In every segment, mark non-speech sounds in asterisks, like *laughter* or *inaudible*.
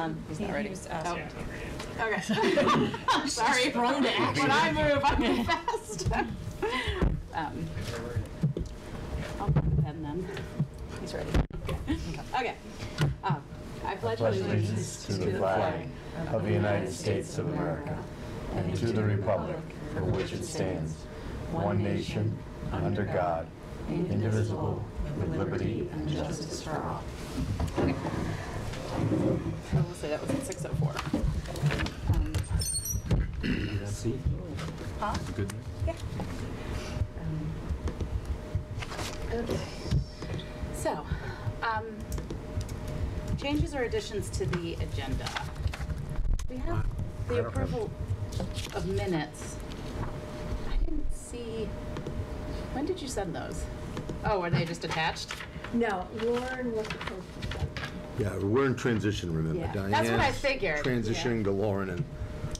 done. He's not ready. He. Oh. Okay. *laughs* *laughs* Sorry. Sprung to action. *laughs* When I move, I move fast. Um, I'll find a pen then. He's ready. Okay. Um, I pledge pledge allegiance to the flag of the United States of America and to the republic for which it stands, one nation, under God, indivisible, with liberty and justice for all. Okay. I will say that was at 6:04. Um, See? Huh? Good. Yeah. Okay. So, um, changes or additions to the agenda. We have the approval of minutes. I didn't see, when did you send those? Oh, are they just attached? No, Lauren was supposed to send them. Yeah, we're in transition, remember? Yeah. That's what I Diane's figured, Transitioning to Lauren, and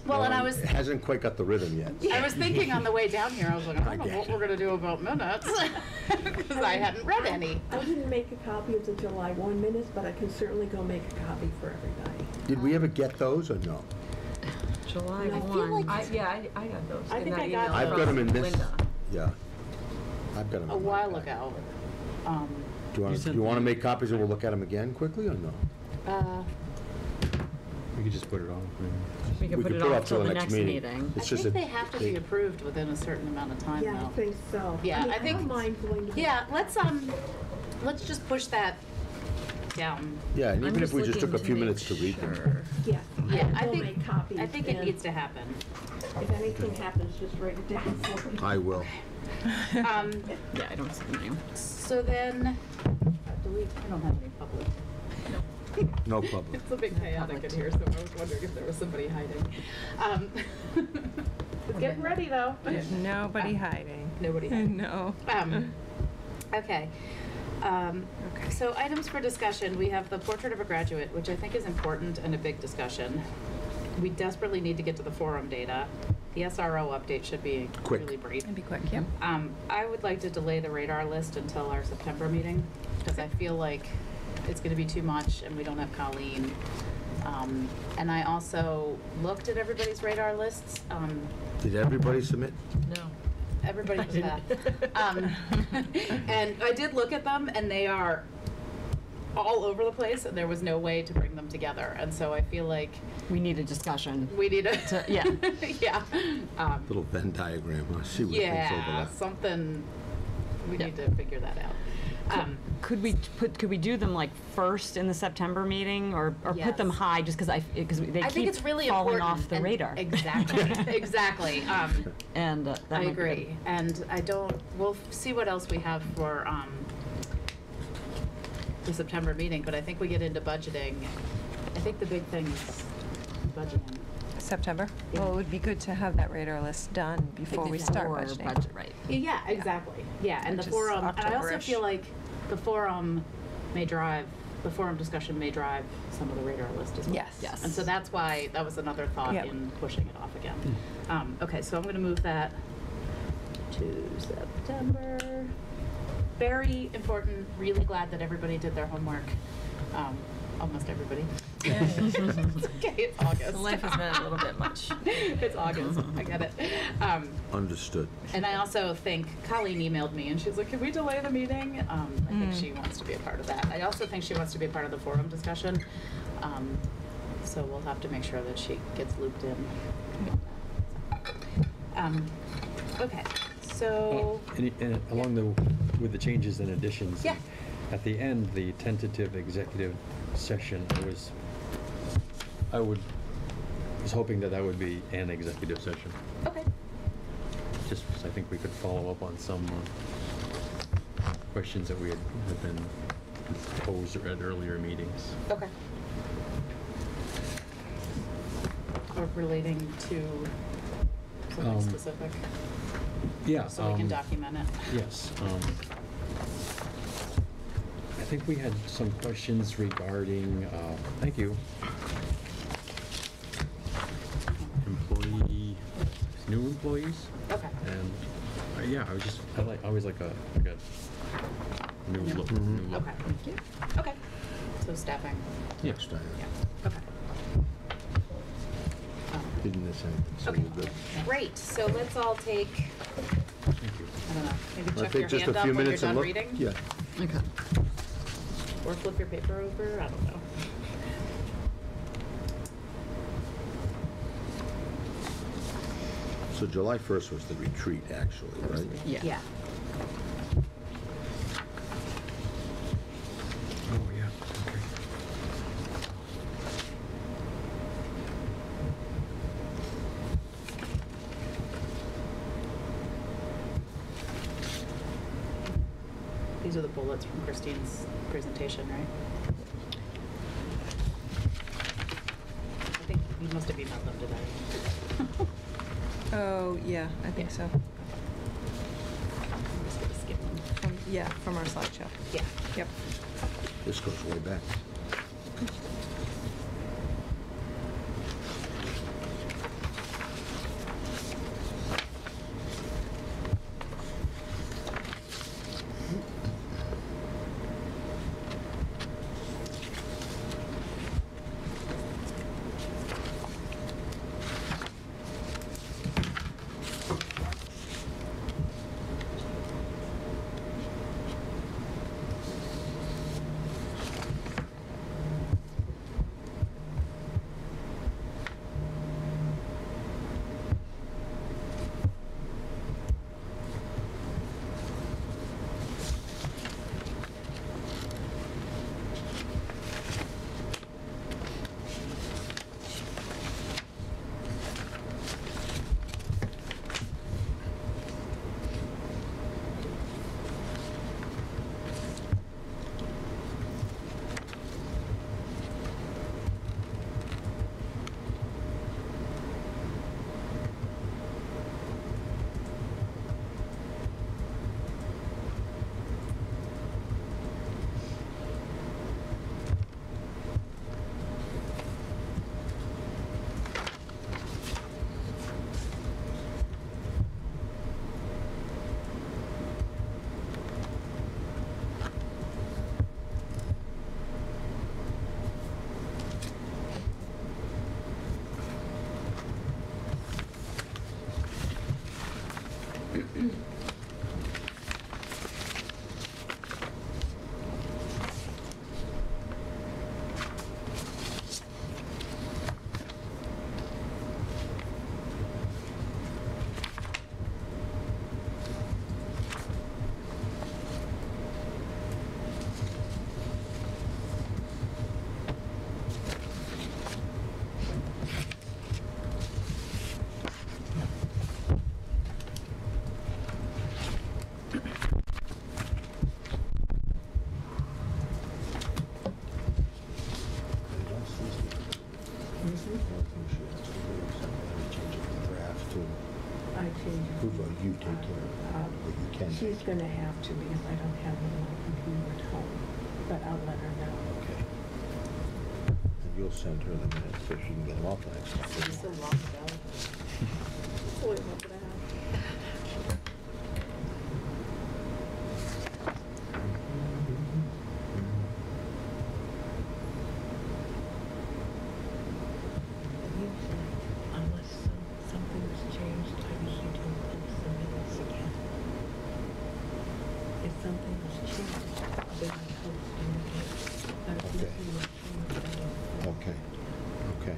Well, and I Lauren was, *laughs* hasn't quite got the rhythm yet. I was thinking on the way down here, I was like, I I don't know what you. we're gonna do about minutes. *laughs* Because I hadn't read any. I didn't make a copy of the July 1 minutes, but I can certainly go make a copy for everybody. Did we ever get those or no? July I feel one. like- I, yeah, I, I got those. I in think that I got email I've got from them in this, Linda. yeah. I've got them. A while ago. Um, Do you want, You to? do you want to make copies and we'll look at them again quickly or no? uh, We could just put it on. We can We put could it put off off till the next meeting. I It's just think they have to be approved within a certain amount of time Yeah, I though. think so. Yeah, mean, I think- don't mind going to. the- Yeah, let's, um, let's just push that down. Yeah, and I'm even if we just took a few make minutes to read them. sure. Yeah. Yeah, I will think- make copies. I think it and needs to happen. If anything happens, just write it down for me. I will. *laughs* Um, Yeah, I don't see the name. so then, uh, do we, I don't have any public. No *laughs* public. It's a bit chaotic in here, so I was wondering if there was somebody hiding. Um, *laughs* It's getting ready though. There's nobody hiding. Nobody hiding. No. Um, okay. Um, so items for discussion, we have the portrait of a graduate, which I think is important and a big discussion. We desperately need to get to the forum data. The SRO update should be Quick. really brief. And be quick, yep. Um, I would like to delay the radar list until our September meeting, because I feel like it's gonna be too much and we don't have Colleen. Um, and I also looked at everybody's radar lists, um, Did everybody submit? No. everybody was *laughs* that. Um, *laughs* and I did look at them and they are all over the place and there was no way to bring them together. And so I feel like We need a discussion. we need a, To- yeah. *laughs* yeah. Um, Little Venn diagram, huh? See what things yeah, overlap. something, we Yeah. need to figure that out. Um, Could we put, could we do them like first in the September meeting or, or put them Yes. high just because I, because they I think keep it's really falling important. off the and- radar. Exactly, *laughs* exactly. Um, And uh, that I might be good. agree. And I don't, we'll f- see what else we have for, um, the September meeting, but I think we get into budgeting. I think the big thing is budgeting. September? Well, it would be good to have that radar list done before we start budgeting. budget, Right. Yeah, exactly. Yeah, and the Which is forum, and I also feel like the forum may drive, the forum discussion may drive some of the radar list as well. Yes. Yes. And so that's why, that was another thought Yep. in pushing it off again. Um, okay, so I'm gonna move that to September. Very important, really glad that everybody did their homework. Um, almost everybody. It's *laughs* *laughs* okay, it's August. Life has been a little bit much. *laughs* It's August, I get it. Um, Understood. and I also think Colleen emailed me and she's like, "Can we delay the meeting?" Um, I think she wants to be a part of that. I also think she wants to be a part of the forum discussion. Um, so we'll have to make sure that she gets looped in. Um, okay, so And, and along the, with the changes and additions. Yeah. At the end, the tentative executive session, I was, I would, was hoping that that would be an executive session. okay, Just, 'cause I think we could follow up on some uh, questions that we had, had been posed at earlier meetings. okay. Or relating to something Um, specific, Yeah. so we can um, document it. Yes. um, I think we had some questions regarding, uh, thank you. Employee, new employees, Okay. and, uh, yeah, I was just, I like, I always like a, like a new look, new look. Okay. Okay. So staffing. Yeah. Next time. Yeah. Okay. Miss anything, so Okay, you're good. great, so let's all take, Thank you. I don't know, maybe I'll check take your just hand a up few when you're minutes and done look. reading? Yeah. Okay. Or flip your paper over, I don't know. So July 1st was the retreat, actually, right? Yeah. Yeah. Oh, yeah, okay. These are the bullets from Christine's presentation, right? I think you must have emailed them today. *laughs* Oh, yeah, I think Yeah. so. I'm just gonna skip them. From, yeah, from our slideshow. Yeah. Yep. This goes way back. But. She's gonna have to because I don't have it on my computer at home, but I'll let her know. Okay. And you'll send her the minutes so she can get them off the next time. so long ago. Boy, what did I have? Usually, unless some, something was changed, I usually don't post the minutes again. If something was changed, then I post them again. But if Okay. nothing was changed, I don't. Okay, okay.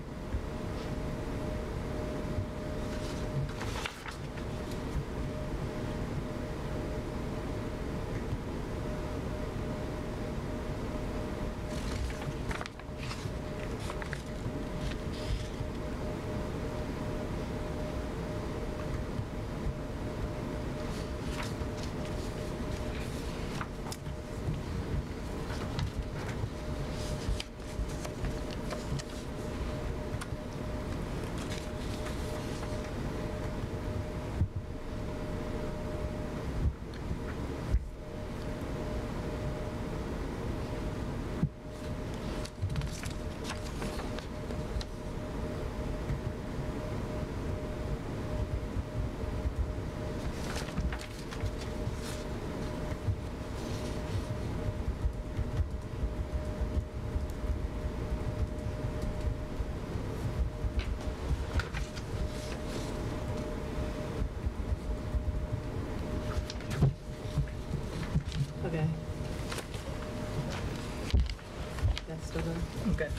Oh, good.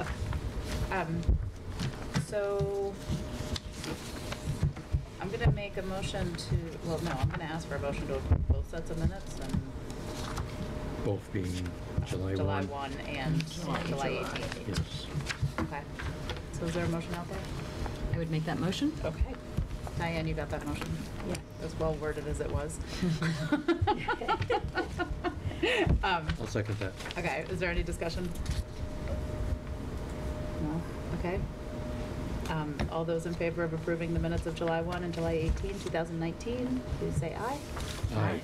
Okay. Um, so, I'm gonna make a motion to, well, no, I'm gonna ask for a motion to approve both sets of minutes and Both being July 1. July one and July eighteenth. Yes. Okay. So is there a motion out there? I would make that motion. Okay. Diane, you got that motion? Yeah. As well worded as it was. *laughs* *laughs* Um, I'll second that. okay, is there any discussion? No? Okay. Um, all those in favor of approving the minutes of July one and July 18, 2019, please say aye. Aye.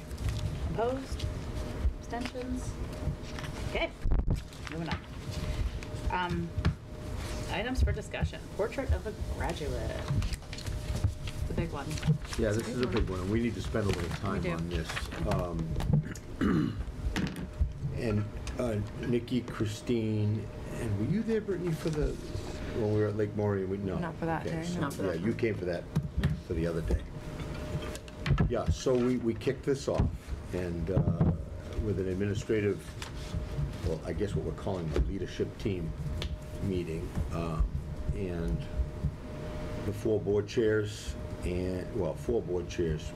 Opposed? Abstentions? Okay, moving on. Um, items for discussion, portrait of a graduate. The big one. Yeah, this is a big one, and we need to spend a little time do. on this. Um, *clears throat* And uh, Nikki, Christine, and were you there, Brittany, for the, when we were at Lake Morey? We- No. Not for that Okay, day, so- no. Not for Yeah, that you came for that, for the other day. Yeah, so we, we kicked this off, and uh, with an administrative, well, I guess what we're calling the leadership team meeting. uh, And the four board chairs and, well, four board chairs,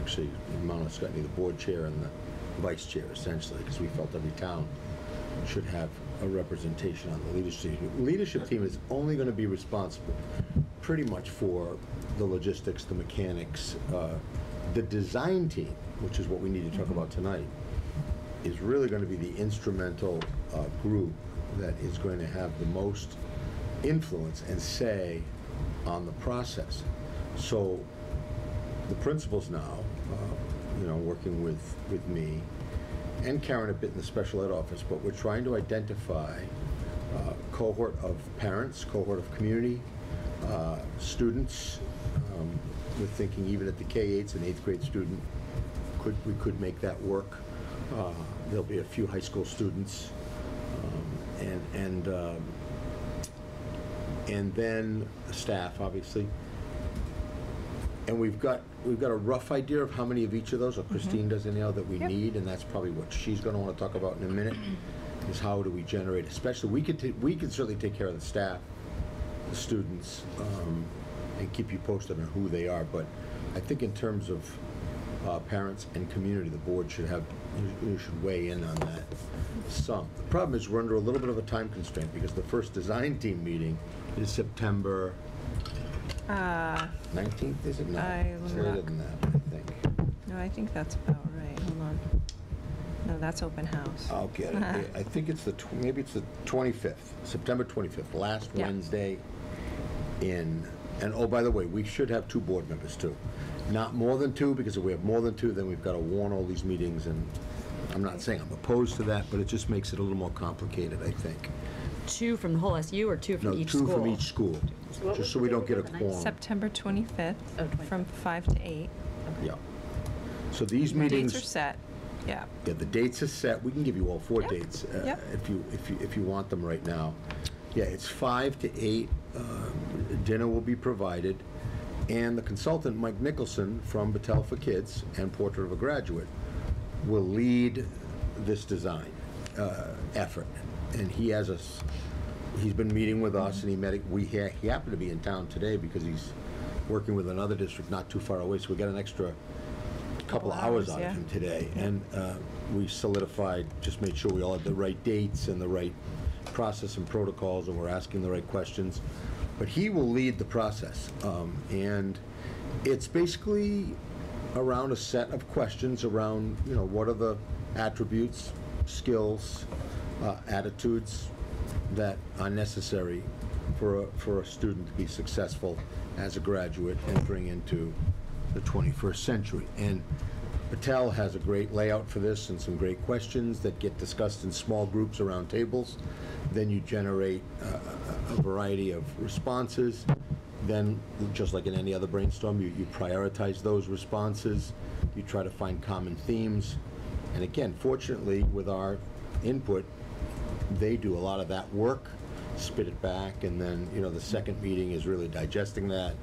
actually, Mount me the board chair and the vice chair essentially, because we felt every town should have a representation on the leadership. team. Leadership team is only gonna be responsible pretty much for the logistics, the mechanics. uh, The design team, which is what we need to talk about tonight, is really going to be the instrumental uh, group that is going to have the most influence and say on the process. So the principals now, uh, you know, working with, with me, and Karen a bit in the special ed office, but we're trying to identify uh, cohort of parents, cohort of community, uh, students. Um, We're thinking even at the K-8s, an eighth grade student, could, we could make that work. Uh, There'll be a few high school students. um, And, and, um, and then staff, obviously. And we've got, we've got a rough idea of how many of each of those, or Christine does anyhow, that we Yep. need, and that's probably what she's gonna wanna talk about in a minute, *clears throat* is how do we generate, especially, we could, ta- we could certainly take care of the staff, the students, um, and keep you posted on who they are, but I think in terms of, uh, parents and community, the board should have, you- you should weigh in on that some. The problem is, we're under a little bit of a time constraint, because the first design team meeting is September Uh, 19th, is it not? I It's later look. than that, I think. no, I think that's about right. Hold on. No, that's open house. I'll get it. *laughs* I think it's the, tw- maybe it's the 25th, September 25th, last Yeah. Wednesday in, and oh, by the way, we should have two board members too. Not more than two, because if we have more than two, then we've got to warn all these meetings, and I'm not saying I'm opposed to that, but it just makes it a little more complicated, I think. Two from the whole SU or two from No, each two school? from each school, So what just so we date don't get a again? Quorum. September 25th, Oh, 25th. from 5 to 8. Yeah. So these The meetings. Dates are set. Yeah. Yeah, the dates are set. We can give you all four Yep. dates uh, Yep. if you, if you, if you want them right now. Yeah, it's five to eight. um, Dinner will be provided. And the consultant, Mike Nicholson from Battelle for Kids and Portrait of a Graduate, will lead this design uh, effort. And he has us, he's been meeting with us and he met, we, ha- he happened to be in town today because he's working with another district not too far away, so we got an extra couple hours hours, out of yeah. him today. And uh, we solidified, just made sure we all had the right dates and the right process and protocols, and we're asking the right questions. But he will lead the process. Um, And it's basically around a set of questions around, you know, what are the attributes, skills, uh, attitudes that are necessary for a, for a student to be successful as a graduate entering into the 21st century. And Battelle has a great layout for this and some great questions that get discussed in small groups around tables. Then you generate uh, a variety of responses. Then, just like in any other brainstorm, you, you prioritize those responses. You try to find common themes. And again, fortunately, with our input, they do a lot of that work, spit it back, and then, you know, the second meeting is really digesting that.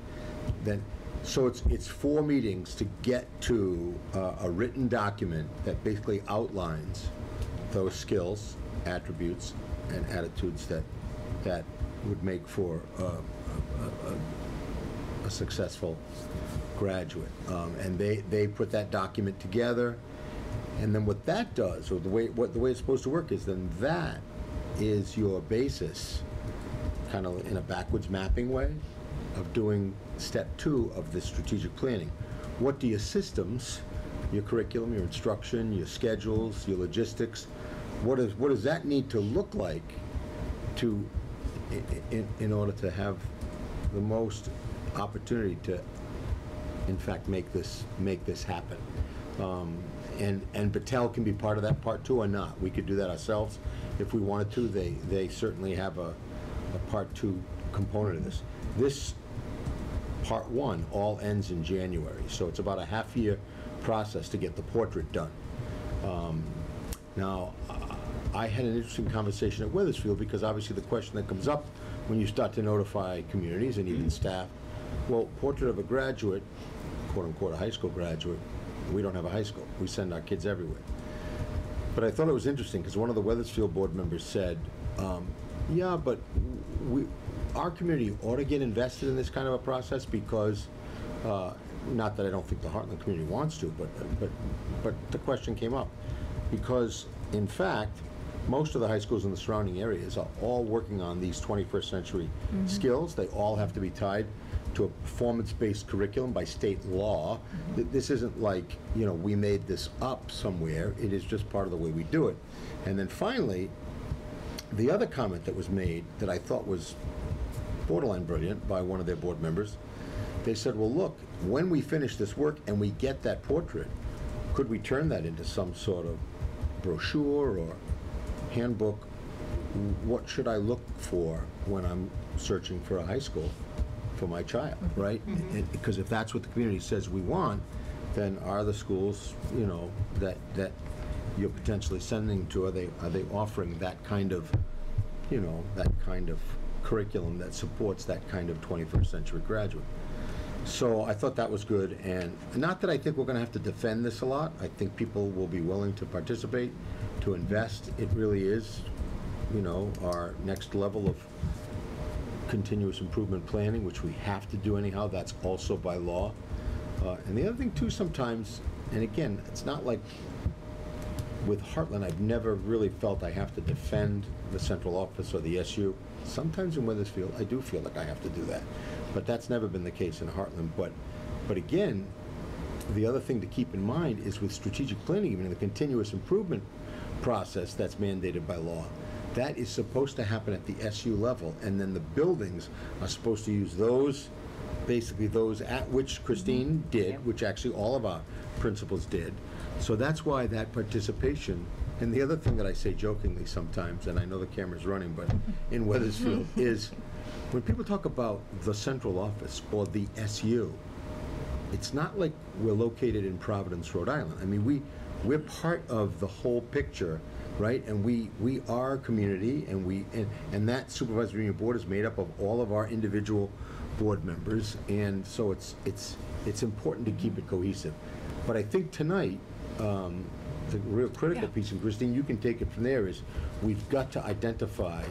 Then, so it's, it's four meetings to get to uh, a written document that basically outlines those skills, attributes, and attitudes that, that would make for uh, a, a- a, successful graduate. Um, And they, they put that document together, and then what that does, or the way, what, the way it's supposed to work is then that is your basis, kind of in a backwards mapping way, of doing step two of the strategic planning. What do your systems, your curriculum, your instruction, your schedules, your logistics, what is, what does that need to look like to, in, in order to have the most opportunity to, in fact, make this, make this happen? Um, And, and Battelle can be part of that part two or not. We could do that ourselves if we wanted to. They, they certainly have a, a part two component of this. This part one all ends in January, so it's about a half-year process to get the portrait done. Um, Now, I had an interesting conversation at Weathersfield, because obviously the question that comes up when you start to notify communities and even staff, well, portrait of a graduate, quote-unquote, a high school graduate, we don't have a high school, we send our kids everywhere. But I thought it was interesting, because one of the Weathersfield board members said, um, yeah, but we, our community ought to get invested in this kind of a process because, uh, not that I don't think the Hartland community wants to, but, but, but the question came up. Because, in fact, most of the high schools in the surrounding areas are all working on these 21st century skills. They all have to be tied to a performance-based curriculum by state law. Mm-hmm. Th- This isn't like, you know, we made this up somewhere. It is just part of the way we do it. And then finally, the other comment that was made that I thought was borderline brilliant by one of their board members, they said, well, look, when we finish this work and we get that portrait, could we turn that into some sort of brochure or handbook? What should I look for when I'm searching for a high school for my child, mm-hmm. right? Mm-hmm. And- Because if that's what the community says we want, then are the schools, you know, that, that you're potentially sending to, are they, are they offering that kind of, you know, that kind of curriculum that supports that kind of 21st century graduate? So I thought that was good, and not that I think we're gonna have to defend this a lot. I think people will be willing to participate, to invest. It really is, you know, our next level of continuous improvement planning, which we have to do anyhow. That's also by law. Uh, And the other thing too, sometimes, and again, it's not like with Hartland, I've never really felt I have to defend the central office or the SU. Sometimes in Weathersfield, I do feel like I have to do that, but that's never been the case in Hartland. But, but again, the other thing to keep in mind is with strategic planning, even the continuous improvement process that's mandated by law, that is supposed to happen at the SU level, and then the buildings are supposed to use those, basically those at which Christine mm-hmm. did, which actually all of our principals did. So that's why that participation, and the other thing that I say jokingly sometimes, and I know the camera's running, but in Weathersfield, *laughs* is when people talk about the central office or the SU, it's not like we're located in Providence, Rhode Island. I mean, we, we're part of the whole picture, right? And we, we are a community, and we, and, and that supervisory union board is made up of all of our individual board members, and so it's, it's, it's important to keep it cohesive. But I think tonight, um, the real critical Yeah. piece, and Christine, you can take it from there, is we've got to identify,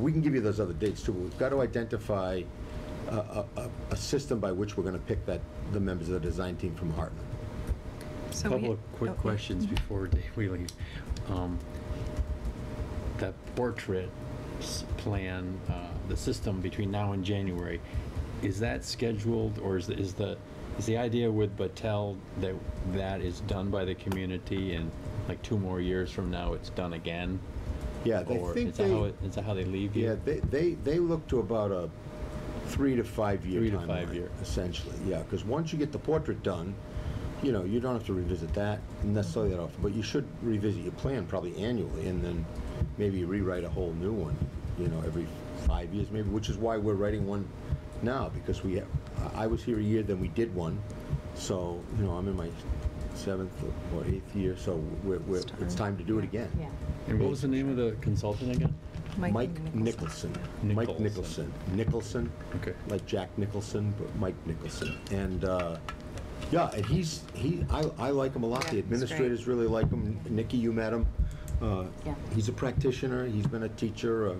we can give you those other dates too, but we've got to identify a, a, a- a system by which we're gonna pick that, the members of the design team from Hartland. So we- Couple of quick okay. questions before we leave. Um, That portrait plan, uh, the system between now and January, is that scheduled, or is the, is the, is the idea with Battelle that that is done by the community and like two more years from now it's done again? Yeah, they Or think is that how, they, it- is that how they leave you? yeah, they, they, they look to about a three to five-year Three to timeline, five-year. Essentially, yeah, because once you get the portrait done, you know, you don't have to revisit that necessarily that often, but you should revisit your plan probably annually, and then maybe rewrite a whole new one, you know, every five years maybe, which is why we're writing one now, because we have, I I was here a year, then we did one, so, you know, I'm in my seventh or eighth year, so we're, we're, it's Starting. time to do it again. Yeah. And what was the name of the consultant again? Mike Nicholson. Mike Nicholson. Nicholson. Nicholson. Okay. Like Jack Nicholson, but Mike Nicholson. And, uh, yeah, and he's, he, I, I like him a lot. The Yeah, he's great. administrators really like him. Nikki, you met him. Uh, Yeah. He's a practitioner, he's been a teacher, a,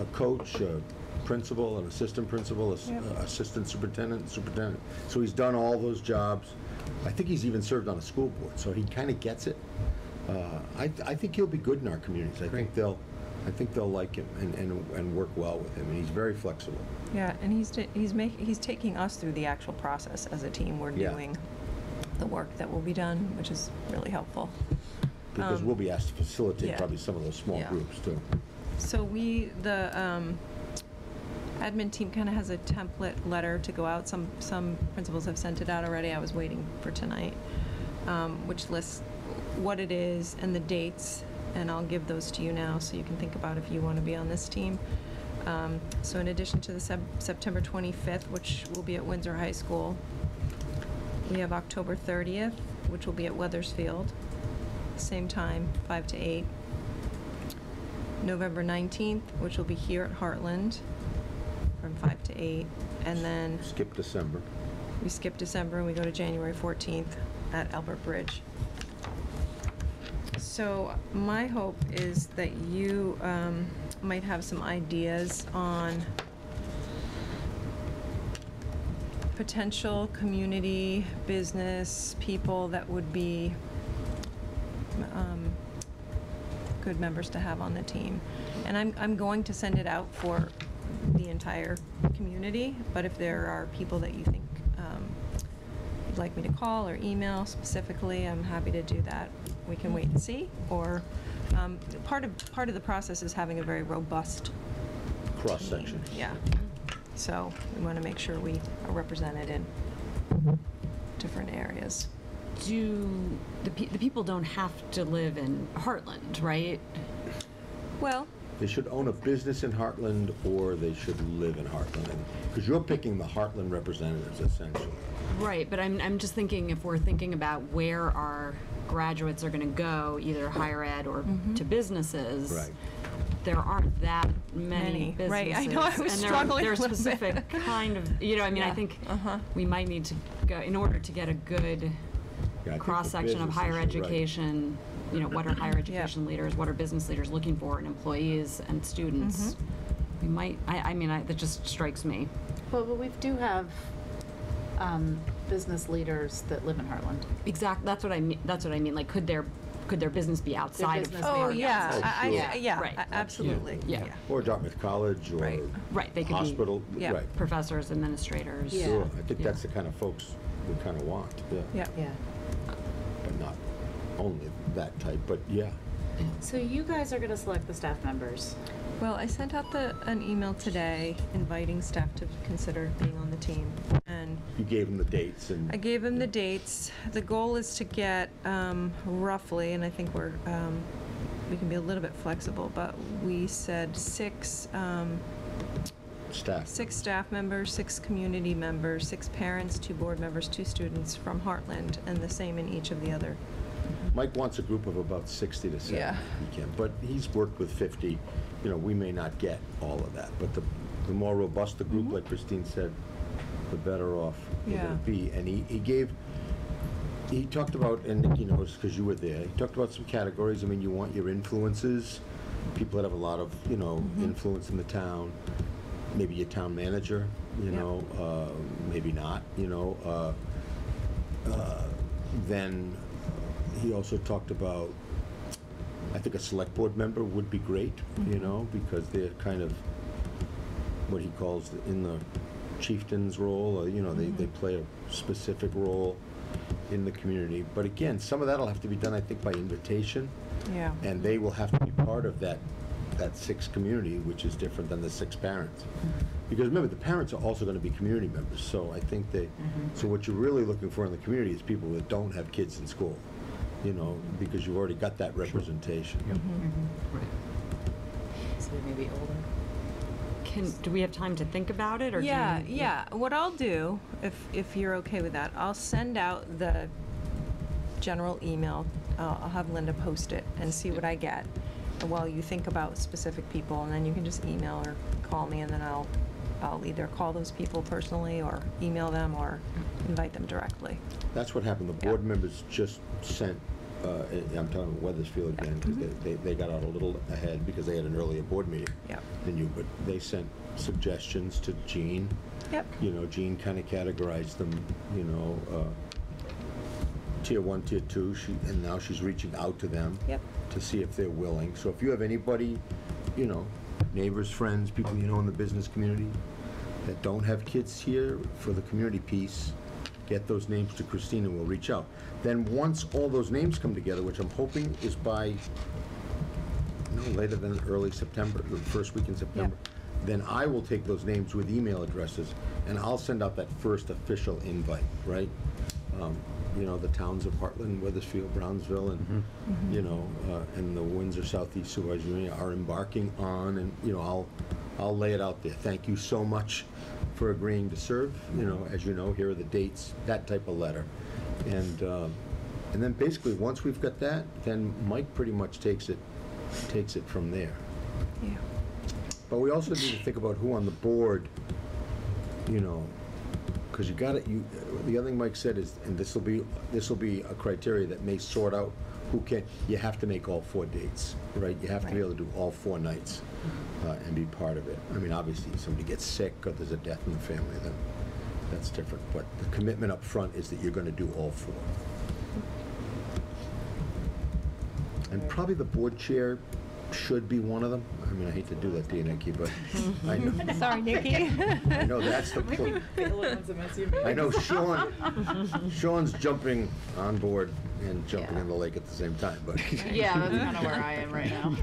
a coach, a principal, an assistant principal, ass- Yep. uh, assistant superintendent, superintendent. So he's done all those jobs. I think he's even served on a school board, so he kind of gets it. Uh, I, I think he'll be good in our communities. I think they'll, I think they'll like him and, and, and work well with him, and he's very flexible. Yeah, and he's, he's make, he's taking us through the actual process as a team. We're Yeah. doing the work that will be done, which is really helpful. Because Um, we'll be asked to facilitate yeah. probably some of those small Yeah. groups too. So we, the um, admin team kind of has a template letter to go out. Some, some principals have sent it out already. I was waiting for tonight, um, which lists what it is and the dates. And I'll give those to you now so you can think about if you want to be on this team. Um, So in addition to the Sep- September 25th, which will be at Windsor High School, we have October 30th, which will be at Weathersfield, same time, 5 to 8. November 19th, which will be here at Hartland from 5 to 8. And then Skip December. we skip December and we go to January 14th at Albert Bridge. So my hope is that you um, might have some ideas on potential community, business, people that would be um, good members to have on the team. And I'm, I'm going to send it out for the entire community, but if there are people that you think um, you'd like me to call or email specifically, I'm happy to do that. We can wait and see, or, um, part of, part of the process is having a very robust Cross-section. Yeah. So we want to make sure we are represented in different areas. Do, the, pe- the people don't have to live in Hartland, right? Well, They should own a business in Hartland, or they should live in Hartland. Because you're picking the Hartland representatives essentially. Right, but I'm, I'm just thinking if we're thinking about where our graduates are gonna go, either higher ed or to businesses. Right. There aren't that many Many, businesses. right, I know, I was and they're- struggling a They're little bit. specific kind of, you know, I mean, I Yeah, think uh-huh. we might need to go, in order to get a good Yeah, I think the cross-section of businesses higher are right. education, you know, what are higher education leaders, what are business leaders looking for in employees and students? Mm-hmm. We might, I, I mean, I, that just strikes me. Well, but we do have um, business leaders that live in Hartland. Exact, that's what I mean, that's what I mean, like, could their, could their business be outside of? business oh, Maybe yeah. I, I, sure. yeah, Right. a- absolutely, Yeah. yeah. Or Dartmouth College, or Right. Right, they could be hospital, Yeah. right. professors, administrators. Yeah. Sure, I think Yeah. that's the kind of folks we kind of want, yeah. Yeah. Yeah. But not only that type, but yeah. So you guys are gonna select the staff members. Well, I sent out the, an email today inviting staff to consider being on the team. And You gave them the dates and. I gave them the dates. The goal is to get um, roughly, and I think we're, um, we can be a little bit flexible, but we said six, um, Staff. six staff members, six community members, six parents, two board members, two students from Hartland, and the same in each of the other. Mike wants a group of about 60 to 70. Yeah. He can, but he's worked with 50. You know, we may not get all of that, but the, the more robust the group, like Christine said, the better off we're Mm-hmm. Yeah. going to be. And he, he gave, he talked about, and Nikki knows because you were there, he talked about some categories. I mean, you want your influences, people that have a lot of, you know, Mm-hmm. influence in the town, maybe your town manager, you Yep. know, uh, maybe not, you know. Uh, uh, then he also talked about, I think a select board member would be great, you know, because they're kind of what he calls the- in the chieftain's role, or, you know, they, they play a specific role in the community. But again, some of that'll have to be done, I think, by invitation, Yeah. and they will have to be part of that, that six community, which is different than the six parents. Because remember, the parents are also gonna be community members, so I think they, mm-hmm. so what you're really looking for in the community is people that don't have kids in school, you know, because you've already got that representation. So they may be older. Can, do we have time to think about it, or? Yeah, we- yeah. What I'll do, if, if you're okay with that, I'll send out the general email. Uh, I'll have Linda post it and see what I get while you think about specific people, and then you can just email or call me, and then I'll, I'll either call those people personally or email them or invite them directly. That's what happened. The Yeah. board members just sent uh, I'm talking Weathersfield again, because they, they got out a little ahead because they had an earlier board meeting Yep. than you, but they sent suggestions to Jean. Yep. You know, Jean kind of categorized them, you know, uh, tier one, tier two, she, and now she's reaching out to them. Yep. To see if they're willing. So if you have anybody, you know, neighbors, friends, people you know in the business community that don't have kids here for the community piece, get those names to Christina, we'll reach out. Then, once all those names come together, which I'm hoping is by, no later than early September, the first week in September, then I will take those names with email addresses, and I'll send out that first official invite, right? Um, You know, the towns of Hartland, Weathersfield, Brownsville, and, you know, uh, and the Windsor Southeast Supervisor Union are embarking on, and, you know, I'll, I'll lay it out there. Thank you so much for agreeing to serve, you know, as you know, here are the dates, that type of letter. And, um, and then basically, once we've got that, then Mike pretty much takes it, takes it from there. Yeah. But we also need to think about who on the board, you know, because you got it, you, the other thing Mike said is, and this will be, this will be a criteria that may sort out who can, you have to make all four dates, right? You have to be able to do all four nights uh, and be part of it. I mean, obviously, if somebody gets sick or there's a death in the family, then that's different. But the commitment up front is that you're going to do all four. And probably the board chair should be one of them. I mean, I hate to do that to you, Nikki, but *laughs* I know, *laughs* Sorry, Nikki. *laughs* I know that's the, point. I know Sean, Sean's jumping on board and jumping Yeah. in the lake at the same time, but Yeah, that's kind of where I am right now.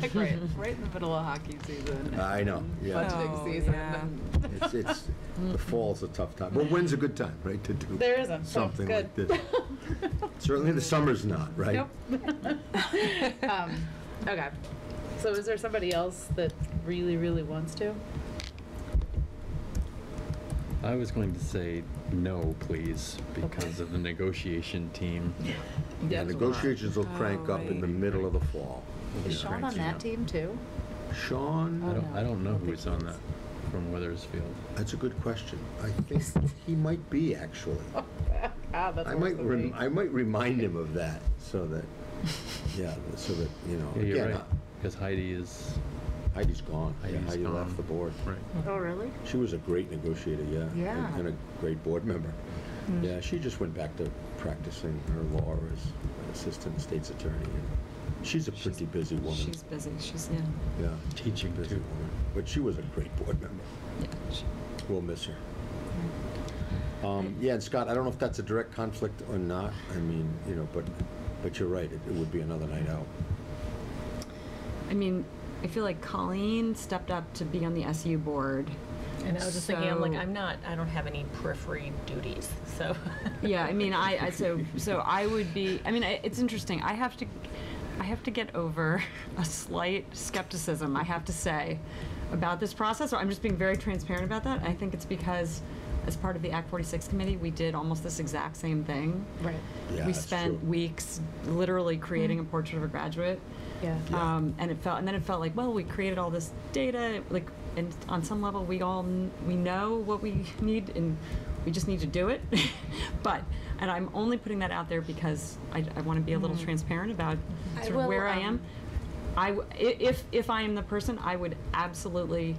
Like, right, right in the middle of hockey season. I know, yeah. Budgeting Oh, season. yeah. It's, it's, the fall's a tough time. But when's a good time, right, to do There isn't, so something good. like this? Certainly the summer's not, right? Nope. Um, Okay, so is there somebody else that really, really wants to? I was going to say no, please, because of the negotiation team. *laughs* Yeah, negotiations will crank Oh, up in the middle of the fall. Is Yeah. Sean on that team too? Sean? I don't, no. I don't know I don't who's on that that is. from Weathersfield. That's a good question. I think he might be, actually. *laughs* Ah, that's I might, rem- I might remind him of that, so that, *laughs* yeah, so that, you know, Yeah, you're again, right, because Heidi is, uh, Heidi's gone. Yeah, Heidi's Heidi gone. left the board. right. Oh, really? She was a great negotiator, yeah. and- Yeah. And a great board member. Yeah, she just went back to practicing her law as an assistant state's attorney. and She's a pretty busy woman. She's busy, she's, yeah, Yeah. Teaching, busy too. woman. But she was a great board member. yeah. she- We'll miss her. Um, yeah, and Scott, I don't know if that's a direct conflict or not. I mean, you know, but, but you're right, it, it would be another night out. I mean, I feel like Colleen stepped up to be on the SU board. And I was just thinking, I'm like, So- I'm not, I don't have any periphery duties, so. Yeah, I mean, I, I so *laughs* so I would be. I mean, I, it's interesting. I have to, I have to get over *laughs* a slight skepticism. I have to say, about this process. So I'm just being very transparent about that. I think it's because, as part of the Act 46 committee, we did almost this exact same thing. Right. Yeah, we that's spent true. weeks literally creating a portrait of a graduate. Yeah. Yeah. Um, and it felt, and then it felt like, well, we created all this data, like, and on some level, we all kn- we know what we need, and we just need to do it. *laughs* but, and I'm only putting that out there because I, I want to be a little transparent about Mm-hmm. I sort of will, where I am. um, I, w- i- if if I am the person, I would absolutely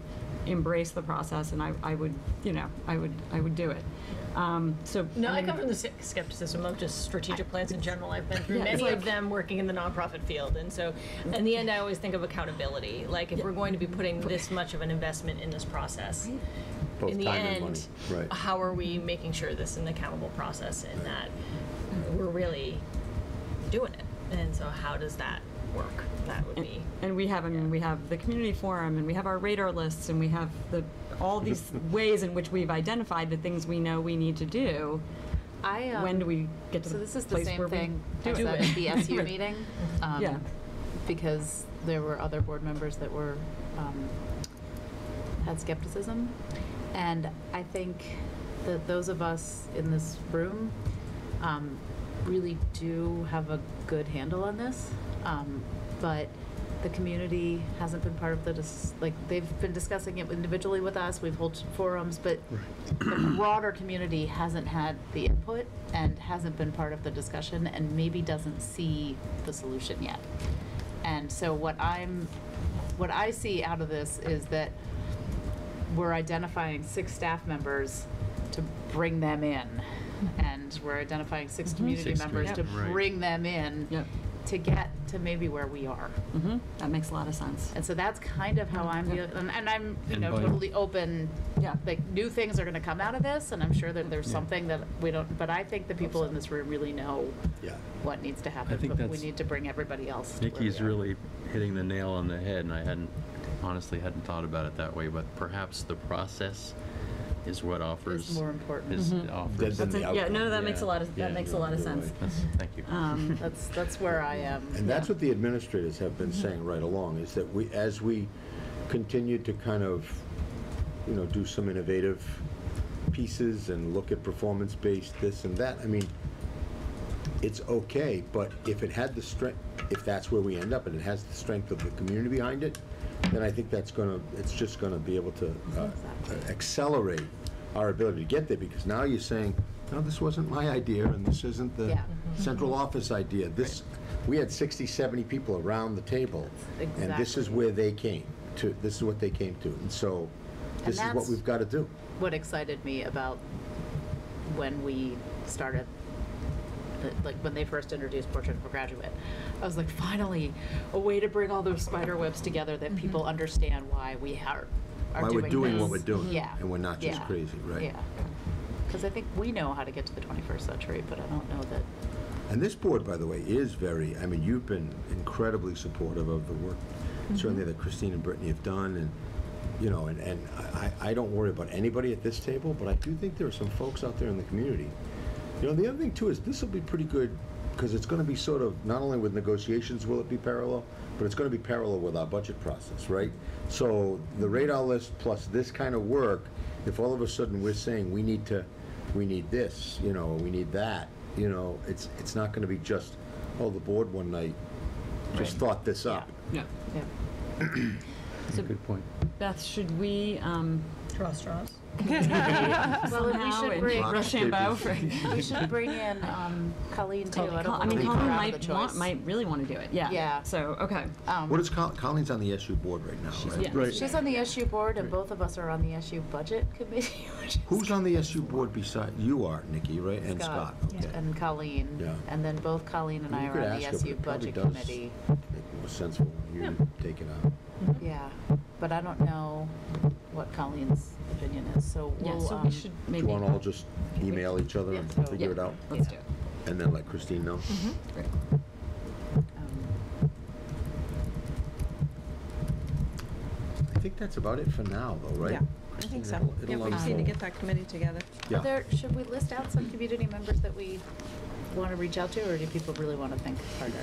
embrace the process, and I, I would, you know, I would I would do it. Um, so No, I mean, come from the skepticism of just strategic plans in general. I've been through Yeah, it's many of them working in the nonprofit field. And so, in the end, I always think of accountability. Like, if we're going to be putting this much of an investment in this process, Both in the end, right. how are we making sure this is an accountable process and that we're really doing it? And so, how does that work? That would be. And we have, I mean, we have the community forum, and we have our radar lists, and we have the, all these ways in which we've identified the things we know we need to do. I, um, When do we get to So the this is the place same where thing do I it? said at the SU meeting. um, Yeah. Because there were other board members that were, um, had skepticism. And I think that those of us in this room, um, really do have a good handle on this. Um, but the community hasn't been part of the, dis- like, they've been discussing it individually with us, we've held forums, but the broader community hasn't had the input and hasn't been part of the discussion and maybe doesn't see the solution yet. And so what I'm, what I see out of this is that we're identifying six staff members to bring them in. And we're identifying six community Six members to community, right. bring them in Yep. To get to maybe where we are. hmm that makes a lot of sense. And so that's kind of how I'm, Yeah. and and I'm, you And know, by- totally open. Yeah. Like, new things are gonna come out of this, and I'm sure that there's Yeah. something that we don't, but I think the people in this room really know Yeah. what needs to happen. I think But we that's- need to bring everybody else to where Nikki's we are. really hitting the nail on the head, and I hadn't, honestly hadn't thought about it that way, but perhaps the process is what offers. more important. Is Mhm. offers. Than- than That's the a- yeah, no, outcome. that makes a lot of, that yeah, makes a lot of you're sense. right. That's- Thank you. Um, That's, that's where I am. And that's what the administrators have been saying right along, is that we, as we continue to kind of, you know, do some innovative pieces and look at performance-based this and that, I mean, it's okay, but if it had the strength, if that's where we end up and it has the strength of the community behind it, then I think that's gonna, it's just gonna be able to uh, accelerate our ability to get there, because now you're saying, no, this wasn't my idea, and this isn't the Yeah. central office idea. This, we had 60, 70 people around the table, and this is Exactly. where they came to, this is what they came to, and so, And this is what that's- we've got to do. What excited me about when we started, the- like, when they first introduced Portrait of a Graduate, I was like, finally, a way to bring all those spider webs together that people mm-hmm. understand why we are, are Why doing we're doing what we're doing, Yeah. and we're not just Yeah. crazy, right? Yeah. Because I think we know how to get to the 21st century, but I don't know that, And this board, by the way, is very, I mean, you've been incredibly supportive of the work, mm-hmm. certainly that Christine and Brittany have done, and, you know, and, and I, I I don't worry about anybody at this table, but I do think there are some folks out there in the community. You know, the other thing too is this will be pretty good, because it's gonna be sort of, not only with negotiations will it be parallel, but it's gonna be parallel with our budget process, right? So the radar list plus this kind of work, if all of a sudden we're saying we need to, we need this, you know, we need that, you know, it's, it's not gonna be just, oh, the board one night just thought this up. Yeah. yeah. That's *clears throat* So Good point. Beth, should we, um, Draw straws. Well, we somehow should in bring- Rochambeau for? We should bring in um, Colleen too. I don't I want to mean, leave Colleen out of the might want, choice. might really want to do it, yeah. Yeah. So, okay. Um, What is, Col- Colleen's on the SU board right now, Yeah. right? Right. She's on the SU board, and both of us are on the SU budget committee. which is Who's on the SU board beside, you are, Nikki, right? And Scott, okay. And Colleen. Yeah. And then both Colleen and I You are could on ask the her, but SU it probably budget does committee. Make more sense for you to take it out. Yeah, but I don't know what Colleen's opinion is, so Yeah, we'll, so um, we should Do maybe. you want to all just email each other and Yeah. figure it out? Let's Yeah. do it. And then let Christine know? Great. um, I think that's about it for now, though, right? Yeah, I think so. It'll- Yeah, it'll we just need to unfold. get that committee together. Yeah. There, should we list out some community members that we want to reach out to, or do people really want to think harder?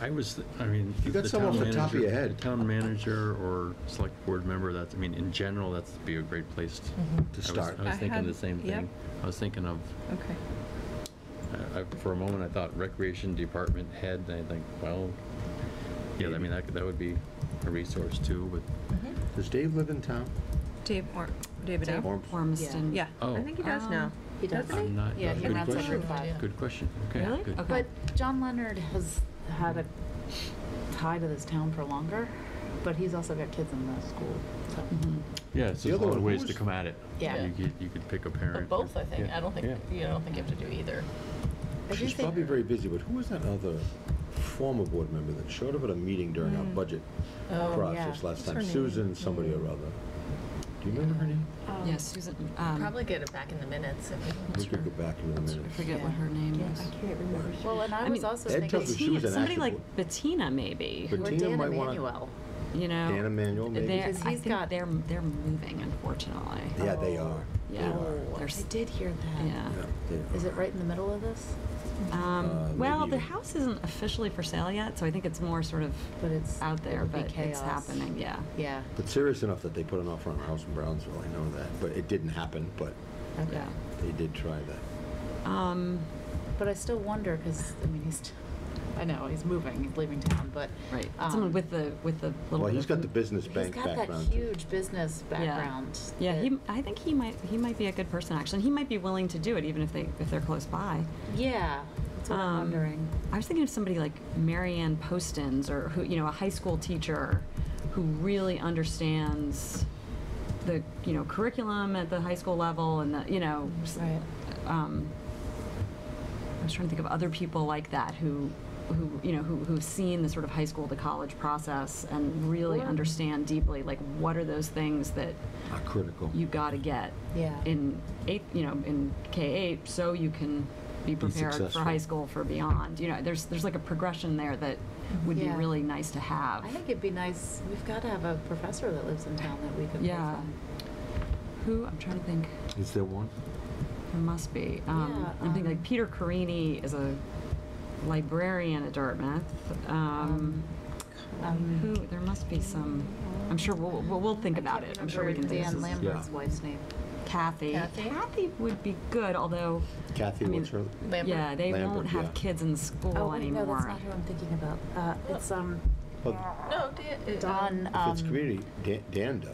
I was, I mean. You got the some off town the top of your head. The town manager or select board member, that's, I mean, in general, that's be a great place to. To I was- start. I was I thinking had- the same yep. thing. I was thinking of, Okay. I- for a moment, I thought recreation department head, and I think, well, yeah, I mean, that, could- that would be a resource too, but, Does Dave live in town? Dave, or, David O? Or- Ormiston. Yeah, Oh. I think he does now. Um, He does. Doesn't I'm not. Yeah, he good runs question. Route five. Good question, okay, Really? good. Okay. But John Leonard has had a tie to this town for longer, but he's also got kids in the school, so. Mhm. Yeah, it's The just a other lot of one, ways who to was- come at it. Yeah. You could, you could pick a parent. But both, I think. Yeah, I don't think, yeah. you know, I don't think you have to do either. I do She's think- probably very busy, but who was that other former board member that showed up at a meeting during our budget Oh, process yeah. last What's time? name? Susan, somebody or other. Do you remember her name? Um, Yeah, Susan, um, Probably get it back in the minutes if we We could go back into the I minutes. forget what her name Yeah, is. I can't remember. Well, and I I was mean, also Ed thinking, tells she was Bettina, an somebody active like wo- Bettina maybe, But- or Bettina Dan might wanna- Emanuel. you know? Dan Emanuel, maybe? They're, Because I he's think got- they're, they're moving unfortunately. Yeah, they are. Yeah. Oh, I There's- did hear that. Yeah. Yeah, they Is are. it right in the middle of this? Um, Uh, well, the house isn't officially for sale yet, so I think it's more sort of But it's out there, it would be but it's chaos. happening, yeah. Yeah. But serious enough that they put an offer on our house in Brownsville, I know that. But it didn't happen, but Okay. Yeah. they did try that. Um, But I still wonder because I mean he's. I know, he's moving, he's leaving town, but. Right, um, someone with the, with the little. Well, bit he's of- got the business He's bank got that background. too. huge business background. Yeah, that- he, I think he might, he might be a good person, actually. He might be willing to do it, even if they, if they're close by. Yeah, that's what I'm Um, wondering. I was thinking of somebody like Marianne Postins, or who, you know, a high school teacher who really understands the, you know, curriculum at the high school level and the, you know, s- Right. um, I was trying to think of other people like that who, who, you know, who, who've seen the sort of high school to college process and really Or- understand deeply, like, what are those things that are Critical. you got to get Yeah. in eight, you know, in K eight, so you can be prepared for high school for beyond. You know, there's there's like a progression there that would Yeah. be really nice to have. I think it'd be nice, we've got to have a professor that lives in town that we could Yeah. from. Who I'm trying to think. Is there one? There must be. Um, Yeah, I'm thinking um, like Peter Carini is a librarian at Dartmouth. Um, Um, who? There must be some. I'm sure we'll we'll, we'll think about it. I'm sure we can think of Dan some. Lambert's Yeah. wife's name. Kathy. Kathy? would be good, although. Kathy, I mean, what's her? Lambert. Yeah, they Lambert, won't have yeah. kids in school Oh, anymore. no, that's not who I'm thinking about. Uh, it's, um, Well, No, Dan, uh, Don, if um, it's community, Dan, Dan does.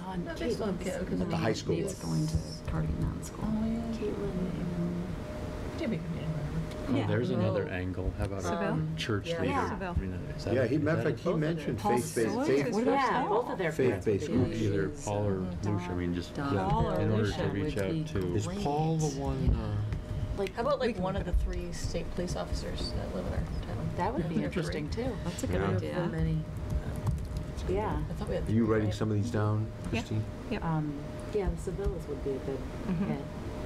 Don, No, they still have kids, 'cause Caitlin's- The high school Dave's one. going to Cardigan Mountain School. Oh, yeah. Caitlin, Jimmy could be in Oh, Yeah. there's another angle. How about Seville? a church Yeah. leader? Yeah. Seville. I mean, is that Yeah, a- he, is matter of that fact, he mentioned Paul faith-based, Sawyer? faith, What about yeah, Paul? both of their parents. Faith-based groups. good. Either Paul or Lucia, I mean, just Paul or in order Lucia to reach would out be to. Is Paul the one, uh, Like, How about like one of the three state police officers that live in our town? that would be interesting too. That's a good Yeah. idea. Yeah. I thought we had are you three, writing right? some of these down, Yeah. Christine? Yep. Um, yeah, the Savillas would be a good Mhm. hit,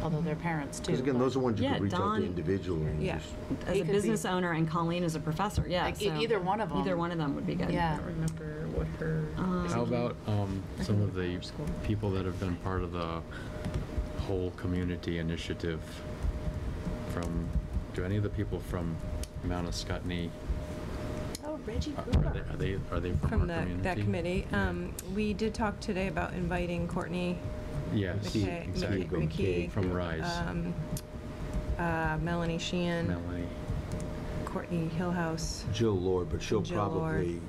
although they're parents too. Because again, but- those are ones you Yeah, could reach out Don- to individually and Yeah. just, As He a could business be- owner and Colleen is a professor, yeah. Like, e- so either one of 'em. Either one of them would be good. Yeah. I don't remember what her. Um, How about um, some of the people that have been part of the whole community initiative from, do any of the people from Mount Ascutney, Oh, Reggie are are they, are they, are they from From our the, community? that committee. Yeah. Um, we did talk today about inviting Courtney Yes, McKay, exactly. Go McKee, McKay. From Rise, um, uh, Melanie Sheehan, Melanie. Courtney Hillhouse. Jill Lord, but she'll Jill Lord. probably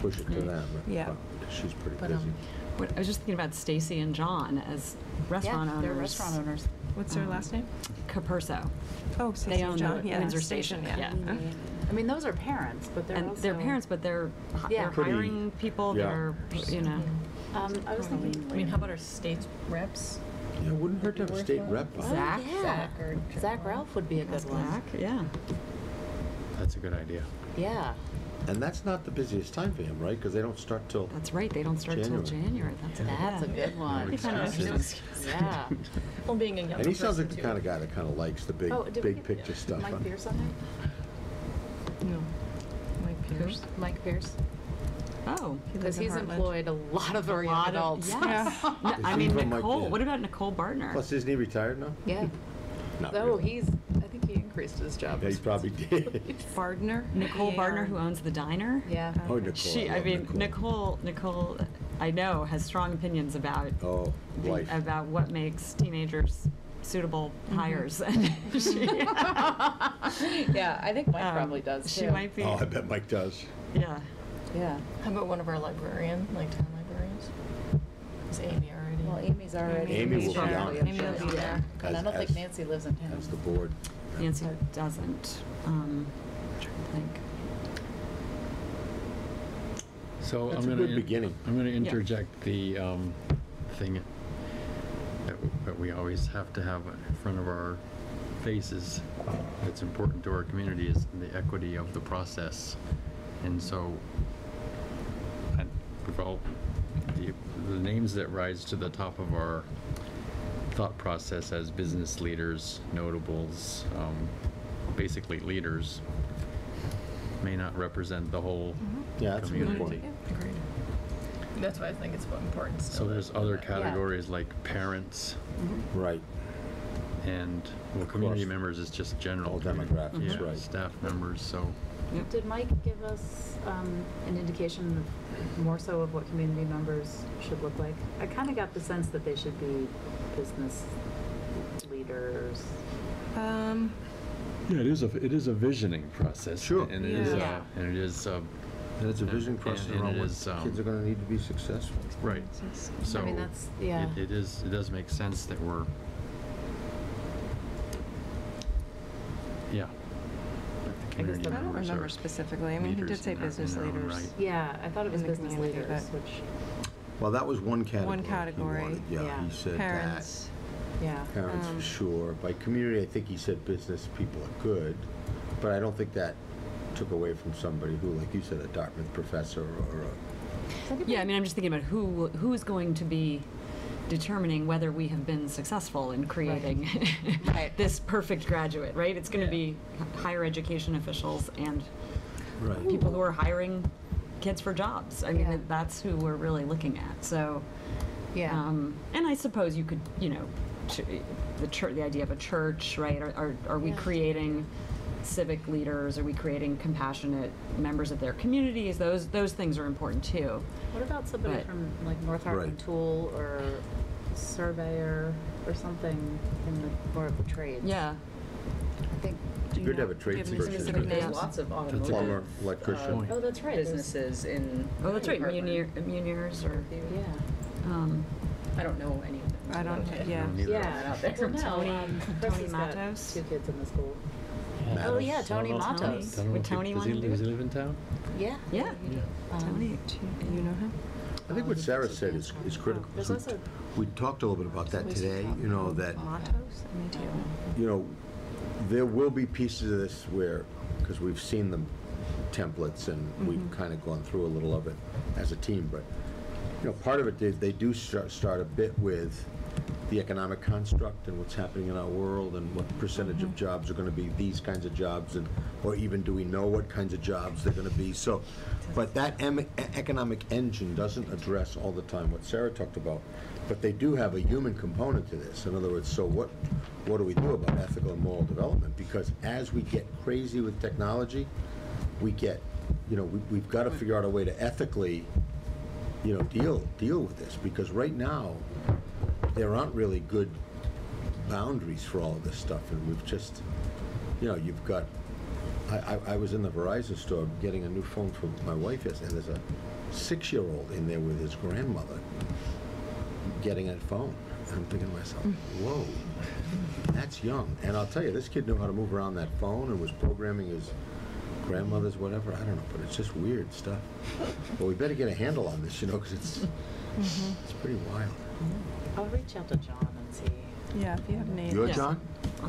push it to Mm. them. Yeah. She's pretty But, busy. um, What, I was just thinking about Stacy and John as restaurant yeah, owners. they're restaurant owners. What's her Um, last name? Caperso. Oh, They Stacey own John. the yeah, Windsor Station, yeah. Uh, I mean, those are parents, but they're And also. they're parents, but they're, hi- Yeah. they're Pretty- hiring people, yeah. they're, you know. Um, I was thinking. I mean, how about our state reps? Yeah, wouldn't hurt to have a state rep on. Oh, Zach? yeah. Zach or Zach Ralph would be a good one. Zach, yeah. That's a good idea. Yeah. And that's not the busiest time for him, right? Because they don't start till, That's right, they don't start till January. January. That's a good That's a good one. Be kind of Excuses. interesting. Yeah. *laughs* Well, being a younger and he sounds like the too. kind of guy that kind of likes the big, Oh, did we big get picture stuff. Mike huh? Pierce on there? No. Mike Pierce. Mike Pierce? Oh. Because he's employed a lot of very young lot of- adults. Yes. *laughs* No, I Is mean, he from, like, Nicole, the- what about Nicole Bartner? Plus, isn't he retired now? Yeah. Not Oh, really. he's, I think he increased his job. Yeah, he probably did. *laughs* Bardner. Nicole Bartner, who owns the diner? Yeah. Oh, Nicole. She, I love mean, Nicole, Nicole, I know, has strong opinions about Oh, the- life. about what makes teenagers suitable Mm-hmm. hires. And *laughs* she, Yeah, I think Mike um, probably does She too. might be, Oh, I bet Mike does. yeah. Yeah. How about one of our librarian, like town librarians? Is Amy already? Well, Amy's already. Amy will be probably on it. Amy will be there. And I don't think Nancy lives in town. As the board. Nancy doesn't. Um, I'm trying to think. So That's I'm a gonna good beginning. I'm going to interject the um, thing that, w- that we always have to have in front of our faces. That's important to our community is the equity of the process, and so. And the, the names that rise to the top of our thought process as business leaders, notables, um, basically leaders, may not represent the whole Yeah, that's a good community. point. Agreed. That's why I think it's important still. So that- there's other that- categories like parents Right. and, well, community Across members is just general. all community- demographics, yeah, right. Staff members, so, Did Mike give us um, an indication of more so of what community members should look like? I kind of got the sense that they should be business leaders. Um, Yeah, it is a, it is a visioning process. Sure. And it is, Yeah. uh, and it is, uh, And it's a vision And- process and around what is, um, kids are gonna need to be successful. right, so. I mean, that's, yeah. It, it is, it does make sense that we're, yeah. That the community I don't members remember are specifically. I mean, he leaders did say in their- in business their own leaders. right. Yeah, I thought it was In the business community, leaders, but- which, Well, that was one category. he category. wanted. Yeah, Yeah. he said that. Parents. yeah. Parents Um, for sure. By community, I think he said business people are good, but I don't think that took away from somebody who, like you said, a Dartmouth professor or a, Yeah, I mean, I'm just thinking about who, who is going to be determining whether we have been successful in creating *laughs* Right. this perfect graduate, right? It's going to be higher education officials and right. people who are hiring kids for jobs. I mean, Yeah. that's who we're really looking at. So, Yeah. um, and I suppose you could, you know, ch- the church, the idea of a church, right? Are, are, are we Yeah. creating civic leaders? Are we creating compassionate members of their communities? Those those things are important too. What about somebody But- from like North Hartland Right. Tool or surveyor or something in the, more of the trades? Yeah. I think, It's good to have a Do you trades have person. specific but- names? There's lots of That's a automotive. Plumber, electrician. oh, that's right. there's- Businesses in. Oh, that's right. Hartland. Munier, Muniers or. Yeah. Um, I don't know any of them. I don't, Okay. yeah. Neither. Yeah. Out there. Well, no, Tony- um, Tony has got Matos? Two kids in the school. Matos. Oh, yeah, Tony Tony. Matos. Tony, Would Tony does he- wanna do Does he live in town? Yeah. yeah. Um, Tony. Do you know him? I think what Sarah said is, is critical. There's We- also- We talked a little bit about that today, you know, that, Matos? M-A-T-O. you know, there will be pieces of this where, because we've seen the templates and we've kind of gone through a little of it as a team, but, you know, part of it, they, they do start, start a bit with the economic construct and what's happening in our world and what percentage of mm-hmm. jobs are gonna be these kinds of jobs and, or even do we know what kinds of jobs they're gonna be? So, but that em- economic engine doesn't address all the time what Sarah talked about, but they do have a human component to this. In other words, so what, what do we do about ethical and moral development? Because as we get crazy with technology, we get, you know, we, we've gotta figure out a way to ethically, you know, deal, deal with this, because right now, there aren't really good boundaries for all of this stuff, and we've just, you know, you've got, I, I, I was in the Verizon store getting a new phone for my wife yesterday, and there's a six-year-old in there with his grandmother getting a phone. And I'm thinking to myself, hmm. whoa, that's young. And I'll tell you, this kid knew how to move around that phone and was programming his grandmother's whatever, I don't know, but it's just weird stuff. But we better get a handle on this, you know, because it's, mm-hmm. it's pretty wild. Mm-hmm. I'll reach out to John and see. Yeah, if you have names. You're Yeah. John?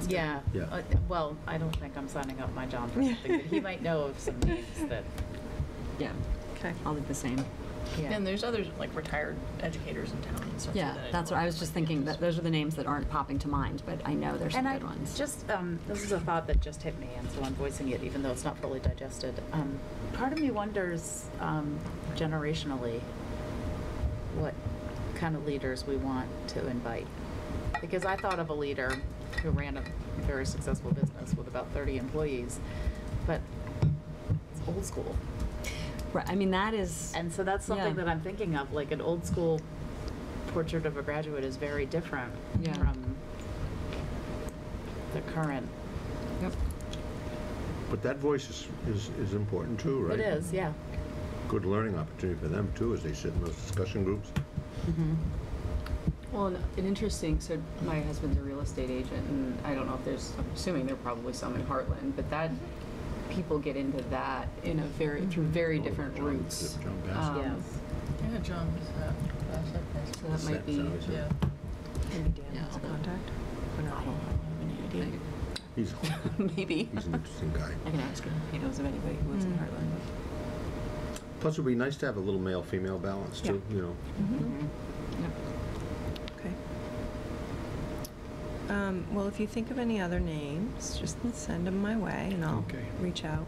Yeah. Yeah. Uh, Well, I don't think I'm signing up my John for something, but he might know of some names *laughs* that, Yeah. Okay. I'll do the same. yeah. And there's others, like retired educators in town and stuff. too, Yeah, that that's what I was just thinking. That those are the names that aren't popping to mind, but I know there's some And I good ones. just, um, this is a thought that just hit me, and so I'm voicing it, even though it's not fully digested. Um, part of me wonders, um, generationally, what kind of leaders we want to invite. Because I thought of a leader who ran a very successful business with about thirty employees, but it's old school. right. I mean, that is. And so that's something Yeah. that I'm thinking of, like an old school portrait of a graduate is very different Yeah. from the current. Yep. But that voice is, is, is important too, right? It is, yeah. Good learning opportunity for them too, as they sit in those discussion groups. Well, and an interesting, so my husband's a real estate agent, and I don't know if there's, I'm assuming there are probably some in Hartland, but that, people get into that in a very, through very different John- routes. John Bassett. Um, Yes. Yeah, John was, uh, that's it. So that might be, Sounds like- Yeah. Maybe Dan Yeah, has a although- contact. Or not? I don't have any idea. He's, *laughs* *laughs* Maybe. he's an interesting guy. I can ask him. He knows of anybody who lives in Mm. Hartland. Plus, it'd be nice to have a little male-female balance too, Yeah. you know. Yep. Okay. Um, well, if you think of any other names, just send them my way and I'll Okay. reach out.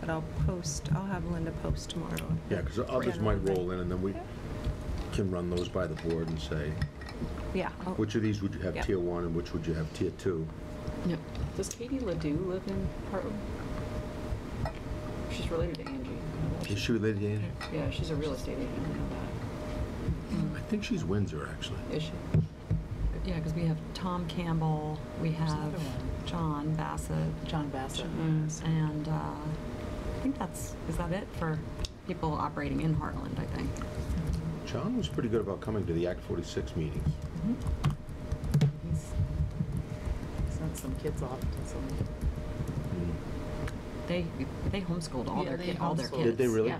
But I'll post, I'll have Linda post tomorrow. Yeah, because others might roll in and then we can run those by the board and say, Yeah. I'll- which of these would you have Yeah. tier one and which would you have tier two? Yep. Does Katie Ledoux live in Hartland? She's related to Angie. I know that. Is she related to Angie? Yeah, she's a real estate agent, I know I think she's Windsor, actually. that. Is she? yeah, because we have Tom Campbell, we have another one. John Bassett, John Bassett. and uh, I think that's, is that it for people operating in Hartland, I think? John was pretty good about coming to the Act 46 meetings. He's sent some kids off to some. They, they homeschooled all Yeah, their, they ki- all their homeschooled. kids. Did they really? Yeah.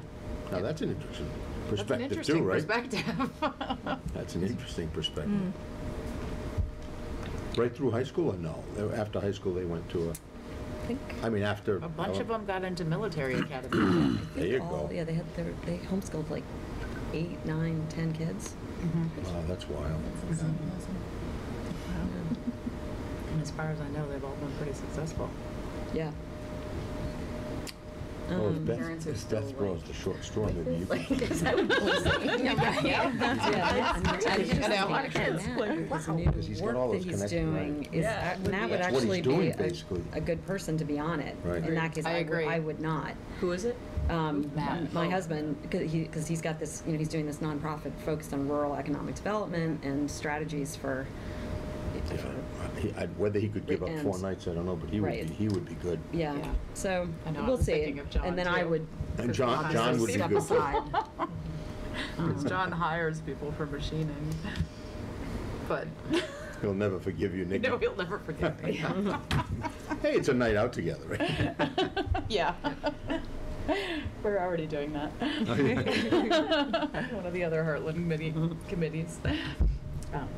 Now, that's an interesting That's an perspective interesting too, right? perspective. *laughs* That's an interesting perspective. Mm. Right through high school or no? They- After high school, they went to a, I think. I mean, after. A bunch of them got into military *clears throat* academy. There you all- go. Yeah, they had, their- they homeschooled like eight, nine, ten kids. Wow, that's wild. And as far as I know, they've all been pretty successful. Yeah. Well, if Um, Beth, parents are if still, Beth throws like- the short straw, maybe you *laughs* Like, can. is that what you're saying? Yeah, and Matt- I know, Matt, kids, his new Because he's got all that those he's connections, doing right. is, Yeah, uh, would Matt would That's what he's actually be doing, a, basically. a good person to be on it. Right. In that case, I I would, agree. I would not. Who is it? Um, Matt. my Oh. husband, because he, because he's got this, you know, he's doing this nonprofit focused on rural economic development and strategies for, Yeah, he- I'd- Whether he could give up four And- nights, I don't know, but he would Right. be, he would be good. yeah, Yeah. so, I know, I we'll was see. thinking of John, And then I too. would. And John, John would be step good. aside. *laughs* Because John hires people for machining. But, *laughs* He'll never forgive you, Nick. no, he'll never forgive me. *laughs* Hey, it's a night out together, right? Yeah. We're already doing that. One of the other Hartland committee, committees. Um,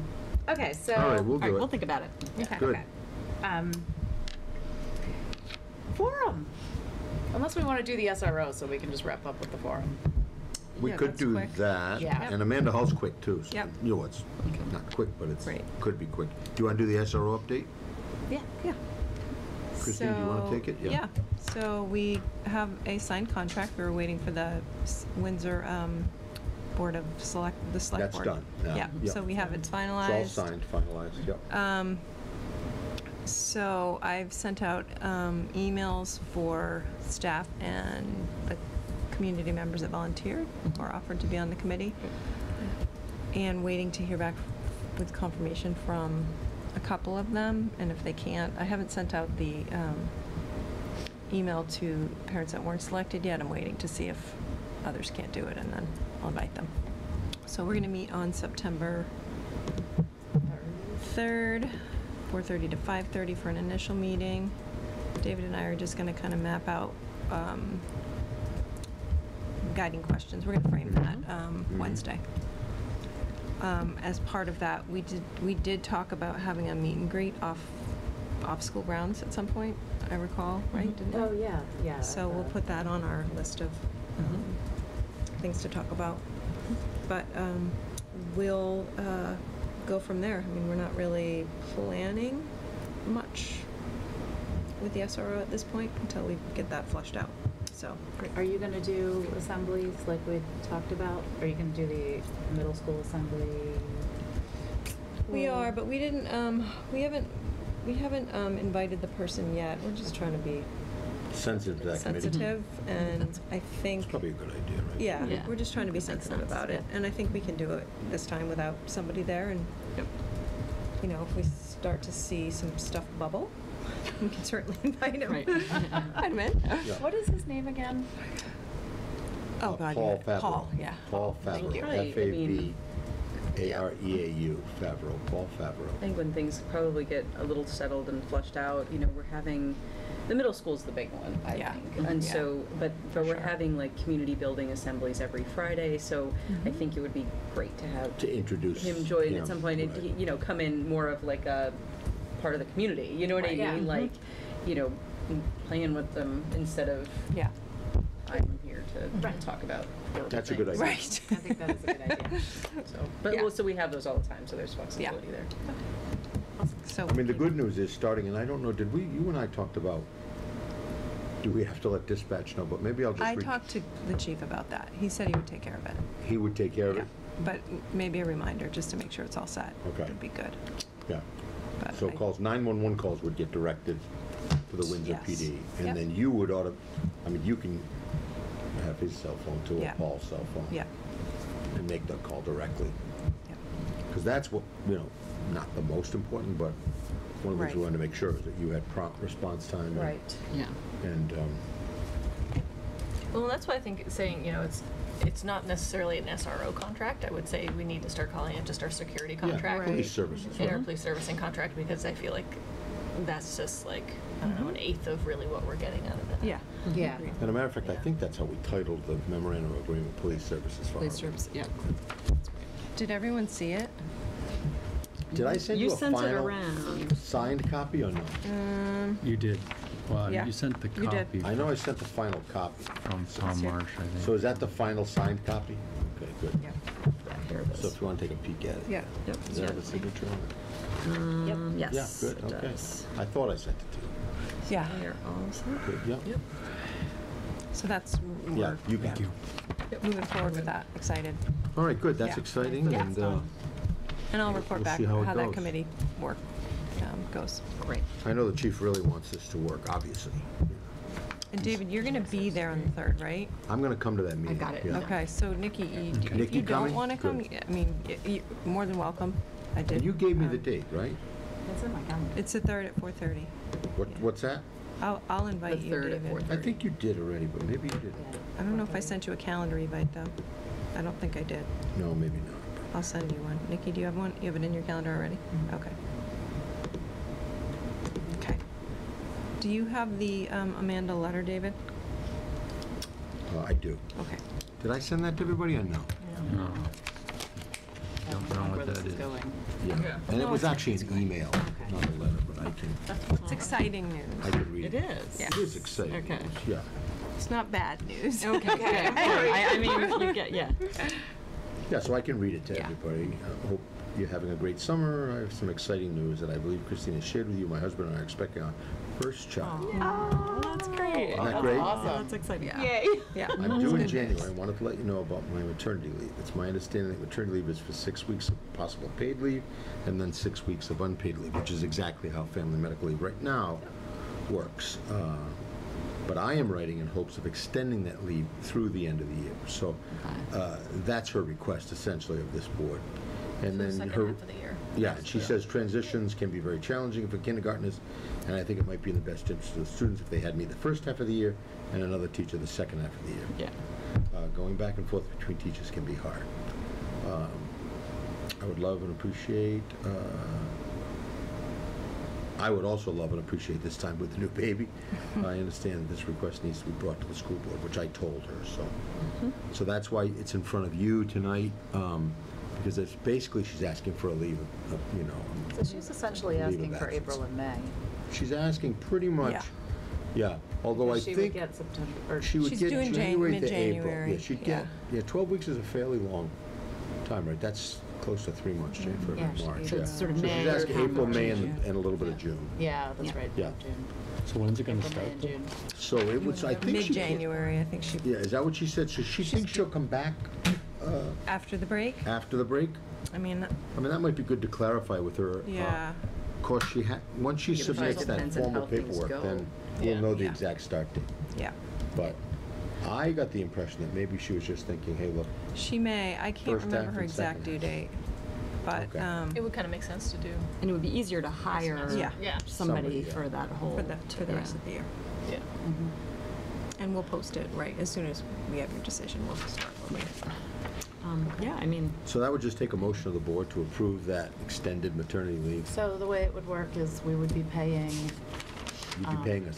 Okay, so. All right, we'll All right, do we'll it. think about it. Okay. Good. Um, Forum. Unless we want to do the SRO, so we can just wrap up with the forum. We Yeah, could that's do quick. that. Yeah. And Amanda Hall's quick too. so Yep. You know, it's not quick, but it's, Right. could be quick. Do you want to do the SRO update? Yeah, yeah. Christine, do you wanna So- take it? Yeah. Yeah, so we have a signed contract, we were waiting for the S- Windsor um, Board of Select, the Select That's Board. done, yeah. Yeah, Yep. so we have it It's finalized. all signed, finalized, yep. Um, so I've sent out, um, emails for staff and the community members that volunteered or offered to be on the committee. And waiting to hear back with confirmation from a couple of them, and if they can't, I haven't sent out the, um, email to parents that weren't selected yet, I'm waiting to see if others can't do it, and then I'll invite them. So we're gonna meet on September 3rd, 4:30 to 5:30 for an initial meeting. David and I are just going to kind of map out um, guiding questions. We're going to frame that um, Mhm. Wednesday. Um, As part of that, we did, we did talk about having a meet and greet off, off school grounds at some point, I recall, right? Didn't we? Oh, yeah, yeah. So we'll put that on our list of um, things to talk about. But um, we'll uh, go from there. I mean, we're not really planning much with the SRO at this point until we get that flushed out. So, Are you gonna do assemblies like we talked about? Are you gonna do the middle school assembly? we are, but we didn't, um, we haven't, we haven't um, invited the person yet. We're just trying to be Sensitive to that committee. sensitive, and I think. It's probably a good idea, right? Yeah, Yeah. we're just trying to be sensitive sense, about it, and I think we can do it this time without somebody there, and, you know, if we start to see some stuff bubble, *laughs* we can certainly invite him. Right. Invite him in. Yeah. What is his name again? Oh, Uh, God, Paul yeah, Favreau. Paul, yeah. Paul Thank Favreau, you. Right, I mean- F-A-V-A-R-E-A-U, Favreau, Paul Favreau. I think when things probably get a little settled and flushed out, you know, we're having, the middle school's the big one, I Yeah. think. And Yeah. so, but, but we're sure. having like community building assemblies every Friday, so I Mhm. think it would be great to have To introduce him join him, at some point, and, right. he- you know, come in more of like a part of the community, you know what I Right, yeah. mean? Mhm. Like, you know, playing with them instead of, Yeah. I'm here to Right. talk about. horrible That's a good things. idea. Right. *laughs* I think that is a good idea. *laughs* So, but, Yeah. well, so we have those all the time, so there's flexibility there. So. I mean, the good news is starting, and I don't know, did we, you and I talked about, do we have to let dispatch know, but maybe I'll just. I re- talked to the chief about that. He said he would take care of it. He would take care of Yeah. it? But maybe a reminder, just to make sure it's all set. Okay. Would be good. Yeah. But So I- calls, 911 calls would get directed to the Windsor Yes. PD. Yep. And then you would oughta, I mean, you can have his cell phone too, or Yeah. Paul's cell phone. Yeah, And make the call directly. yeah. Because that's what, you know, not the most important, but one of the things we Right. wanted to make sure is that you had prompt response time. and- Right. Yeah. And, um, Well, that's why I think saying, you know, it's, it's not necessarily an SRO contract. I would say we need to start calling it just our security yeah, contract. police services, In our right. police servicing contract, because I feel like that's just like, I don't know, an eighth of really what we're getting out of it. Yeah. Yeah. And a matter of fact, I think that's how we titled the memorandum of agreement, police services for Police Harvard. service, yeah. Did everyone see it? Did I send you a sent it final around. signed copy or no? Um, You did. Well, Yeah, you sent the you did. copy I know I sent the final copy. from Tom here. Marsh, I think. So is that the final signed copy? Okay, good. yeah. Yeah, here it So is. if you want to take a peek at it. Yeah. Yep. Does that have a signature on Um, it? yes, Yeah, it okay. does. I thought I sent it to you. Yeah. You're all set. Good, yeah. Yep. So that's, Yeah, we're you got it. moving forward with that, excited. All right, good, that's Yeah. exciting, Yeah. and uh, And I'll report We'll back see how it how that goes. committee work um, goes. Great. I know the chief really wants this to work, obviously. And David, you're going to be there on the third, right? I'm going to come to that meeting. got it. yeah. Okay, so Nikki, you- Okay. if Nikki you don't coming? want to come, Good. y- I mean, y- you more than welcome. I did. And you gave me the um, date, right? It's in my calendar. It's the third at 4:30. What, what's that? I'll, I'll invite The you, third at David. 4:30. I think you did already, but maybe you didn't. I don't know if I sent you a calendar invite, though. I don't think I did. No, maybe not. I'll send you one. Nikki, do you have one? You have it in your calendar already? Mm-hmm. Okay. Okay. Do you have the um, Amanda letter, David? Uh, I do. Okay. Did I send that to everybody or no? No. Don't know what that is is. going. Yeah. And it was actually an email, not a letter, but I can, It's exciting news. I can read It it. is. Yeah. It is exciting. Okay. Yeah. It's not bad news. Okay, *laughs* good. I, I mean, you get, yeah. *laughs* Yeah, so I can read it to Yeah. everybody. I hope you're having a great summer. I have some exciting news that I believe Christina shared with you. My husband and I are expecting our first child. Oh, that's great. Isn't that great? Oh, that's exciting. Yay. Yeah. I'm due in January. I wanted to let you know about my maternity leave. It's my understanding that maternity leave is for six weeks of possible paid leave and then six weeks of unpaid leave, which is exactly how family medical leave right now works. Uh, But I am writing in hopes of extending that leave through the end of the year. So uh, that's her request essentially of this board. And The then second her. half of the year. Yeah, and she says transitions can be very challenging for kindergartners, and I think it might be in the best interest of the students if they had me the first half of the year and another teacher the second half of the year. Yeah. Uh, going back and forth between teachers can be hard. Um, I would love and appreciate, uh, I would also love and appreciate this time with the new baby. *laughs* I understand that this request needs to be brought to the school board, which I told her, so. So that's why it's in front of you tonight, um, because it's basically, she's asking for a leave of, of, you know, So she's essentially Leave of asking for absence. April and May. she's asking pretty much, yeah, although I She would think get September, or she would She's get doing Jan- January to April. mid-January, Yeah, she'd yeah. get, yeah, 12 weeks is a fairly long time, right? That's close to three months, Jane, for Yeah, March, be yeah. the- Sort of So May she's or asking April, March, May, June. and and a little bit of June. yeah, that's Yeah. right. Yeah. June. So when's it gonna April, May, start? and though? June. So it was, I think she. Mid-January, I think she, Yeah, is that what she said? So she thinks she'll come back uh, after the break. after the break? I mean, I mean, that might be good to clarify with her. uh, yeah. Of course, she ha, once she Yeah, but it submits that depends on formal how things paperwork, go. then we'll Yeah. know the Yeah. exact start date. Yeah. But I got the impression that maybe she was just thinking, hey, look, She may. I can't First remember half her and exact due half. date. But, Okay. um, It would kind of make sense to do. And it would be easier to hire Yeah. Yeah. Somebody, somebody yeah. for that whole. for the, for the yeah. rest of the year. Yeah. And we'll post it, right, as soon as we have your decision, we'll start moving. Um, yeah, I mean, so that would just take a motion of the board to approve that extended maternity leave. So the way it would work is we would be paying, You'd be Um, paying a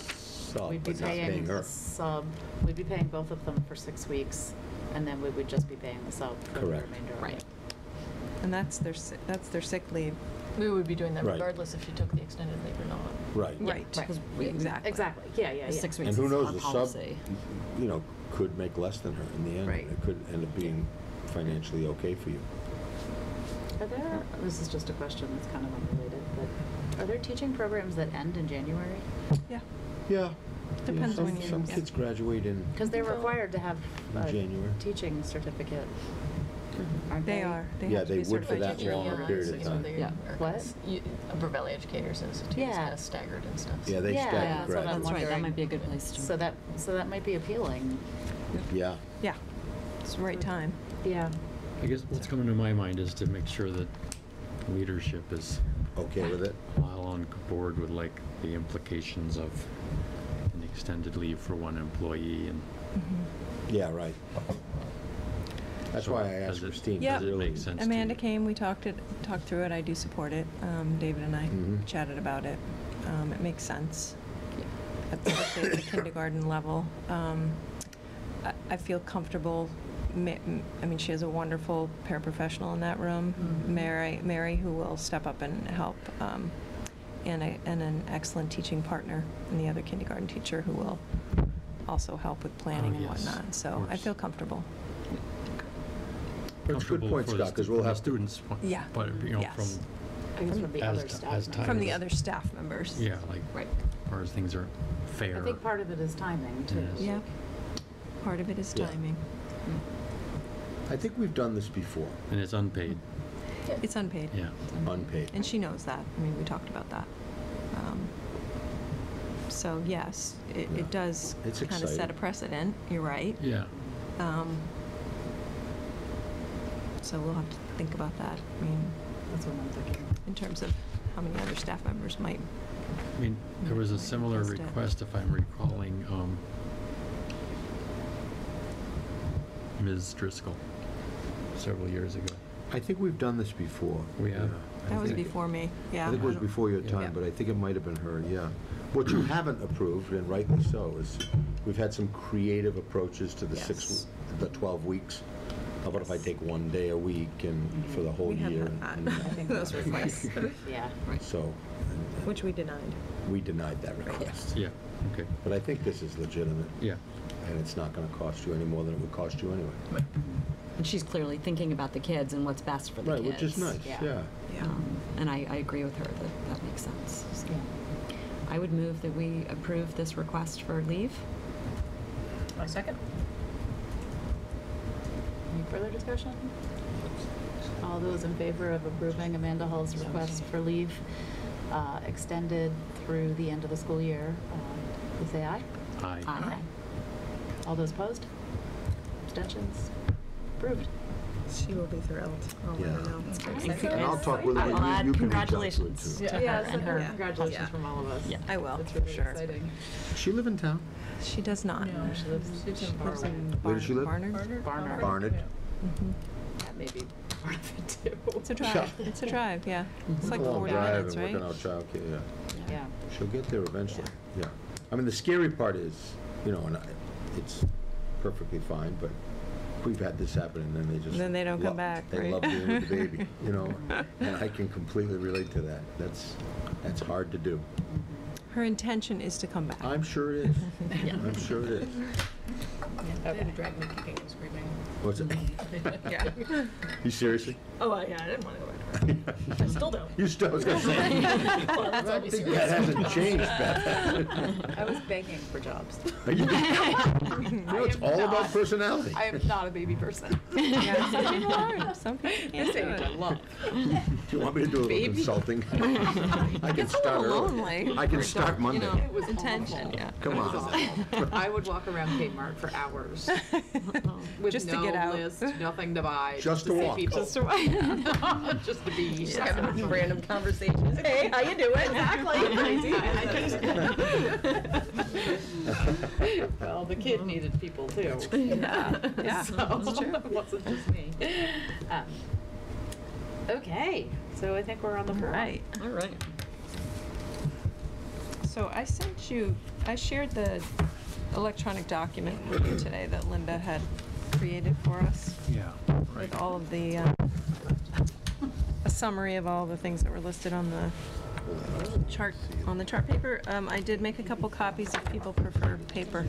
sub, we'd be but not paying paying her. a sub, we'd be paying both of them for six weeks, and then we would just be paying the sub for the Correct. remainder of Right. it. And that's their, si- that's their sick leave. We would be doing that Right. regardless if she took the extended leave or not. Right. Yeah, Right. because we- Exactly. Exactly, yeah, yeah, the yeah. six weeks And who is knows, on the sub, policy. you know, could make less than her in the end. Right. It could end up being financially okay for you. Are there, this is just a question that's kind of unrelated, but are there teaching programs that end in January? Yeah. Yeah. Depends Some- when you- Some yeah. kids graduate in Because they're required to have in a teaching certificate, mm-hmm. aren't They they? are. They Yeah, have to they be would for certified that teacher. long a period of time. Yeah. What? A Valley Educators Institute is Yeah. kind of staggered and stuff. Yeah, they Yeah, stagger that's what I'm graduates. That's right, that wondering. might be a good place to. So that, so that might be appealing. Yeah. Yeah. It's the right time. Yeah. I guess what's coming to my mind is to make sure that leadership is Okay with it? all on board with like the implications of an extended leave for one employee and Yeah, right. That's So why I does asked it- Christine. Yeah. does it make sense to Amanda you? came, we talked it, talked through it, I do support it. Um, David and I Mhm. chatted about it. Um, it makes sense, at the- especially at the kindergarten level. Um, I, I feel comfortable, ma- m- I mean, she has a wonderful paraprofessional in that room, Mary, Mary, who will step up and help, um, and a, and an excellent teaching partner, and the other kindergarten teacher who will also help with planning Oh, and yes, whatnot. of So I course. feel comfortable. That's a good Comfortable point, for the Scott, 'cause stu- we'll for the have to- students, but- Yeah. but, you know, Yes. from, I guess from the As other ti- staff as members. time From the other staff members. yeah, like, Right. as far as things are fair. I think part of it is timing too. Yes. Yeah. Part of it is Yeah. timing. Mm. I think we've done this before, And it's unpaid, It's unpaid. yeah. unpaid. And she knows that. I mean, we talked about that. Um, So, yes, it, Yeah. it does It's kind of set a exciting. precedent. You're right. Yeah, Um, So we'll have to think about that. I mean, That's what I'm thinking. in terms of how many other staff members might. I mean, there was a similar request it. request, if I'm recalling, um, Ms. Driscoll several years ago. I think we've done this before. We have? Yeah. I That was before me. Yeah. I think it was before your time, but I think it might have been her, yeah. What you haven't approved, and rightly so, is we've had some creative approaches to the six, Yes. the 12 weeks. How about if I take one day a week and for the whole We have year? had and- *laughs* that. *laughs* and- those requests, Yeah. So, which we denied. we denied that request. Yeah, okay, But I think this is legitimate, yeah. and it's not going to cost you any more than it would cost you anyway. And she's clearly thinking about the kids and what's best for the kids. Right, kids. which is nice, Yeah. yeah. Yeah. Um, And I, I agree with her that that makes sense. So I would move that we approve this request for leave. My second? Any further discussion? All those in favor of approving Amanda Hull's request for leave uh, extended through the end of the school year, um, please say aye. Aye. Aye. All those opposed? Abstentions? Approved. She will be thrilled. I'll let her Yeah. know. And And I'll talk with her, I will you- add you can reach out to her, congratulations too. to her and her. congratulations Yeah. from all of us. Yeah. I will, It's for really sure. exciting. Does she live in town? She does not. No, she lives, she lives in lives Barwood. in Where does she live? Barnard. Barnard. Barnard? Mhm. That may be part of it too. It's a drive. It's a drive, yeah. It's like a Long 40 drive minutes, and right? working out childcare, yeah. Yeah. She'll get there eventually, yeah. I mean, the scary part is, you know, and I- it's perfectly fine, but we've had this happen and then they just. Then they don't come love- back, They right? love being with the baby, *laughs* you know? And I can completely relate to that. That's, that's hard to do. Her intention is to come back. I'm sure it is. *laughs* I'm sure it is. Okay. Drag me kicking and screaming. What's it? *laughs* Yeah. You seriously? Oh, uh, yeah, I didn't want to go back to work. I still don't. You still, I was gonna say, *laughs* Well, that's I obviously think that hasn't changed, Beth. I was begging for jobs. Are you- *laughs* You know, it's all about personality. I am not a baby person. Yeah, *laughs* some people are. Some people can't This do age I it. love. Do you want me to do a little Baby. consulting? *laughs* I can It's a start little early. lonely. I can for start adult, Monday. Know, It was intention, yeah. Come on. *laughs* I would walk around Kmart for hours *laughs* with Just to no get out. list, nothing to buy, Just just to to see walk. people. Just to- Just to be. Just having random conversations. Hey, how you doing? Exactly. Well, the kid needed people too. Yeah, yeah, So, that's true. it wasn't just me. Um, Okay, so I think we're on the floor. Right. All right. So I sent you, I shared the electronic document with you today that Linda had created for us Yeah, right. with all of the, uh, a summary of all the things that were listed on the chart, on the chart paper. Um, I did make a couple copies if people prefer paper.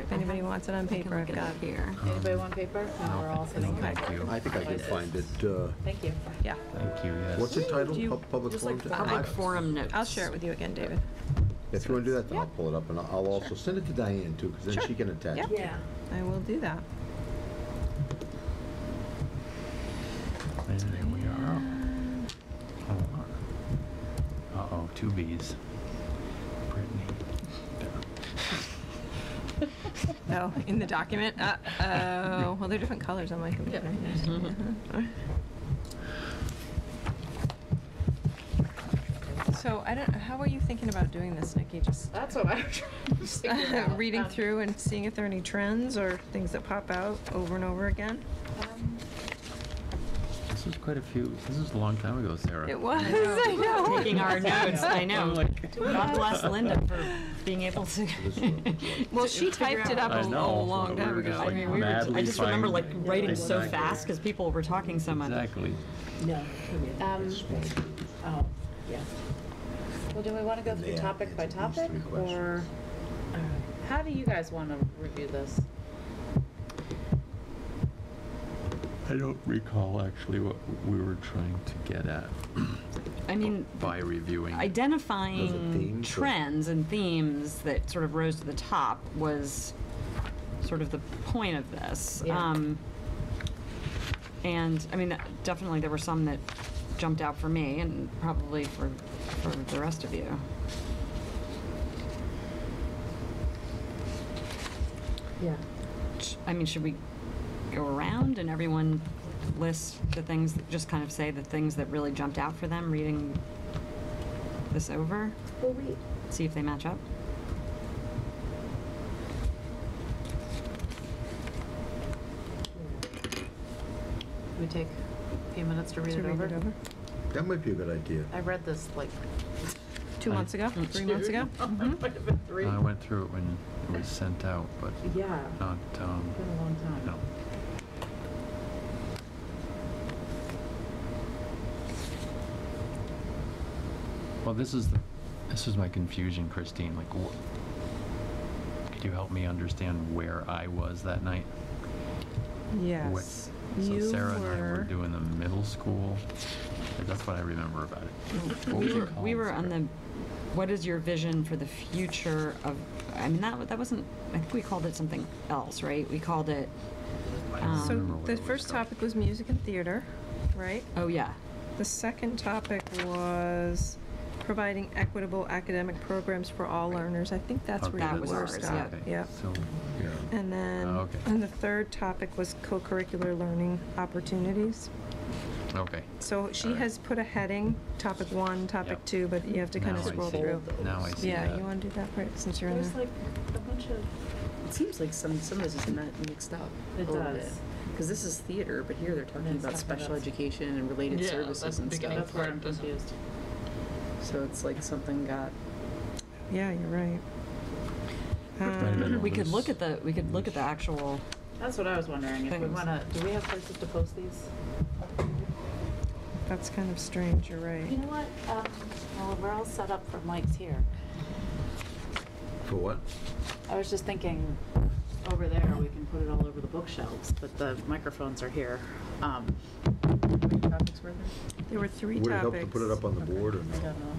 If anybody wants it on paper, I've got here. Anybody want paper? No, we're all sitting here. Thank you. I think I can find it. uh, Thank you. Yeah, Thank you, yes. What's it titled? Do you- Pub- Public Just Forum? like public forum notes. I'll share it with you again, David. If you want to do that, then I'll pull it up, and I'll- I'll also send it to Diane too, because then Sure. she can attach Yeah. it. Yeah. I will do that. And there we are. Hold on. Uh-oh, two Bs. *laughs* Oh, in the document? Uh, oh, well, they're different colors on my computer. *laughs* Mm-hmm. So I don't, how are you thinking about doing this, Nikki? Just That's what I'm trying to figure *laughs* out. reading Um, through and seeing if there are any trends or things that pop out over and over again? um, this was quite a few, this was a long time ago, Sarah. It was, I know. *laughs* Taking our *laughs* notes, I know. I'm like- God bless Linda for being able to. *laughs* Well, she typed it up I a a know, long we time were just ago. I like mean, we were, I madly just remember like finding- writing so Exactly. fast because people were talking so much. Exactly. Um, oh, yeah. Well, do we want to go through topic by topic, or how do you guys want to review this? I don't recall actually what we were trying to get at I mean, by reviewing. identifying themes or- trends and themes that sort of rose to the top was sort of the point of this. Yeah. Um, and I mean, definitely there were some that jumped out for me and probably for, for the rest of you. Yeah. Sh- I mean, should we go around and everyone lists the things, that just kind of say the things that really jumped out for them reading this over? Well, we, See if they match up? we take a few minutes to read To it read over. it over? That might be a good idea. I read this like Two I- months ago, three months ago? *laughs* Mhm. might have been three. I went through it when it was sent out, but Yeah, not, um, been a long time. no. Well, this is, the this is my confusion, Christine, like, wh- could you help me understand where I was that night? Yes. What- So You Sarah and I were were, doing the middle school, that's what I remember about it. What We it were, we called, were on Sarah? the, what is your vision for the future of, I mean, that, that wasn't, I think we called it something else, right? We called it, I don't um, so remember what the it was first called. topic was music and theater, right? oh, yeah. The second topic was providing equitable academic programs for all learners. I think that's Okay, where That you was were, ours, Scott. yeah. Yep. So, Yeah. And then, Oh, okay. and the third topic was co-curricular learning opportunities. okay. So she Alright. has put a heading, topic one, topic Yep. two, but you have to kind Now of I scroll see. through. Now I see Yeah, that. you want to do that part since you're in There's there? like a bunch of, It seems like some, some of this is mi- mixed up. It little does. bit. Because this is theater, but here they're talking it's about talking special about- education and related Yeah, services that's and beginning stuff. that's where I'm confused. So it's like something got, Yeah, you're right. Might have been Um, We could look at the, we could look at the actual, That's what I was wondering, if we Things. wanna, do we have places to post these? That's kind of strange, you're right. You right. know what, um, well, we're all set up for mics here. For what? I was just thinking, over there, we can put it all over the bookshelves, but the microphones are here. Um, how many topics were there? There were three Would it help to put it up on the board or I no? don't know.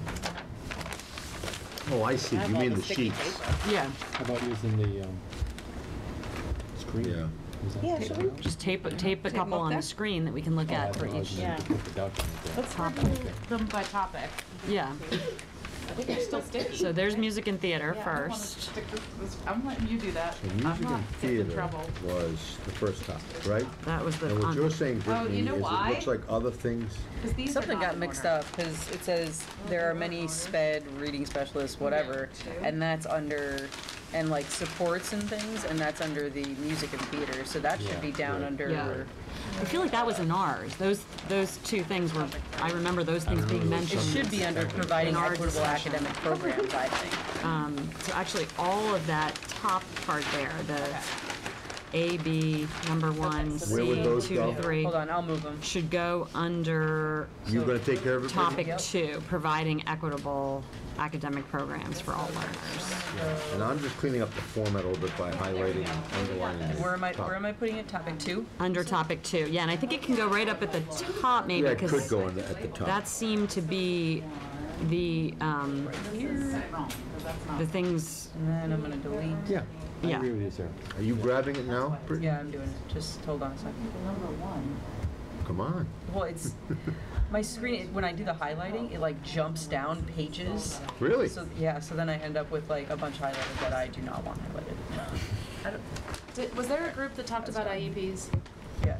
Oh, I see, I you mean the the sheets. paper. yeah, How about using the, um, screen? Yeah. Was that Yeah, should we just tape, tape a them couple up on there? the screen that we can look Oh, I at for thought I was each. gonna Yeah. put the document there. Let's Topic. review them by topic. Yeah, I think still sticky. so there's music and theater Yeah, I don't wanna first. stick this- this- I'm letting you do that. So I'm music not and getting in theater trouble. was the first topic, right? That was the. And what you're saying, Oh, you Brittany, is know it why? looks like other things, 'Cause these are Something not got in mixed order. up, because it says there are many sped reading specialists, whatever, and that's under, and like supports and things, and that's under the music and theater, so that should be down right. under. I feel like that was in ours. Those, those two things were, I remember those things being remember It mentioned. should be under providing In our equitable discussion. academic programs, I think. Um, so actually, all of that top part there, the A, B, number one, so Where would C, those two, go? three, Hold on, I'll move them. should go under You're gonna take care of it? Brittany? topic two, providing equitable academic programs for all learners. And I'm just cleaning up the format a little bit by highlighting and underlining. Where am I, where am I putting it? Topic two? Under topic two, yeah, and I think it can go right up at the top maybe, Yeah, it could because go in the- at the top. that seemed to be the, um, Wrong, 'cause that's not- the things, And then I'm gonna delete. Yeah. I yeah. agree with you, Sarah. Are you grabbing it now, Brittany? Yeah, I'm doing it. Just hold on a second. Number one. Come on. Well, it's, *laughs* my screen, when I do the highlighting, it like jumps down pages. Really? So, yeah, so then I end up with like a bunch highlighted that I do not want highlighted. *laughs* I don't- Did, was there a group that talked about IEPs? Yeah.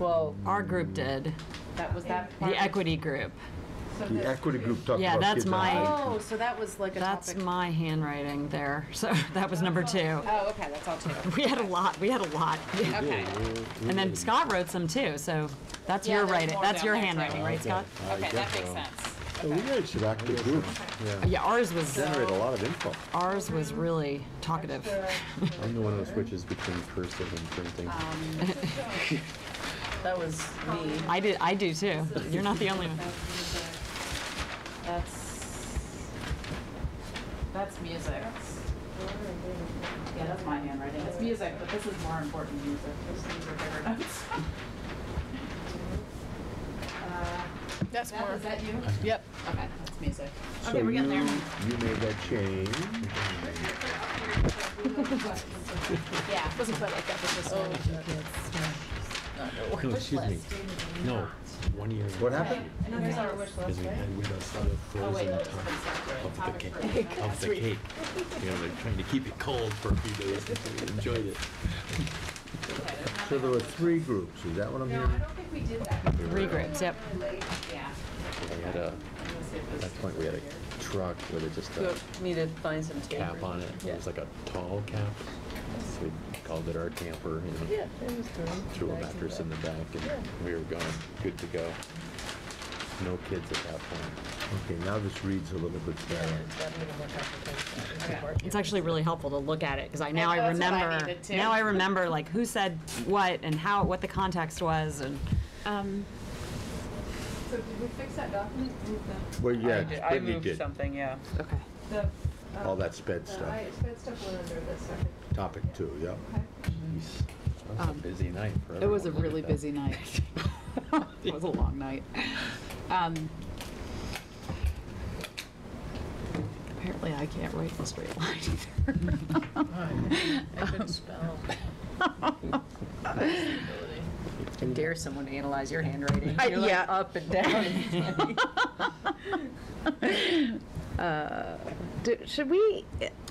Well, our group did, That was that part? the equity group. The equity group talked Yeah, about that's kids on my- high Oh, so that was like a That's topic. my handwriting there. *laughs* So that was number two. Oh, okay, that's all two. *laughs* We had a lot. We had a lot. Okay, *laughs* And then Scott wrote some too. So that's Yeah, your there's writing. more That's down your there, too. handwriting, right, Scott? okay, that makes sense. So we had some active groups, Yeah, ours was generate a lot of info. ours was really talkative. I'm the one who switches between cursive and printing. Um, That was me. I did. I do too. You're not the only one. That's, that's music. Yeah, that's my handwriting. It's music, but this is more important music. Those things are bigger notes. Uh, That's Beth, more. is that you? Yep. Okay, that's music. So Okay, we're getting there. you- You made that change. *laughs* Yeah. Wasn't quite like that, but just. No, excuse me. No, one year. What happened? And then there's our wish Because list, we right? had, we got some Oh, wait, frozen no, top this has been started. of the Topic cake, *laughs* for- of the cake. You know, they're trying to keep it cold for a few days until we enjoyed it. *laughs* So there were three groups, is that what I'm No, I hearing? don't think we did that. Three groups. Yep. Yeah. We had a, at that point, we had a truck with a- just You a want to find some tape? cap on it. It was like a tall cap. So we called it our camper, you know. Yeah, it was good. Threw a mattress in the back and we were going, good to go. No kids at that point. Okay, now this reads a little bit better. It's actually really helpful to look at it because I now I That's what I remember. needed too. Now I remember like who said what and how what the context was and. Um, So did we fix that document? Move Well, yeah, I did- I Brittany moved did, something, yeah. Okay. The, all um, that sped the stuff. I- sped stuff went under this, I think. Topic two, yeah. Okay. Jeez, that was a Um, busy night for It was a everyone. really busy night. *laughs* It was a long night. Um, Apparently I can't write in a straight line either. I couldn't spell. *laughs* Dare someone to analyze your handwriting. I- You're like yeah. up and down. *laughs* Uh, do- Should we,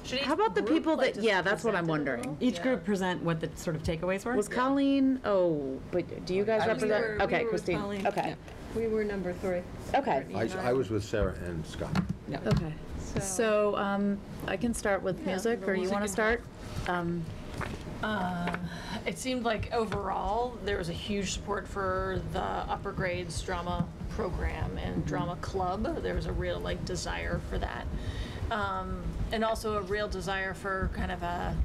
Should how about the group, people like, that, just yeah, that's what I'm present it a wondering. Each Yeah. group present what the sort of takeaways were. Was Colleen, oh, but do you guys I was represent? there. We Okay, were with Christine, Colleen. okay, We were number three. okay. I, I was with Sarah and Scott. Okay. So, um, I can start with Yeah, music, or you wanna start? Um, Um, it seemed like overall there was a huge support for the upper grades drama program and drama club. There was a real like desire for that, um, and also a real desire for kind of a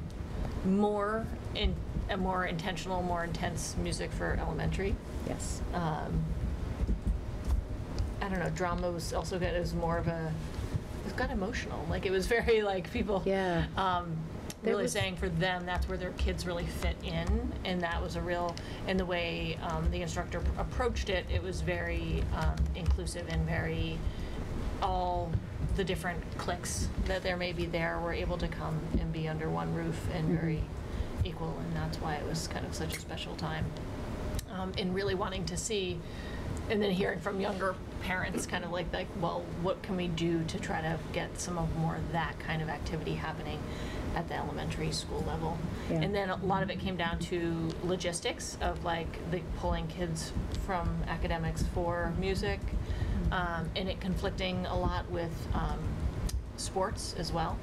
more in a more intentional, more intense music for elementary. yes. Um, I don't know. Drama was also good. It was more of a. It got emotional. Like it was very like people Yeah. um, There really was- saying for them that's where their kids really fit in, and that was a real. And the way um, the instructor pr- approached it, it was very um, inclusive and very all the different cliques that there may be there were able to come and be under one roof and very equal, and that's why it was kind of such a special time. Um, and really wanting to see, and then hearing from younger parents, kind of like like, well, what can we do to try to get some of more of that kind of activity happening at the elementary school level? Yeah. And then a lot of it came down to logistics of like the pulling kids from academics for music, um, and it conflicting a lot with um, sports as well,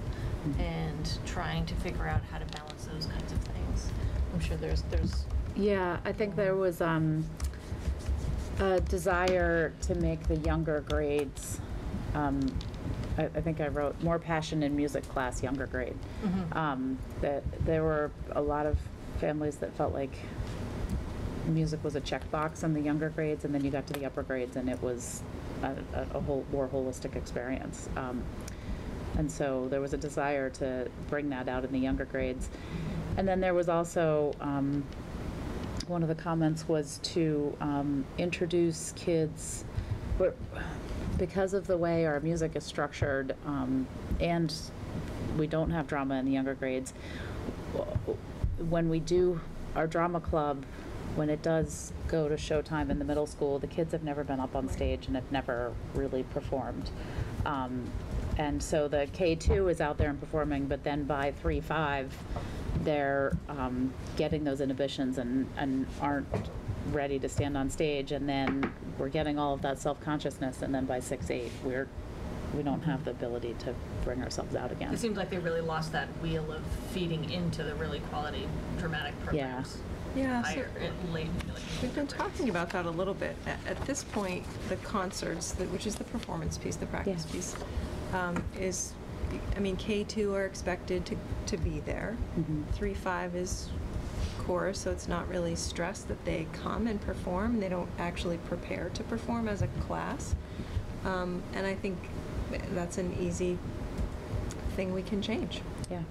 and trying to figure out how to balance those kinds of things. I'm sure there's there's Yeah, I think there was um, a desire to make the younger grades, um, I, I think I wrote more passion in music class, younger grade. Um, that there were a lot of families that felt like music was a checkbox in the younger grades, and then you got to the upper grades, and it was a, a, a whole more holistic experience. Um, and so there was a desire to bring that out in the younger grades. And then there was also, um, one of the comments was to um, introduce kids, but because of the way our music is structured, um, and we don't have drama in the younger grades, when we do our drama club, when it does go to showtime in the middle school, the kids have never been up on stage and have never really performed. Um, and so the K2 is out there and performing, but then by 3 5, they're um, getting those inhibitions and, and aren't ready to stand on stage, and then we're getting all of that self-consciousness, and then by six, eight, we're, we don't have the ability to bring ourselves out again. It seems like they really lost that wheel of feeding into the really quality dramatic programs. Yeah, so Higher, late, like. we've been talking about that a little bit. At, at this point, the concerts, the- which is the performance piece, the practice Yeah. piece, um, is, I mean, K2 are expected to, to be there. Mhm. Three, five is chorus, so it's not really stressed that they come and perform. They don't actually prepare to perform as a class. Um, and I think that's an easy thing we can change. Yeah.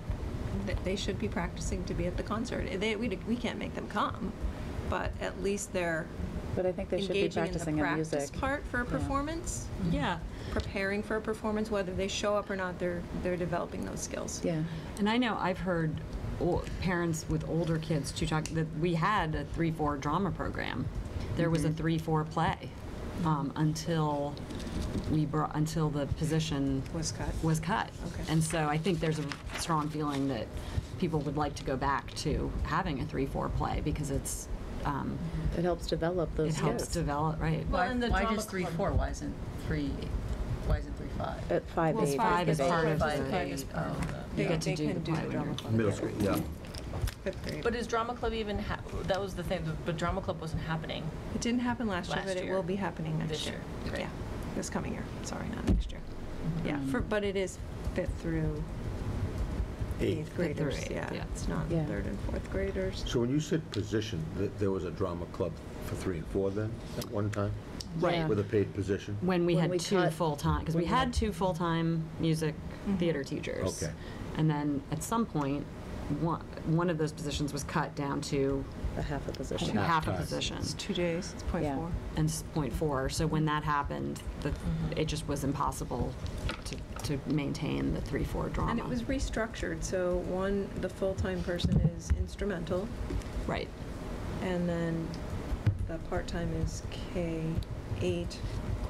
That they should be practicing to be at the concert. They, we, we can't make them come, but at least they're But I think they should be engaging in the practicing in practice music. part for a Yeah. performance, Yeah. preparing for a performance, whether they show up or not, they're, they're developing those skills. Yeah. And I know I've heard ol- parents with older kids to talk that we had a three four drama program. There was a Mm-hmm. three four play um, until we brought until the position Was cut. was cut. Okay. And so I think there's a strong feeling that people would like to go back to having a three four play because it's um, It helps develop those it helps skills. develop right. Well, Why, and the why drama just three, club- four? Why isn't three, why isn't three, five? At five, Well, eight. five is part of Five the- A, oh, They, You get to they do can the do the drama club. Middle school, yeah. Fifth grade. But is drama club even, ha- that was the thing, but drama club wasn't happening. It didn't happen last year, Last but it year. will be happening next This year. year, great. Yeah, this coming year, sorry, not next year. Mm-hmm. Yeah, for, but it is fifth through eighth Eighth. through graders, eighth, yeah. yeah. It's not Yeah. third and fourth graders. So when you said position, th- there was a drama club for three and four then, at one time? Right. With a paid position? when we When had we two cut- full time because we when we had had- two full time music mm-hmm. theater teachers. Okay. And then at some point, one one of those positions was cut down to A half a position. Half half a time. position It's two days, it's point Yeah. four. and s- point four. So when that happened, the, mm-hmm. it just was impossible to, to maintain the three four drama. And it was restructured, so one, the full-time person is instrumental, right. and then the part-time is K eight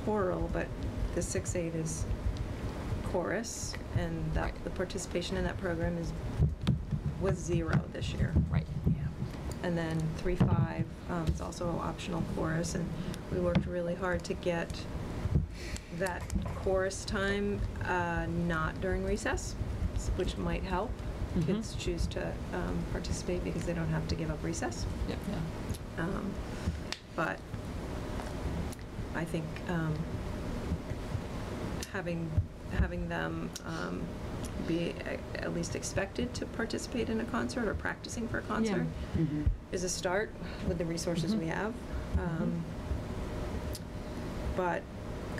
choral, but the six eight is chorus, and that, the participation in that program is, was zero this year. Right. Yeah. And then three five um, is also an optional chorus, and we worked really hard to get that chorus time uh, not during recess, which might help. Mhm. Kids choose to um, participate because they don't have to give up recess. Yep. Um, But I think um, having, having them um, be a- at least expected to participate in a concert or practicing for a concert Mhm. is a start with the resources we have. Um, But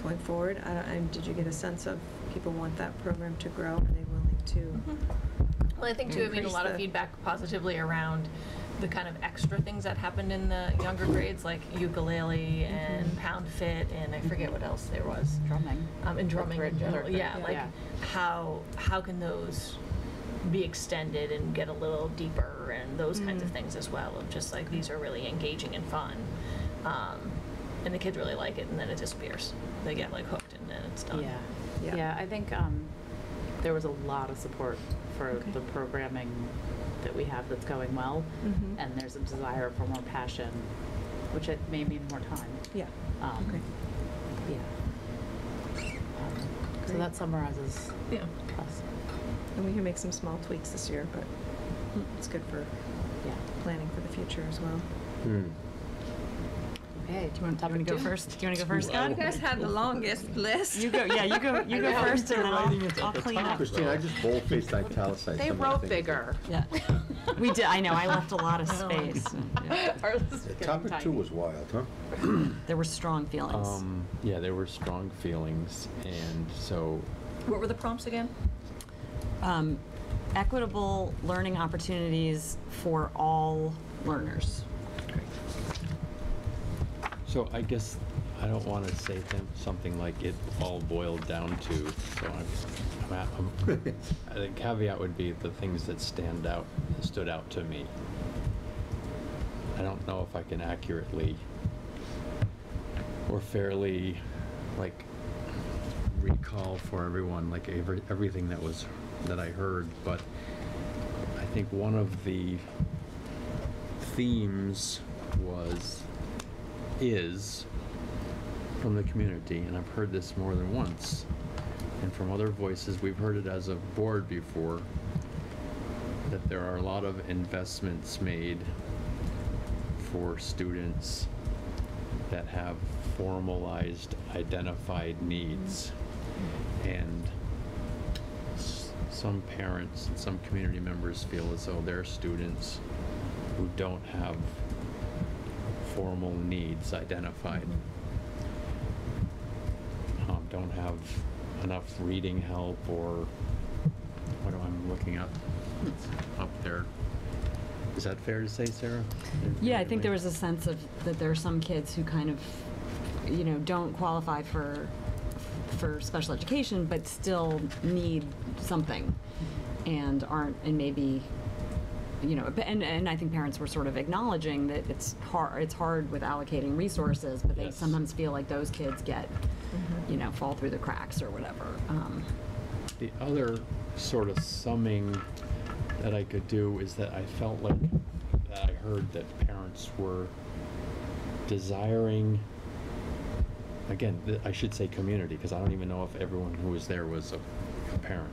going forward, I don't, and did you get a sense of people want that program to grow? Are they willing to? Well, I think too, I mean, a Increase lot of the- feedback positively around the kind of extra things that happened in the younger grades, like ukulele and pound fit, and I forget what else there was. Drumming. Um, and drumming in general, third yeah, like yeah. how, how can those be extended and get a little deeper and those kinds of Mm. things as well, of just like, these are really engaging and fun. Um, and the kids really like it and then it disappears. They get like hooked and then it's done. Yeah, Yeah. yeah, I think, um, there was a lot of support for Okay. the programming that we have that's going well. Mhm. And there's a desire for more passion, which it may mean more time. Yeah, Um, okay. Yeah. Um, So Great. that summarizes Yeah. us, And we can make some small tweaks this year, but it's good for yeah. planning for the future as well. Hmm. Okay, do you want Do you want to go first? Do you want to go first, Scott? You guys had the longest *laughs* list. You go. Yeah, you go. You go first, and then I'll, I'll clean up. Christine, I just bold-faced italicized They some of the wrote bigger. Yeah. We did. I know. I left a lot of space. *laughs* Yeah. Ours is Yeah, getting Topic two was wild, huh? *clears throat* There were strong feelings. Um, yeah, there were strong feelings, and so What were the prompts again? um, equitable learning opportunities for all learners. So I guess I don't want to say them, something like it all boiled down to, so I'm, I'm, at- I'm, *laughs* the caveat would be the things that stand out, stood out to me. I don't know if I can accurately or fairly, like, recall for everyone, like, every, everything that was, that I heard, but I think one of the themes was is from the community, and I've heard this more than once, and from other voices, we've heard it as a board before, that there are a lot of investments made for students that have formalized, identified needs. And some parents and some community members feel as though their students who don't have formal needs identified um, don't have enough reading help or what am I looking up up there? Is that fair to say, Sarah? Yeah, I think there was a sense of, that there are some kids who kind of, you know, don't qualify for, for special education, but still need something and aren't, and maybe, you know, and, and I think parents were sort of acknowledging that it's hard, it's hard with allocating resources, but they Yes. sometimes feel like those kids get, you know, fall through the cracks or whatever. Um, The other sort of summing that I could do is that I felt like that I heard that parents were desiring, again, th- I should say community, because I don't even know if everyone who was there was a, a parent.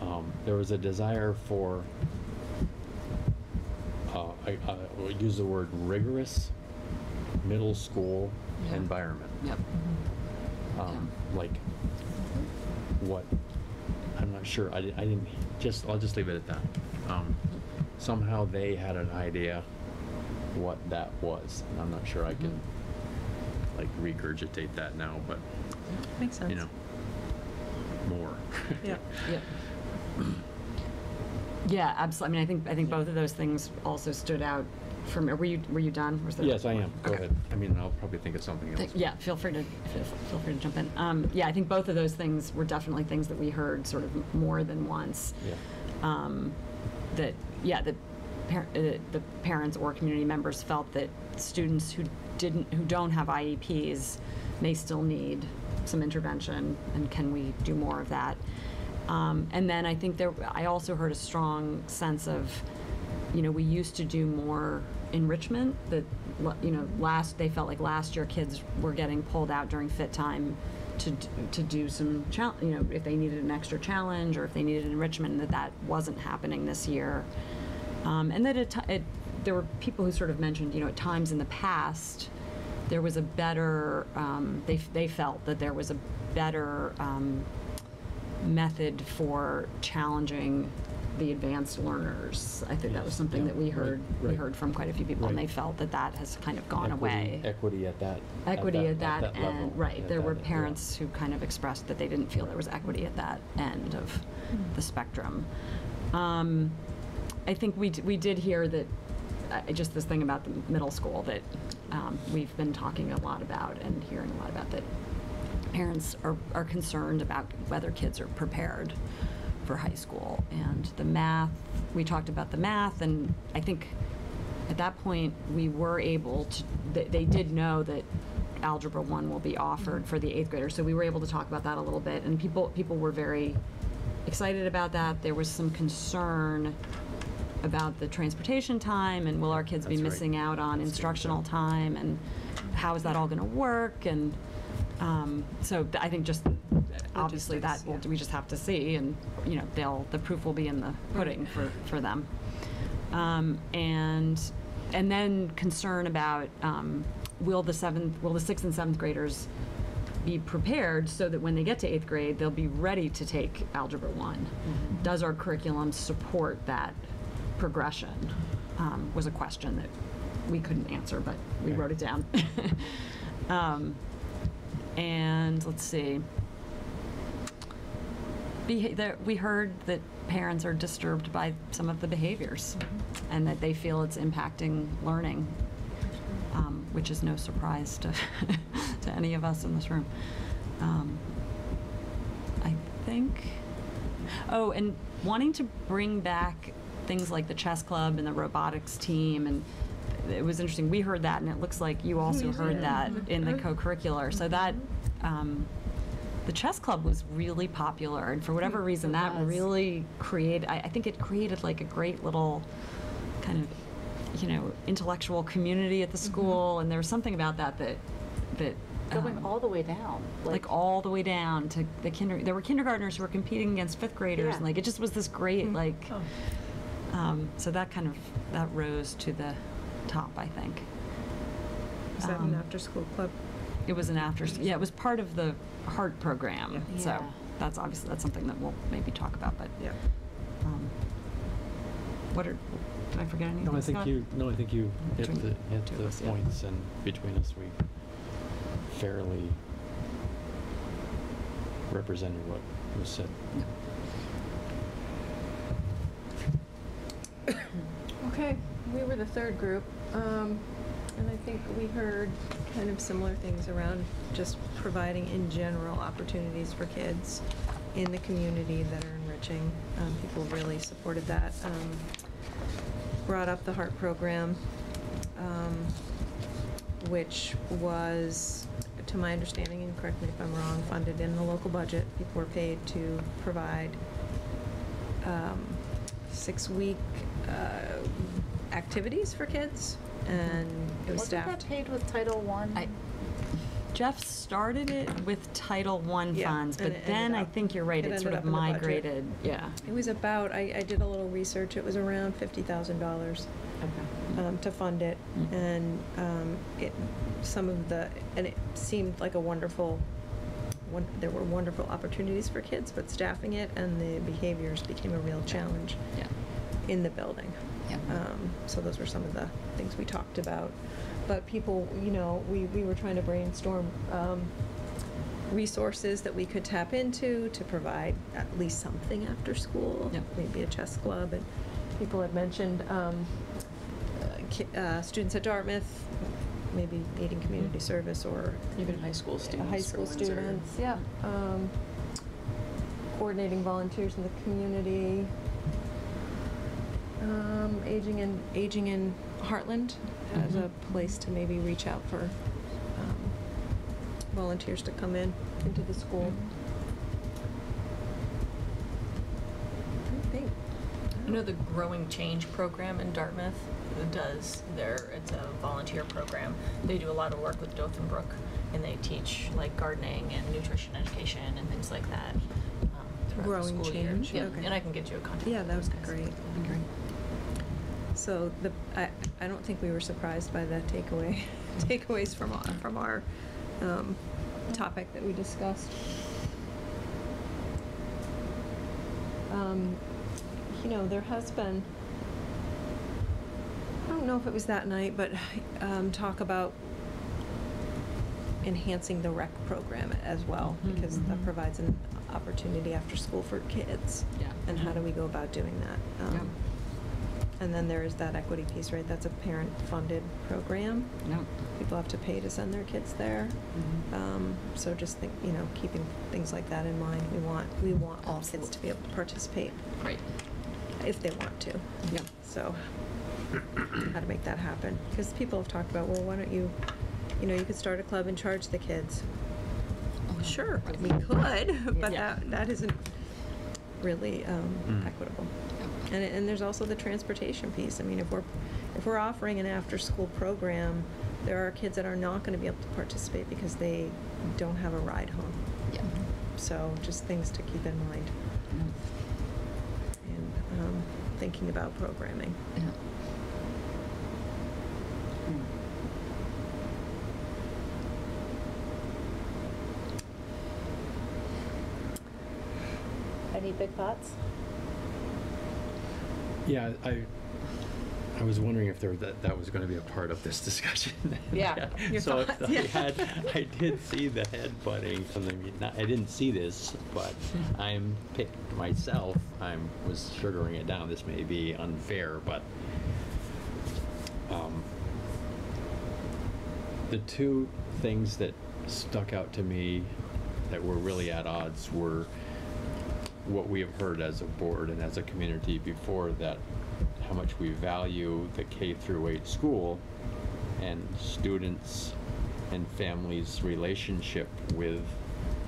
Um, there was a desire for, uh, I, I will use the word rigorous middle school Yeah. environment Yep. um, like what I'm not sure I, di- I didn't just I'll just leave it at that um, somehow they had an idea what that was and I'm not sure I can like regurgitate that now but Makes sense. you know more *laughs* Yeah. Yep. *clears throat* Yeah, absolutely. I mean, I think, I think both of those things also stood out for me. Were you, were you done? Was there- yes I am go Okay. ahead I mean I'll probably think of something else Th- Yeah, feel free to, feel feel free to jump in. Um, yeah, I think both of those things were definitely things that we heard sort of more than once. yeah Um, that, yeah, the, par- uh, the parents or community members felt that students who didn't, who don't have IEPs may still need some intervention, and can we do more of that? Um, and then I think there, I also heard a strong sense of, you know, we used to do more enrichment that, you know, last, they felt like last year kids were getting pulled out during fit time to, to do some, challenge. you know, if they needed an extra challenge or if they needed enrichment, that that wasn't happening this year. Um, and that it, it, there were people who sort of mentioned, you know, at times in the past, there was a better, um, they, they felt that there was a better, um, method for challenging the advanced learners. I think that was something yeah, that we right, heard, we right. heard from quite a few people, and Right. they felt that that has kind of gone equity, away. equity at that Equity at that, level, end, right, at there were that- yeah. parents who kind of expressed that they didn't feel there was equity at that end of the spectrum. Um, I think we, d- we did hear that, uh, just this thing about the middle school that um, we've been talking a lot about and hearing a lot about, that parents are, are concerned about whether kids are prepared for high school. And the math, we talked about the math, and I think at that point, we were able to, they, they did know that Algebra 1 will be offered for the eighth grader. so we were able to talk about that a little bit, and people, people were very excited about that. There was some concern about the transportation time, and will our kids be That's right. missing out on instructional time, and how is that all gonna work, and, um, so th- I think just, obviously that, will yeah. we just have to see, and, you know, they'll, the proof will be in the pudding for, for them. Um, and, and then concern about, um, will the seventh, will the sixth and seventh graders be prepared so that when they get to eighth grade, they'll be ready to take Algebra 1? Does our curriculum support that progression? Um, was a question that we couldn't answer, but we wrote it down. *laughs* um, and let's see. Beha- we heard that parents are disturbed by some of the behaviors and that they feel it's impacting learning, um, which is no surprise to, *laughs* to any of us in this room. Um, I think, oh, and wanting to bring back things like the chess club and the robotics team and it was interesting. We heard that, and it looks like you also heard that in the co-curricular. So that um, the chess club was really popular, and for whatever reason, that really created. I, I think it created like a great little kind of you know, intellectual community at the school, and there was something about that that, that. Going um, all the way down. like all the way down to the kinder. There were kindergartners who were competing against fifth graders, Yeah. and like it just was this great like. Oh. Um, so that kind of that rose to the top, I think. Is that an Um, after-school club? It was an after. School. Yeah, it was part of the heart program. Yeah. So Yeah. that's obviously that's something that we'll maybe talk about. But Yeah. um, what are? Did I forget anything? No, I think Scott? you, no, I think you hit Between the, hit two the us, yeah. points, and between us, we fairly represented what was said. Okay, we were the third group, um, and I think we heard kind of similar things around just providing in general opportunities for kids in the community that are enriching. Um, people really supported that. Um, brought up the heart program, um, which was, to my understanding, and correct me if I'm wrong, funded in the local budget. People were paid to provide um, six-week uh, activities for kids, and it was Wasn't staffed. that paid with Title One? I- Jeff started it with Title One Yeah, funds, and but it then ended I up- think you're right. it It sort of up in the budget. migrated. Yeah. It was about, I, I did a little research, it was around fifty thousand dollars um, to fund it, Mm. and um, it, some of the, and it seemed like a wonderful, one, there were wonderful opportunities for kids, but staffing it and the behaviors became a real challenge Yeah. in the building. Yeah. Um, so those were some of the things we talked about. But people, you know, we, we were trying to brainstorm um, resources that we could tap into to provide at least something after school. Yep. Maybe a chess club. And people had mentioned um, uh, uh, students at Dartmouth, maybe needing community service or Even high school students. high school students. Yeah. Um, coordinating volunteers in the community. Um, aging in aging in Hartland as a Mhm. place to maybe reach out for um, volunteers to come in into the school. I think. You know the Growing Change program in Dartmouth does their it's a volunteer program. They do a lot of work with Dothan Brook and they teach like gardening and nutrition education and things like that. Um, throughout Growing the school year. Change, Yeah, okay. and I can get you a contact. Yeah, that would be guys. great. So the, I, I don't think we were surprised by the takeaway, *laughs* takeaways from our, from our, um, topic that we discussed. Um, you know, there has been, I don't know if it was that night, but, um, talk about enhancing the rec program as well, Mhm, because that mhm. provides an opportunity after school for kids. Yeah. And how do we go about doing that? Yeah. Um, And then there is that equity piece, right? That's a parent-funded program. No. People have to pay to send their kids there. Mhm. Um, so just think, you know, keeping things like that in mind. We want, we want all kids to be able to participate Right. if they want to. Yeah. So, how to make that happen? Because people have talked about, well, why don't you, you know, you could start a club and charge the kids. Oh, Sure, Right. we could, *laughs* but Yeah. that, that isn't really um, Mm. equitable. And, and there's also the transportation piece. I mean, if we're, if we're offering an after-school program, there are kids that are not gonna be able to participate because they don't have a ride home. Yeah. So just things to keep in mind Yeah. and um, thinking about programming. Yeah. Any big thoughts? Yeah, I, I was wondering if there, that, that was gonna be a part of this *laughs* discussion. Yeah, your So thoughts, I yeah. had, I did see the head butting from the, mu- not, I didn't see this, but I'm picked myself, I'm, was sugaring it down, this may be unfair, but, um, the two things that stuck out to me that were really at odds were what we have heard as a board and as a community before that how much we value the K through 8 school and students and families relationship with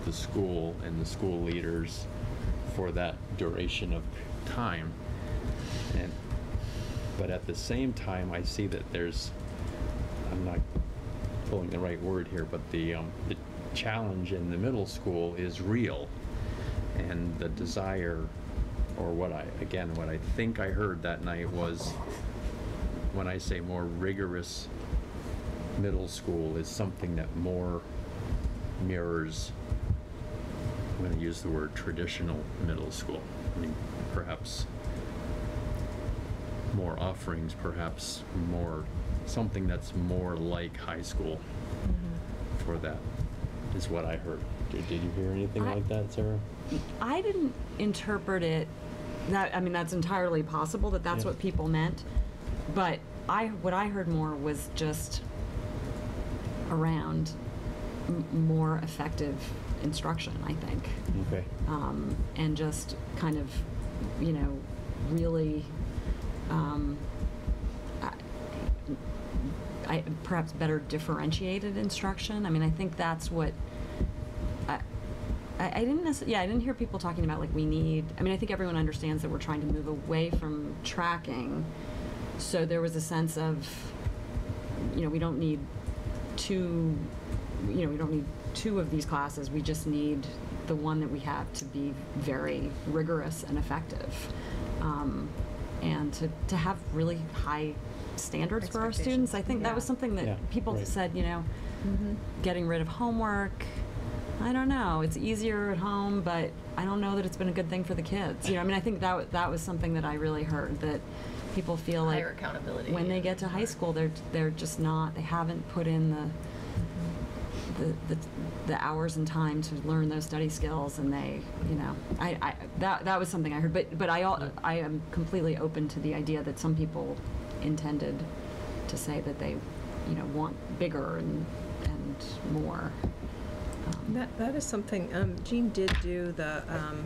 the school and the school leaders for that duration of time and But at the same time, I see that there's, I'm not pulling the right word here, but the, um, the challenge in the middle school is real. And the desire, or what I, again, what I think I heard that night was, when I say more rigorous middle school is something that more mirrors, I'm gonna use the word traditional middle school. I mean, perhaps more offerings, perhaps more, something that's more like high school mm-hmm. for that, is what I heard. Did, you hear anything I- like that, Sarah? I didn't interpret it, that, I mean, that's entirely possible that that's Yeah. what people meant. But I, what I heard more was just around m- more effective instruction, I think. Okay. um, and just kind of, you know, really, um, I, perhaps better differentiated instruction. I mean, I think that's what. I, I I didn't necessarily, yeah, I didn't hear people talking about like we need. I mean, I think everyone understands that we're trying to move away from tracking. So there was a sense of, you know, we don't need two, you know, we don't need two of these classes. We just need the one that we have to be very rigorous and effective. Um, and to, to have really high standards for our students. I think that was something that Yeah, people right. said, you know, getting rid of homework. I don't know. It's easier at home, but I don't know that it's been a good thing for the kids. You know, I mean, I think that that was something that I really heard that people feel like Higher accountability. when they get to high school, they're they're just not. They haven't put in the the, the, the hours and time to learn those study skills and they you know I, I that that was something I heard but but I al- I am completely open to the idea that some people intended to say that they you know want bigger and and more That, that is something, um, Gene did do the, um,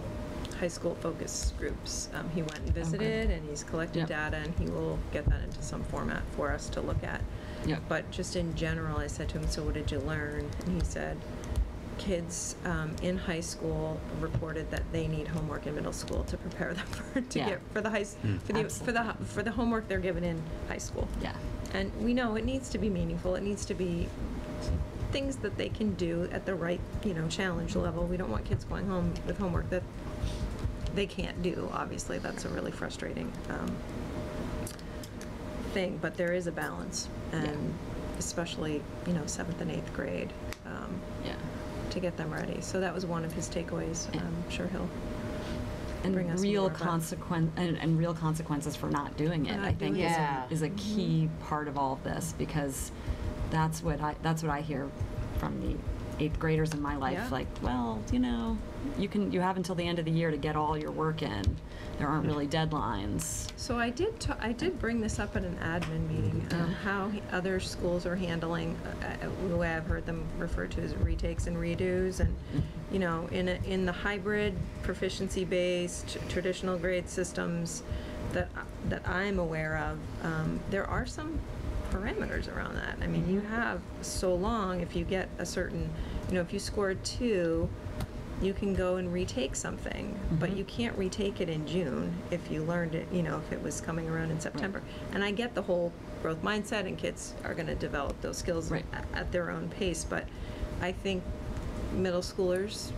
high school focus groups. Um, he went and visited and he's collected Yep. data and he will get that into some format for us to look at. Yep. But just in general, I said to him, so what did you learn? And he said, kids, um, in high school reported that they need homework in middle school to prepare them *laughs* for, to Yeah. get, for the high, s- Hmm. for the, for the, hu- for the homework they're given in high school. yeah And we know it needs to be meaningful. It needs to be things that they can do at the right, you know, challenge level. We don't want kids going home with homework that they can't do. Obviously, that's a really frustrating um, thing. But there is a balance, and especially, you know, seventh and eighth grade, um, yeah to get them ready. So that was one of his takeaways. Yeah. I'm sure he'll. and bring us real consequence and, and real consequences for not doing it not i think doing is, a, is a key part of all of this because that's what i that's what i hear from the eighth graders in my life Yeah. like well you know you can you have until the end of the year to get all your work in. There aren't really deadlines. So I did, ta- I did bring this up at an admin meeting, um, how he- other schools are handling, uh, uh, the way I've heard them referred to as retakes and redos, and, you know, in, a- in the hybrid, proficiency-based, traditional grade systems that, that I'm aware of, um, there are some parameters around that. I mean, you have so long, if you get a certain, you know, if you score two, you can go and retake something, but Mhm. you can't retake it in June if you learned it, you know, if it was coming around in September. And I get the whole growth mindset and kids are gonna develop those skills Right. a- at their own pace, but I think middle schoolers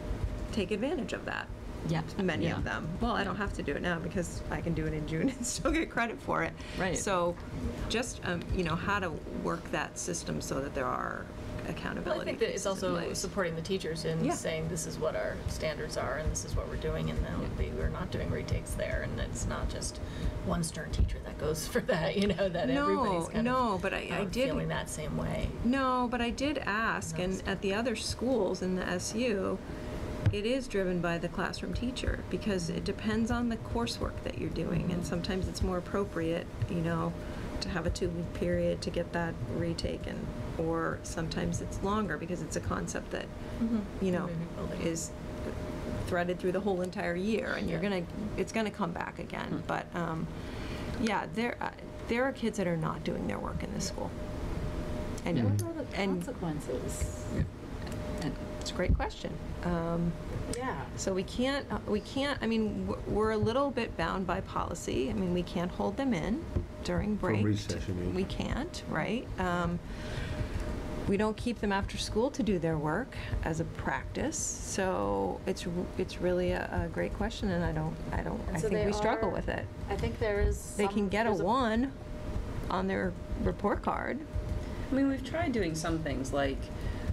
take advantage of that. Yep. Many Yeah. of them. Well, I don't have to do it now because I can do it in June *laughs* and still get credit for it. Right. So just, um, you know, how to work that system so that there are accountability Well, I think that it's pieces in also place. supporting the teachers in Yeah. saying this is what our standards are and this is what we're doing and then we- we're not doing retakes there and it's not just one stern teacher that goes *laughs* for that, you know, that No, everybody's kind of no, but I- I did- feeling that same way. No, but I did ask, and at the other schools in the SU, it is driven by the classroom teacher because it depends on the coursework that you're doing, and sometimes it's more appropriate, you know, to have a two-week period to get that retaken, or sometimes it's longer because it's a concept that, you know, Maybe building. is threaded through the whole entire year, and you're Yeah. gonna, it's gonna come back again. But, um, yeah, there, uh, there are kids that are not doing their work in this school. And, Yeah. What are the and consequences? And- it's a great question. Um, Yeah. so we can't, uh, we can't, I mean, we're a little bit bound by policy. I mean, we can't hold them in. during break. recess, you mean? We can't, right? Um, we don't keep them after school to do their work as a practice, so it's, it's really a, a great question, and I don't, I don't, And I so think they we struggle with it. I think there is They some- can get a there's one on their report card. I mean, we've tried doing some things like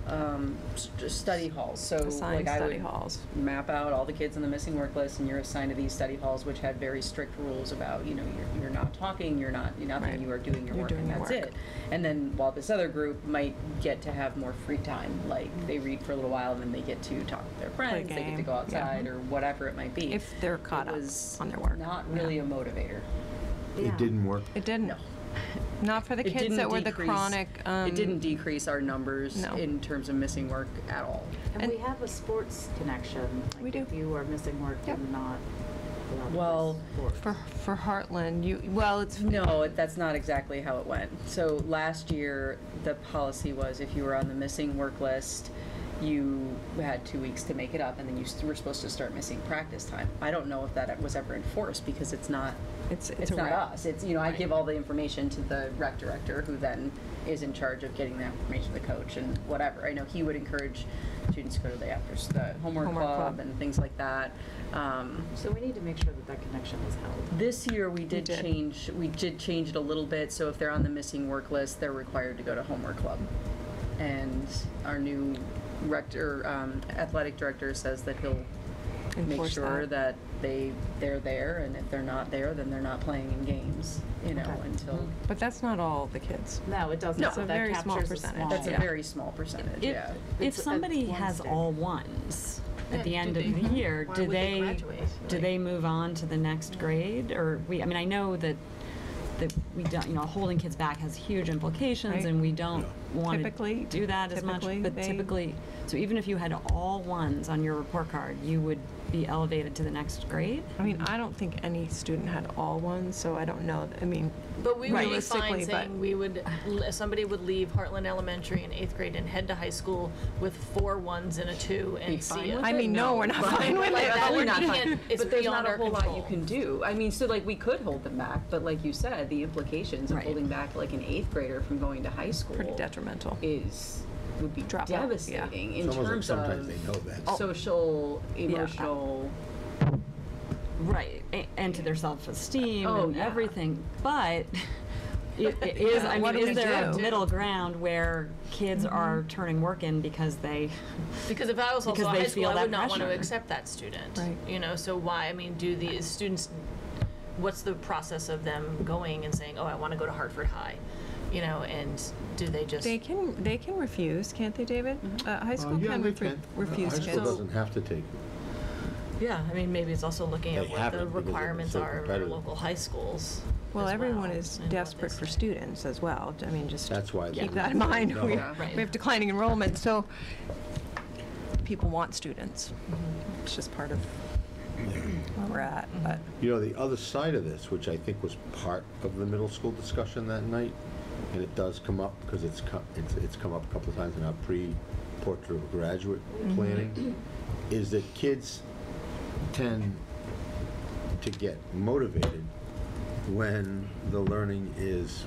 um, st- study halls. So, Assigned like, I study would halls. map out all the kids in the missing work list, and you're assigned to these study halls, which had very strict rules about, you know, you're, you're not talking, you're not, you're nothing, Right. you are doing your You're work, doing and your that's work. it. And then, while this other group might get to have more free time, like they read for a little while, and then they get to talk with their friends, they get to game, go yeah. outside, or whatever it might be. If they're caught it up was on their work, Not yeah. really a motivator. Yeah. It didn't work. It didn't. No. Not for the It kids didn't that were the decrease- chronic, um. it didn't decrease our numbers no. in terms of missing work at all. And And- we have a sports connection. We do. If you are missing work Yep. and not allowed to Well, play sports. For, for Hartland, you, well, it's. No, it- that's not exactly how it went. So last year, the policy was if you were on the missing work list, you had two weeks to make it up, and then you st- were supposed to start missing practice time. I don't know if that was ever enforced because it's not. It's, it's It's not rec. us. It's you know I give all the information to the rec director, who then is in charge of getting the information to the coach and whatever. I know he would encourage students to go to the after s- the homework, Homework club, club. and things like that. Um, So we need to make sure that that connection is held. this year, we did did. change, we did change it a little bit, so if they're on the missing work list, they're required to go to homework club. And our new rector, um, athletic director says that he'll make Enforce sure that. That they, they're there, and if they're not there, then they're not playing in games, you know, Okay. until, mm-hmm. But that's not all the kids. No, it doesn't. No. So It's a that very small captures percentage. small- that's a Yeah. very small percentage, If, yeah. if It's- somebody it's one has stick. all ones at the end do of the year, why do would they they, graduate? do Like- they move on to the next grade? Or we, I mean, I know that, that we don't, you know, holding kids back has huge implications Right. and we don't want to Typically- do that as much. But they- typically, so even if you had all ones on your report card, you would be elevated to the next grade? I mean, I don't think any student had all ones, so I don't know, I mean, But we would be Realistically, fine but- saying we would, somebody would leave Hartland Elementary in eighth grade and head to high school with four ones and a two Be and fine see it. I mean, no, we're not fine with Like that, we're not not fine. fine. It's but there's beyond not a our whole lot you control. can do. I mean, so like we could hold them back, but like you said, the implications of Right. holding back like an eighth grader from going to high school pretty detrimental. is would be Drop out, yeah. devastating in It's almost like terms sometimes of they know that. social, emotional. Right, a- and to their self-esteem Oh, and yeah. everything, but *laughs* it, it is, I What mean, do is we there a do? middle ground where kids Mm-hmm. are turning work in because they, Because if I was also Because they high school, feel I that would not want to pressure. accept that student. Right. You know, so why, I mean, do these students, what's the process of them going and saying, oh, I want to go to Hartford High? You know, and do they just? They can, they can refuse, can't they, David? Uh, high Uh, school yeah, can they refre- can. refuse High kids. school doesn't have to take. Yeah, I mean, maybe it's also looking They at what haven't the because they've been requirements so are of our competitive. local high schools. Well, as everyone well, is and what desperate for say. students as well. I mean, just That's why. keep they- that in mind. No. We Yeah. Right. we have declining enrollment, so people want students. Mm-hmm. It's just part of where we're at, but. You know, the other side of this, which I think was part of the middle school discussion that night, and it does come up, because it's come, it's, it's come up a couple of times in our pre-portrait of graduate mm-hmm. planning, is that kids tend to get motivated when the learning is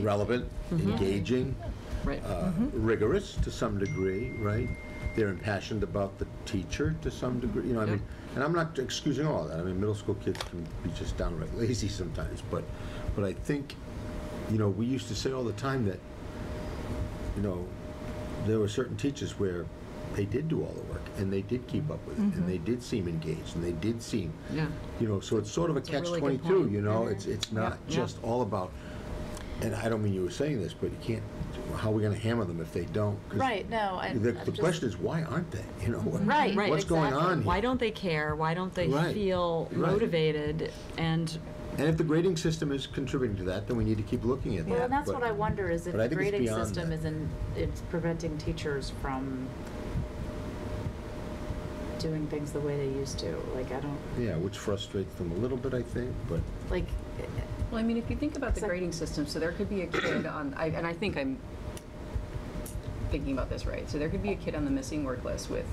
relevant, mm-hmm. engaging, right, uh, mm-hmm. rigorous to some degree, right? They're impassioned about the teacher to some degree, you know, I mean, and I'm not excusing all that. I mean, middle school kids can be just downright *laughs* lazy sometimes, but, but I think, you know, we used to say all the time that, you know, there were certain teachers where they did do all the work, and they did keep up with it, and mm-hmm. they did seem engaged, and they did seem, yeah. you know, so it's sort of a a really catch-22, point. you know? Mm-hmm. It's, it's not Yeah. just all about, and I don't mean you were saying this, but you can't, how are we gonna hammer them if they don't? 'Cause Right, no, I. The, the question is, why aren't they, you know? what- Right, Right, What's going exactly. on here? Why don't they care? Why don't they Right, feel right. motivated? And And if the grading system is contributing to that, then we need to keep looking at that. Well, and that's but- what I wonder is if the grading system that. is in, it's preventing teachers from doing things the way they used to. Like, I don't, Yeah, which frustrates them a little bit, I think, but, like, Well, I mean, if you think about the It's like- grading system, so there could be a kid on, I, and I think I'm thinking about this right. So there could be a kid on the missing work list with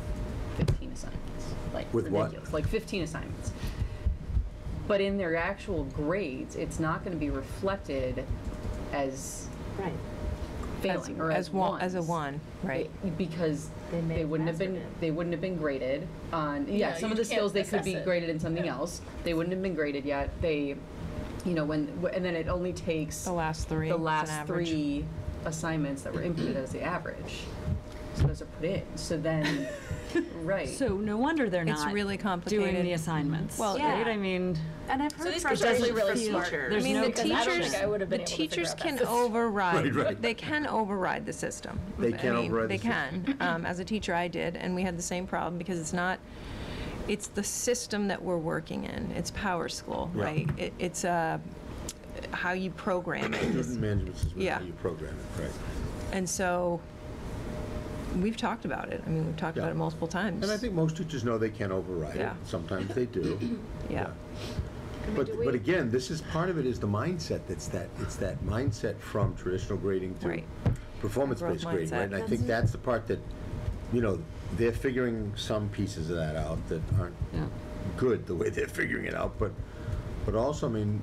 15 assignments, like With what? like 15 assignments. But in their actual grades, it's not gonna be reflected as Right. failing or as one, as a ones. one, right? It- Because They may they have wouldn't have been, mastered it. they wouldn't have been graded on, yeah, Yeah, some of you the can't skills, they could be assess it. graded in something Yeah. else. They wouldn't have been graded yet. They, you know, when, wh- and then it only takes The last three. the it's an last average. three assignments that were inputted as the average. So those are put in. So then, *laughs* *laughs* right. So no wonder they're It's not really complicated. doing complicated. the assignments, Well, right? I mean, And I've So heard these kids are frustrations really from smart. teachers. There's I mean, no the Because I don't teachers, think I would have the able to figure teachers out that can system. override, *laughs* Right, right. they can override the system. They I can mean, override the They system. can. *clears throat* Um, As a teacher, I did, and we had the same problem because it's not, it's the system that we're working in. It's Power School, Yeah. right? It- It's uh, how you program it. is- Student management system is Yeah. how you program it, right? And so, we've talked about it. I mean, we've talked Yeah. about it multiple times. And I think most teachers know they can't override it. Yeah. Sometimes they do. *coughs* Yeah. But, do but we- again, this is, part of it is the mindset, that's that, it's that mindset from traditional grading to Right. performance-based Growth grading, right? mindset. And I think that's the part that, you know, they're figuring some pieces of that out that aren't yeah. good the way they're figuring it out, but, but also, I mean,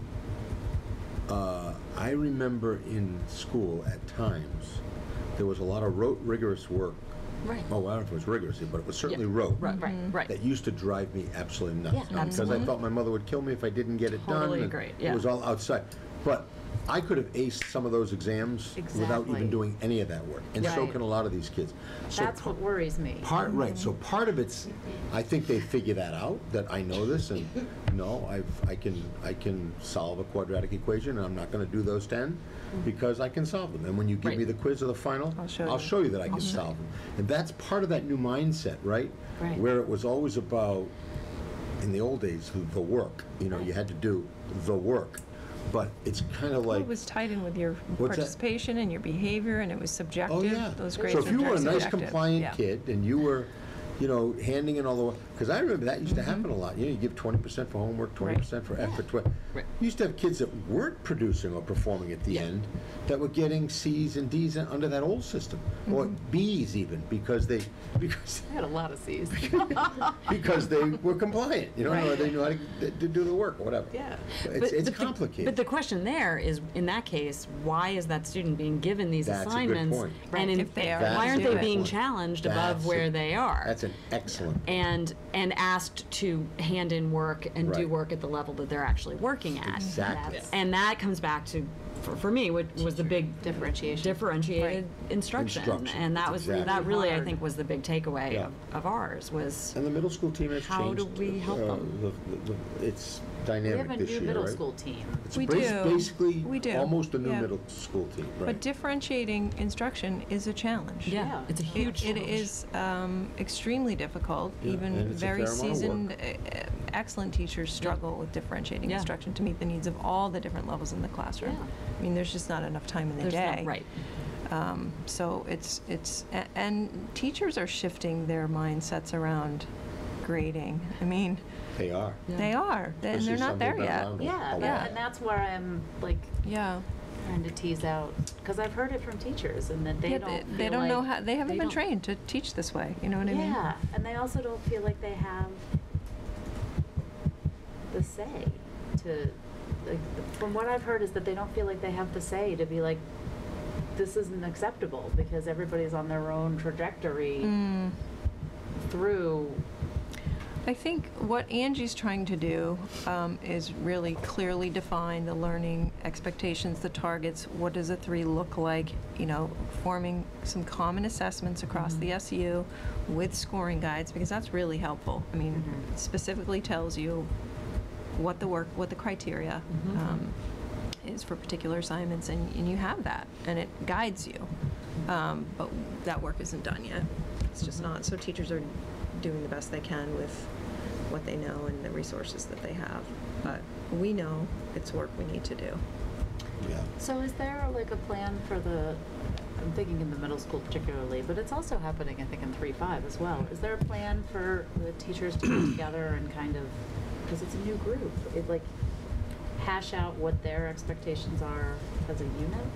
uh, I remember in school at times, there was a lot of rote rigorous work. Right. Oh, I don't know if it was rigorously, but it was certainly Yeah. rote. Right, right, mm-hmm. right. That used to drive me absolutely nuts. Yeah, Because I absolutely. thought my mother would kill me if I didn't get it done. Totally and agree, It was all outside. But I could have aced some of those exams without Exactly. even doing any of that work. And so Right. can a lot of these kids. So That's pa- what worries me. Part, right, so mm-hmm. part of it's, I think they figure that out, that I know this, and, no, I've, I can, I can solve a quadratic equation, and I'm not gonna do those ten, because I can solve them, and when you give me Right. the quiz or the final, I'll show I'll you. show you that I can solve them. And that's part of that new mindset, right? Right. Where it was always about, in the old days, the- the work, you know, you had to do the work, but it's kinda Well, like. It was tied in with your What's that? participation and your behavior, and it was subjective. Oh, yeah. Those grades So if are you were a nice subjective. compliant Yeah. kid and you were, you know, handing in all the work, because I remember that used Mm-hmm. to happen a lot. You know, you give twenty percent for homework, twenty percent for effort. twe- Right. You used to have kids that weren't producing or performing at the Yeah. end that were getting Cs and Ds under that old system, or Mm-hmm. Bs even, because they, because, I had a lot of Cs. *laughs* because they were compliant, you know, or they knew how to, to do the work, or whatever. Yeah. It's, But- it's but the- complicated. But the question there is, in that case, why is that student being given these That's a good assignments? point. And in, If they are why aren't a they good being challenged That's above a- where they are? That's an excellent. and and asked to hand in work and do Right. work at the level that they're actually working at. Exactly. That's And that comes back to, for, for me, what was the big differentiation. differentiated instruction. Instruction, And that was, exactly. that really, I think, was the big takeaway Yeah. of, of ours, was, And the middle school team has How changed. do we help uh, them? the- the- the- It's We have a new middle right? school team. It's We bas- do. Basically, We do. almost a new Yeah. middle school team, But differentiating instruction is a challenge. yeah, Yeah. it's a huge It challenge. is um, extremely difficult. Yeah, Even it's a very fair amount of seasoned, uh, uh, excellent teachers struggle with differentiating Yeah. instruction to meet the needs of all the different levels in the classroom. Yeah. I mean, there's just not enough time in the There's no- day. Right. Um, so it's it's a- and teachers are shifting their mindsets around grading. I mean, They are. they are, and Especially they're not some there who've been yet. around Yeah, a that- while. and that's where I'm like Yeah. trying to tease out, because I've heard it from teachers and that they Yeah, don't they, feel they don't know like- how. They haven't been don't- trained to teach this way. You know what I mean? Yeah, and they also don't feel like they have the say to, like, from what I've heard is that they don't feel like they have the say to be like, this isn't acceptable because everybody's on their own trajectory Mm. through. I think what Angie's trying to do um, is really clearly define the learning expectations, the targets. What does a three look like? You know, forming some common assessments across the SU with scoring guides because that's really helpful. I mean, it specifically tells you what the work, what the criteria um, is for particular assignments, and, and you have that, and it guides you. Um, but that work isn't done yet. It's just not. So teachers are doing the best they can with what they know and the resources that they have. But we know it's work we need to do. Yeah. So is there like a plan for the, I'm thinking in the middle school particularly, but it's also happening, I think, in three, five as well. Is there a plan for the teachers to get *clears throat* together and kind of, because it's a new group, it like hash out what their expectations are as a unit?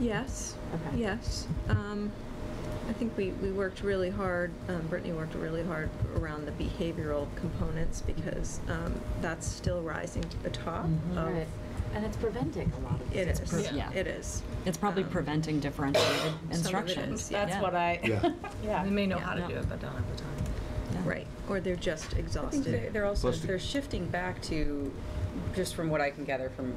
Yes. Okay. Yes. Um, I think we, we worked really hard, um, Brittany worked really hard around the behavioral components because um, that's still rising to the top Mhm. of. Right. And it's preventing a lot of It these. is, yeah. it is. It's probably Um, preventing differentiated Some of it instruction. is, yeah. Yeah. I, Yeah. *laughs* yeah. They may know Yeah. how to Yeah. do it, but don't have the time. Yeah. Right, or they're just I think exhausted. they're, they're also, Plus the- they're shifting back to, just from what I can gather from,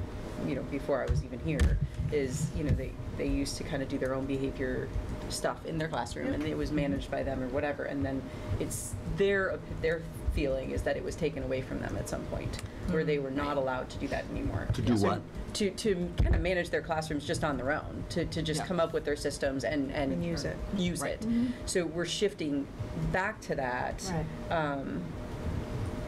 you know, before I was even here, is, you know, they, they used to kind of do their own behavior stuff in their classroom, and it was managed by them or whatever, and then it's, their, their feeling is that it was taken away from them at some point, where they were not allowed to do that anymore. To do So what? To, to kind of manage their classrooms just on their own, to, to just Yeah. come up with their systems and, and. And use it. Use Right. it. So we're shifting back to that. Right. Um,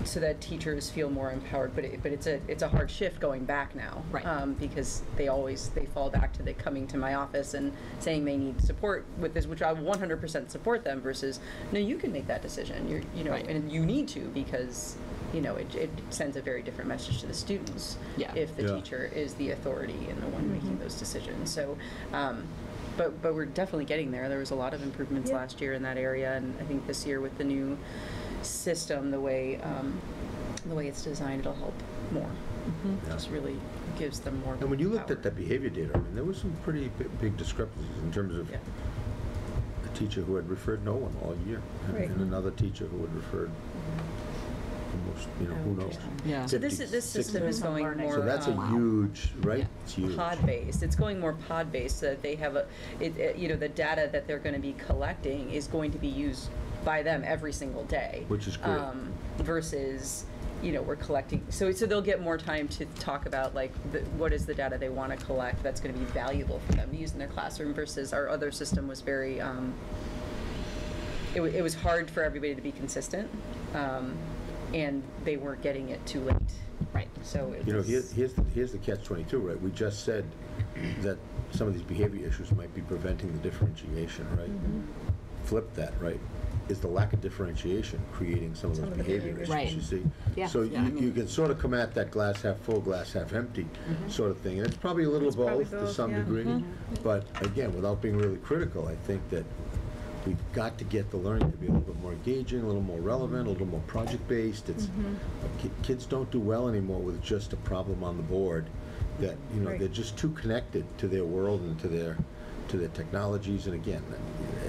so that teachers feel more empowered, but it, but it's a, it's a hard shift going back now. Right. Um, because they always, they fall back to the coming to my office and saying they need support with this, which I one hundred percent support them versus, no, you can make that decision, you're, you know, Right. and you need to because, you know, it, it sends a very different message to the students. Yeah. If the Yeah. teacher is the authority and the one making those decisions, so, um, but, but we're definitely getting there. There was a lot of improvements Yeah. last year in that area, and I think this year with the new system, the way, um, the way it's designed, it'll help more. Yeah. Just really gives them more. And when you looked power. at that behavior data, I mean, there was some pretty bi- big discrepancies in terms of Yeah. a teacher who had referred no one all year, Right. and another teacher who had referred almost, you know, who knows? Yeah. So this, 50, this system is going more. So that's a um, huge, right? It's huge. pod-based. It's going more pod-based so that they have a, it, it- you know, the data that they're going to be collecting is going to be used by them every single day. Which is great. Um, versus, you know, we're collecting, so, so they'll get more time to talk about like, the, what is the data they want to collect that's going to be valuable for them to use in their classroom versus our other system was very, um, it, wa- it was hard for everybody to be consistent, um, and they weren't getting it too late. Right. So it You know, was. here, here's, the here's the catch twenty-two, right? We just said that some of these behavior issues might be preventing the differentiation, right? Mm-hmm. Flip that, right? Is the lack of differentiation creating some of Some those behavior issues, Right. you see? Yeah. So Yeah, I you, you can sort of come at that glass half full, glass half empty sort of thing. And it's probably a little It's probably both to both, some yeah. degree. Mm-hmm. But again, without being really critical, I think that we've got to get the learning to be a little bit more engaging, a little more relevant, a little more project-based. It's, Mm-hmm. ki- kids don't do well anymore with just a problem on the board. That, you know, Right. they're just too connected to their world and to their, to their technologies. And again,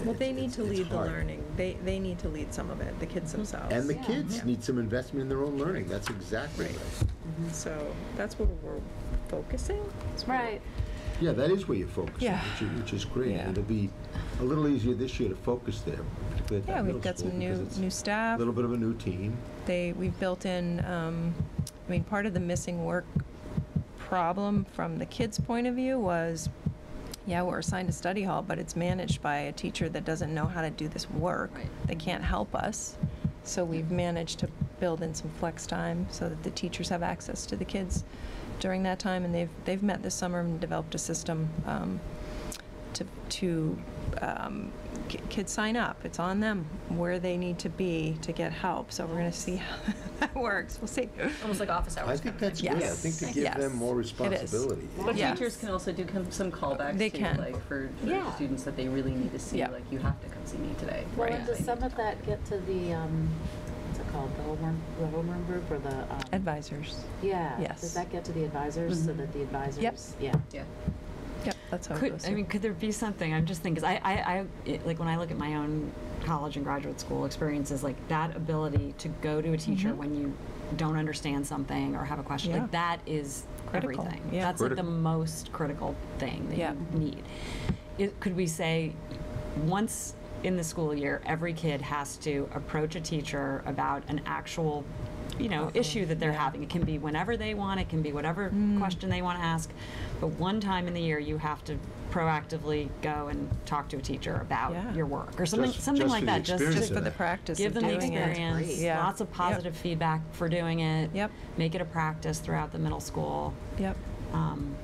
Well, it's- they need it's- to it's lead the hard. learning. They, they need to lead some of it, the kids themselves. And the Yeah. kids Yeah. need some investment in their own learning. That's exactly Right. right. So that's where we're focusing. That's where- Right. Yeah, that is where you're focusing, Yeah. which is, which is great. Yeah. It'll be a little easier this year to focus there, particularly at Yeah, that we've got school, some because new, it's new A staff. little bit of a new team. They, we've built in, um, I mean, part of the missing work problem from the kids' point of view was, yeah, we're assigned a study hall, but it's managed by a teacher that doesn't know how to do this work. Right. They can't help us. So we've managed to build in some flex time so that the teachers have access to the kids during that time. And they've, they've met this summer and developed a system um, to, to um, ki- kids sign up. It's on them where they need to be to get help. So we're going to see how *laughs* that works. We'll see. Almost like office hours. I think that's thing. good. I think to give Yes. them more responsibility. But Yes. teachers can also do some callbacks They too, can. like for, for Yeah. students that they really need to see, Yeah. like you have to come see me today. Well, Right. and does some of that get to the, um, what's it called, the homeroom, the homeroom group or the, um? Advisors. Yeah. Yes. Does that get to the advisors so Mhm. that the advisors? Yeah. Yeah. Yep, that's how it Could, goes. I through. mean, could there be something, I'm just thinking, 'cause I, I, I, it- like, when I look at my own college and graduate school experiences, like, that ability to go to a teacher Mhm. when you don't understand something or have a question, Yeah. like, that is Critical, everything. yeah. That's like the Critical. most critical thing that Yeah. you need. It, could we say, once in the school year, every kid has to approach a teacher about an actual, you know, issue that they're. Yeah. having? It can be whenever they want, it can be whatever Mm. question they want to ask, but one time in the year, you have to proactively go and talk to a teacher about Yeah. your work or something, Just- something just like that. Just, Just just for the practice give of them the doing it. experience. Yeah. Lots of Yep. positive feedback for doing it. Yep. Make it a practice throughout the middle school. Yep. Um,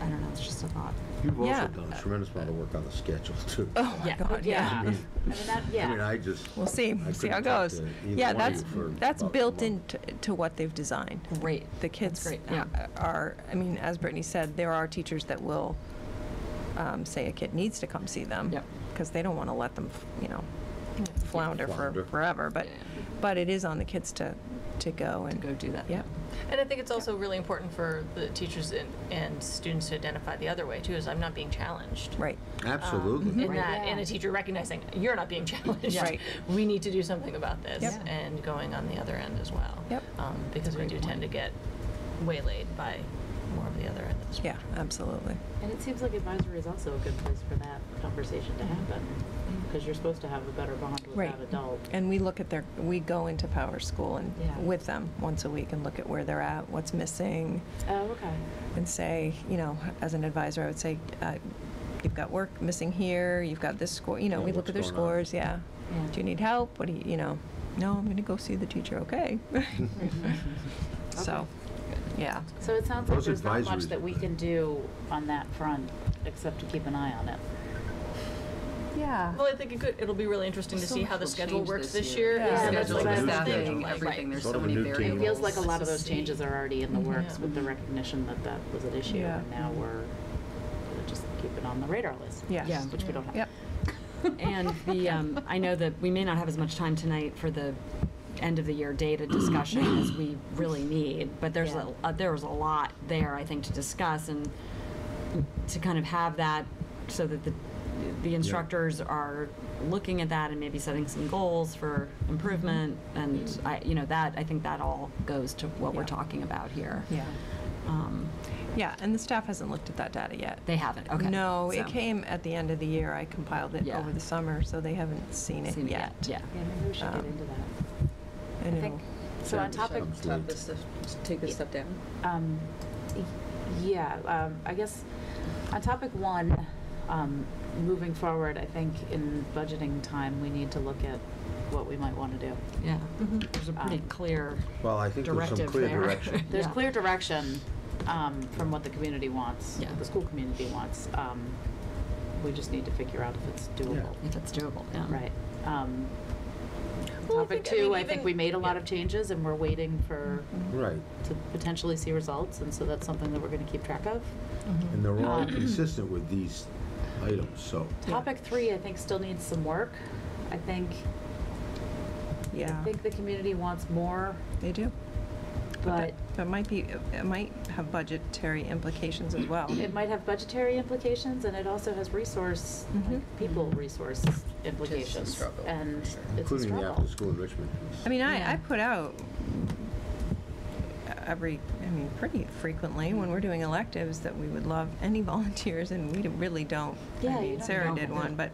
I don't know. It's just a thought. You've also Yeah. done a tremendous amount of work on the schedule too. *laughs* Oh my Yeah. God, yeah. I mean, I mean, that, yeah. I mean, I just. We'll see, I see how it couldn't talk goes. to either Yeah, one of that's, you for that's about a built month. into, to what they've designed. Great. The kids great, yeah, yeah. are, I mean, as Brittany said, there are teachers that will um, say a kid needs to come see them. Yep. because they don't want to let them, you know, flounder for Flounder. forever, but, Yeah. but it is on the kids to, to go and. Go do that. Yep. And I think it's also really important for the teachers and, and students to identify the other way too, is I'm not being challenged. Right. Absolutely. In that, and a teacher recognizing, you're not being *laughs* challenged. Yeah. Right. We need to do something about this, Yep. and going on the other end as well. Yep. Um, because we do tend to get waylaid by more of the other end of the Yeah, spectrum. absolutely. And it seems like advisory is also a good place for that conversation to happen, because you're supposed to have a better bond with Right. that adult. And we look at their, we go into Power School and Yeah. with them once a week and look at where they're at, what's missing, Oh, okay. and say, you know, as an advisor, I would say, uh, you've got work missing here, you've got this score, you know, Yeah, we look at their going on? scores, yeah. Yeah. Do you need help? What do you, you know, no, I'm gonna go see the teacher, okay. *laughs* *laughs* So, yeah. So it sounds like Those there's not advisories much that we can do on that front, except to keep an eye on it. Yeah. Well, I think it could, it'll be really interesting to So see much how the will schedule change works this this year. year. Yeah, the that's scheduling what I was and Everything, there's Sort so of a many new variables. team. It feels like a lot of those changes are already in the works Yeah. with the recognition that that was an issue, Yeah. and now we're gonna just keep it on the radar list. Yes. Yeah. Which we don't have. Yep. *laughs* And the, um, I know that we may not have as much time tonight for the end of the year data discussion as we really need, but there's Yeah. a, uh, there was a lot there, I think, to discuss and to kind of have that so that the, the instructors are looking at that and maybe setting some goals for improvement. And I, you know, that, I think that all goes to what we're talking about here. Yeah. Um, Yeah, and the staff hasn't looked at that data yet. They haven't, okay. No, it So- came at the end of the year. I compiled it Yeah. over the summer, so they haven't seen it Seen it yet. Yeah. Yeah, maybe we should Um, get into that. And I think, so on topic, Sounds Top this stuff, just take this stuff down. um, y- yeah, um, I guess, on topic one, um, moving forward, I think in budgeting time, we need to look at what we might wanna do. Yeah. There's a pretty Um, clear Well, I think there's some directive clear there. direction. *laughs* There's Yeah. clear direction, um, from what the community wants, Yeah. what the school community wants. Um, we just need to figure out if it's doable. If it's doable, yeah. Right. Um, Well, I Topic think- I mean, two, I think even- we made a lot of changes and we're waiting for, Right. to potentially see results, and so that's something that we're gonna keep track of. And they're all Um, consistent with these items, so. Topic three, I think, still needs some work. I think, Yeah. I Yeah, think the community wants more, they do. but that- That might be, it might have budgetary implications as well. it might have budgetary implications, and it also has resource, like, Mhm. people resource implications. struggle, And for sure. it's a Including the struggle. after-school enrichment piece. I mean, I, I put out every, I mean, pretty frequently when we're doing electives that we would love any *laughs* volunteers, and we really don't. Yeah, I mean, Sarah did one, but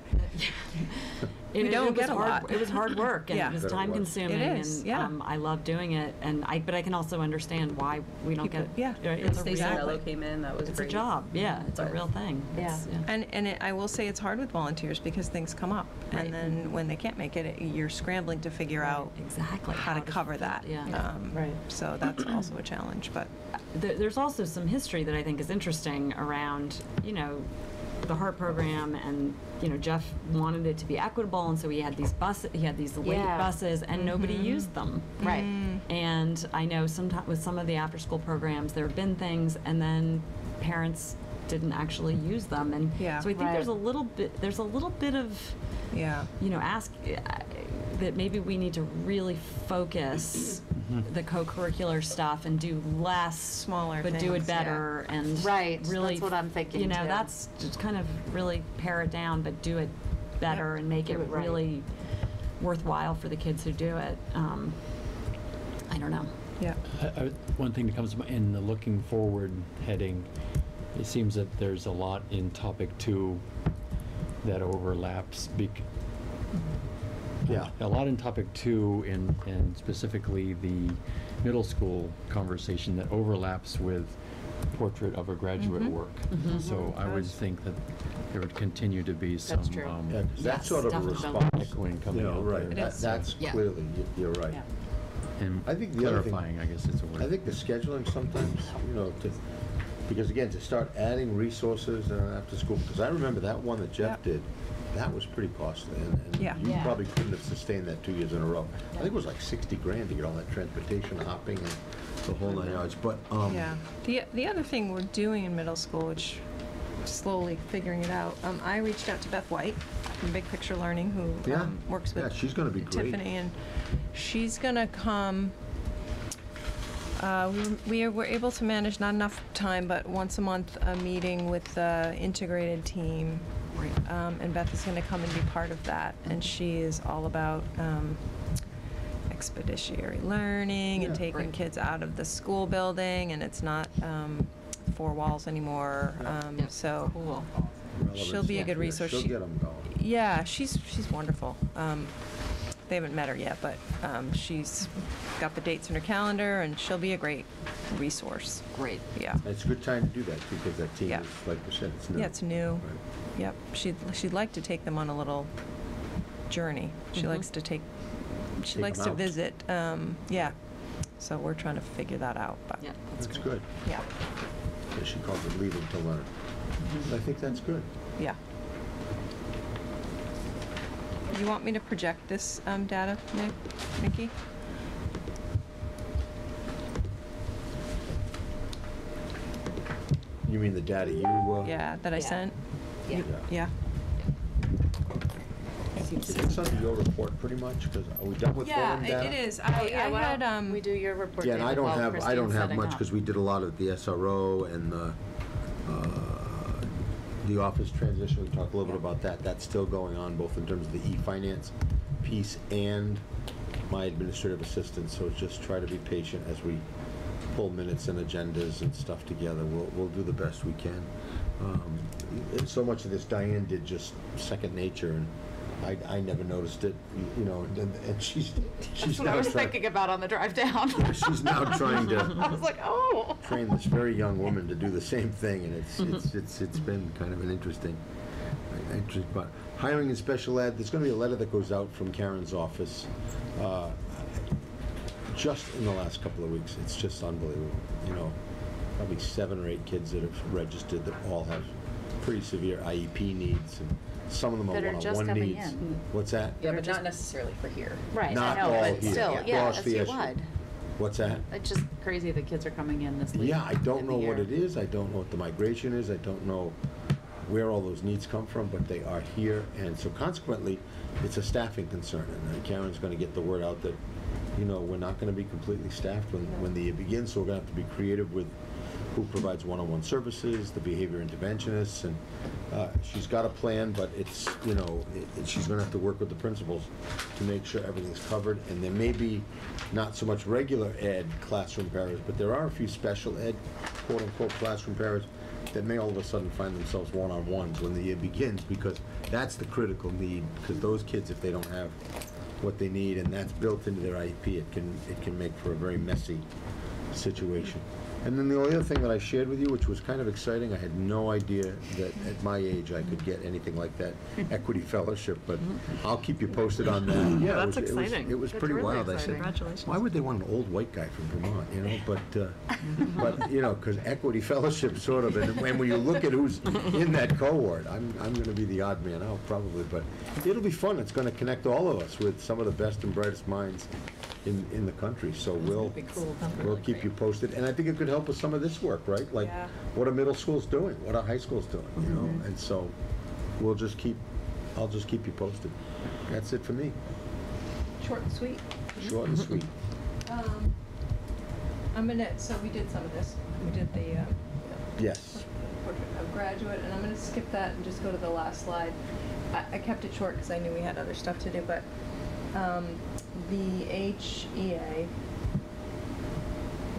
*laughs* It, We don't it was get a hard, lot. It was hard work and *laughs* Yeah. it was time consuming It is, and yeah. um, I love doing it and I but I can also understand why we don't People- get yeah. And it's a Stacey real, Mello came in, that was it's a job yeah it's a real thing Yeah. It's- And, and it, I will say it's hard with volunteers because things come up. Right. And then when they can't make it, it- you're scrambling to figure out exactly how to cover that. yeah Um, Right. So that's also a challenge, but, there's also some history that I think is interesting around, you know, the heart program and you know Jeff wanted it to be equitable and so he had these buses he had these late Yeah. buses and nobody used them Right. Mm. and I know sometimes with some of the after school programs there have been things and then parents didn't actually use them and Yeah. so I think Right. there's a little bit there's a little bit of yeah. you know, ask uh, that maybe we need to really focus *clears throat* the co-curricular stuff and do less, Smaller but do it things, yeah. better and Right, really, that's what I'm thinking, You know, too. that's just kind of really pare it down, but do it better and make Do it it right. really worthwhile for the kids who do it. Um, I don't know. Yeah. I- I- One thing that comes to mind, in the looking forward heading, it seems that there's a lot in topic two that overlaps. bec- Yeah. A lot in topic two and, and specifically the middle school conversation that overlaps with portrait of a graduate Mhm. work. Mhm. So I would think that there would continue to be some. That's true. um, Yeah, 'cause that's Yes, sort of a definitely. response. Echoing You coming know, out right, there. It that- is. that's Yeah. clearly, y- you're right. Yeah. And I think the other thing- clarifying, I guess is a word. I think the scheduling sometimes, you know, to, because again, to start adding resources uh, after school, because I remember that one that Jeff Yep. did, that was pretty costly, and, and Yeah. you Yeah. probably couldn't have sustained that two years in a row. I think it was like sixty grand to get all that transportation, hopping, and the whole nine yards, but, um. Yeah. The, the other thing we're doing in middle school, which slowly figuring it out. Um, I reached out to Beth White from Big Picture Learning, who Yeah. um, works with Yeah, she's gonna be great. Tiffany, and she's gonna come. Uh, we, we were able to manage not enough time, but once a month a meeting with the integrated team. Um, and Beth is going to come and be part of that, and she is all about um, expeditionary learning and taking Great. kids out of the school building, and it's not um, four walls anymore. Um, Yeah. So Cool. she'll be a good resource. She'll She- get them going. yeah, she's she's wonderful. They haven't met her yet, but um, she's got the dates in her calendar, and she'll be a great resource. Great. Yeah, And It's a good time to do that because that team Yeah. is, like you said, it's new. yeah, it's new. Right. Yep, she'd she'd like to take them on a little journey. She Mhm. likes to take. She Take likes 'em to out. visit. Um, yeah, so we're trying to figure that out. But Yeah, that's That's great. good. yeah, Yeah, She calls it leaving to learn. I think that's good. yeah. You want me to project this um, data, Nick, Nikki? You mean the data you, uh? Yeah, that I Yeah. sent. Yeah. Yeah. Is this under your report pretty much? Because are we done with Yeah, forum it data? it is. Oh, I, yeah, I why had, don't um. we do your report, Yeah, and I don't have, I don't have much because we did a lot of the SRO and the, uh, the office transition. We talked a little bit about that. That's still going on, both in terms of the e-finance piece and my administrative assistant. So just try to be patient as we pull minutes and agendas and stuff together. We'll, we'll do the best we can. Um, and so much of this Diane did just second nature and I, I never noticed it, you know, and, and she's, she's That's what I now was trying, thinking about on the drive down. she's now *laughs* trying to I was like, oh. train this very young woman to do the same thing, and it's, it's, it's, it's been kind of an interesting, interesting, but hiring in special ed, there's gonna be a letter that goes out from Karen's office, uh, just in the last couple of weeks, it's just unbelievable, you know, probably seven or eight kids that have registered that all have pretty severe IEP needs, and some of them are That are just one-on-one coming needs. in. Hmm. What's that? Yeah, but just- not necessarily for here. Right, I Not know, all but here, still, yeah. yeah, Across as the you issue. would. What's that? It's just crazy the kids are coming in this late Yeah, I don't in know what year. it is, I don't know what the migration is, I don't know where all those needs come from, but they are here, and so consequently, it's a staffing concern, and Karen's gonna get the word out that, you know, we're not gonna be completely staffed when, when the year begins, so we're gonna have to be creative with who provides one-on-one services, the behavior interventionists, and, uh, she's got a plan, but it's, you know, it, she's gonna have to work with the principals to make sure everything's covered, and there may be not so much regular ed classroom paras, but there are a few special ed, quote-unquote, classroom paras that may all of a sudden find themselves one-on-ones when the year begins, because that's the critical need, because those kids, if they don't have what they need, and that's built into their IEP, it can, it can make for a very messy situation. And then the only other thing that I shared with you, which was kind of exciting, I had no idea that at my age I could get anything like that, *laughs* equity fellowship, but I'll keep you posted on that. Yeah, it That's was- it was- exciting. It was That's pretty really wild. I said, exciting. Congratulations. why would they want an old white guy from Vermont, you know? But, uh, *laughs* but, you know, because equity fellowship sort of, and when when you look at who's in that cohort, I'm, I'm gonna be the odd man out probably, but it'll be fun. It's gonna connect all of us with some of the best and brightest minds in, in the country, so we'll, be cool. we'll keep you posted. And I think it could help with some of this work, right? Like, Yeah. what are middle schools doing? What are high schools doing, you know? And so, we'll just keep, I'll just keep you posted. That's it for me. Short and sweet. Short and sweet. *laughs* Um, I'm gonna, so we did some of this. We did the, uh, Yes. portrait of graduate, and I'm gonna skip that and just go to the last slide. I, I kept it short because I knew we had other stuff to do, but, um, the HEA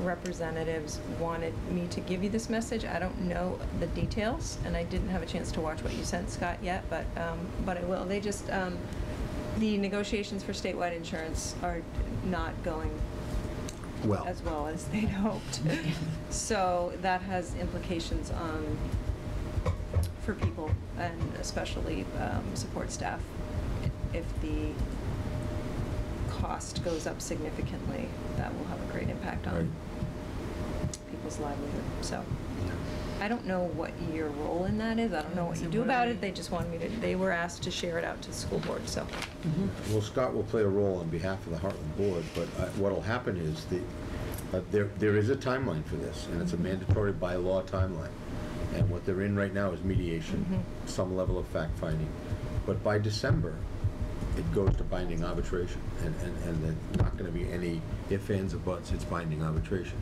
representatives wanted me to give you this message. I don't know the details, and I didn't have a chance to watch what you sent, Scott, yet, but, um, but I will. They just, um, the negotiations for statewide insurance are not going Well. as well as they'd hoped. *laughs* So that has implications on, for people and especially um, support staff. If the cost goes up significantly, that will have a great impact Right. on people's livelihood. So I don't know what your role in that is. I don't know what you do about it. They just wanted me to, they were asked to share it out to the school board, so. Well, Scott will play a role on behalf of the Hartland Board, but uh, what'll happen is the, uh, there, there is a timeline for this, and it's a mandatory by law timeline. And what they're in right now is mediation, some level of fact-finding. But by December, it goes to binding arbitration, and, and, and there's not gonna be any ifs, ands, or buts, it's binding arbitration.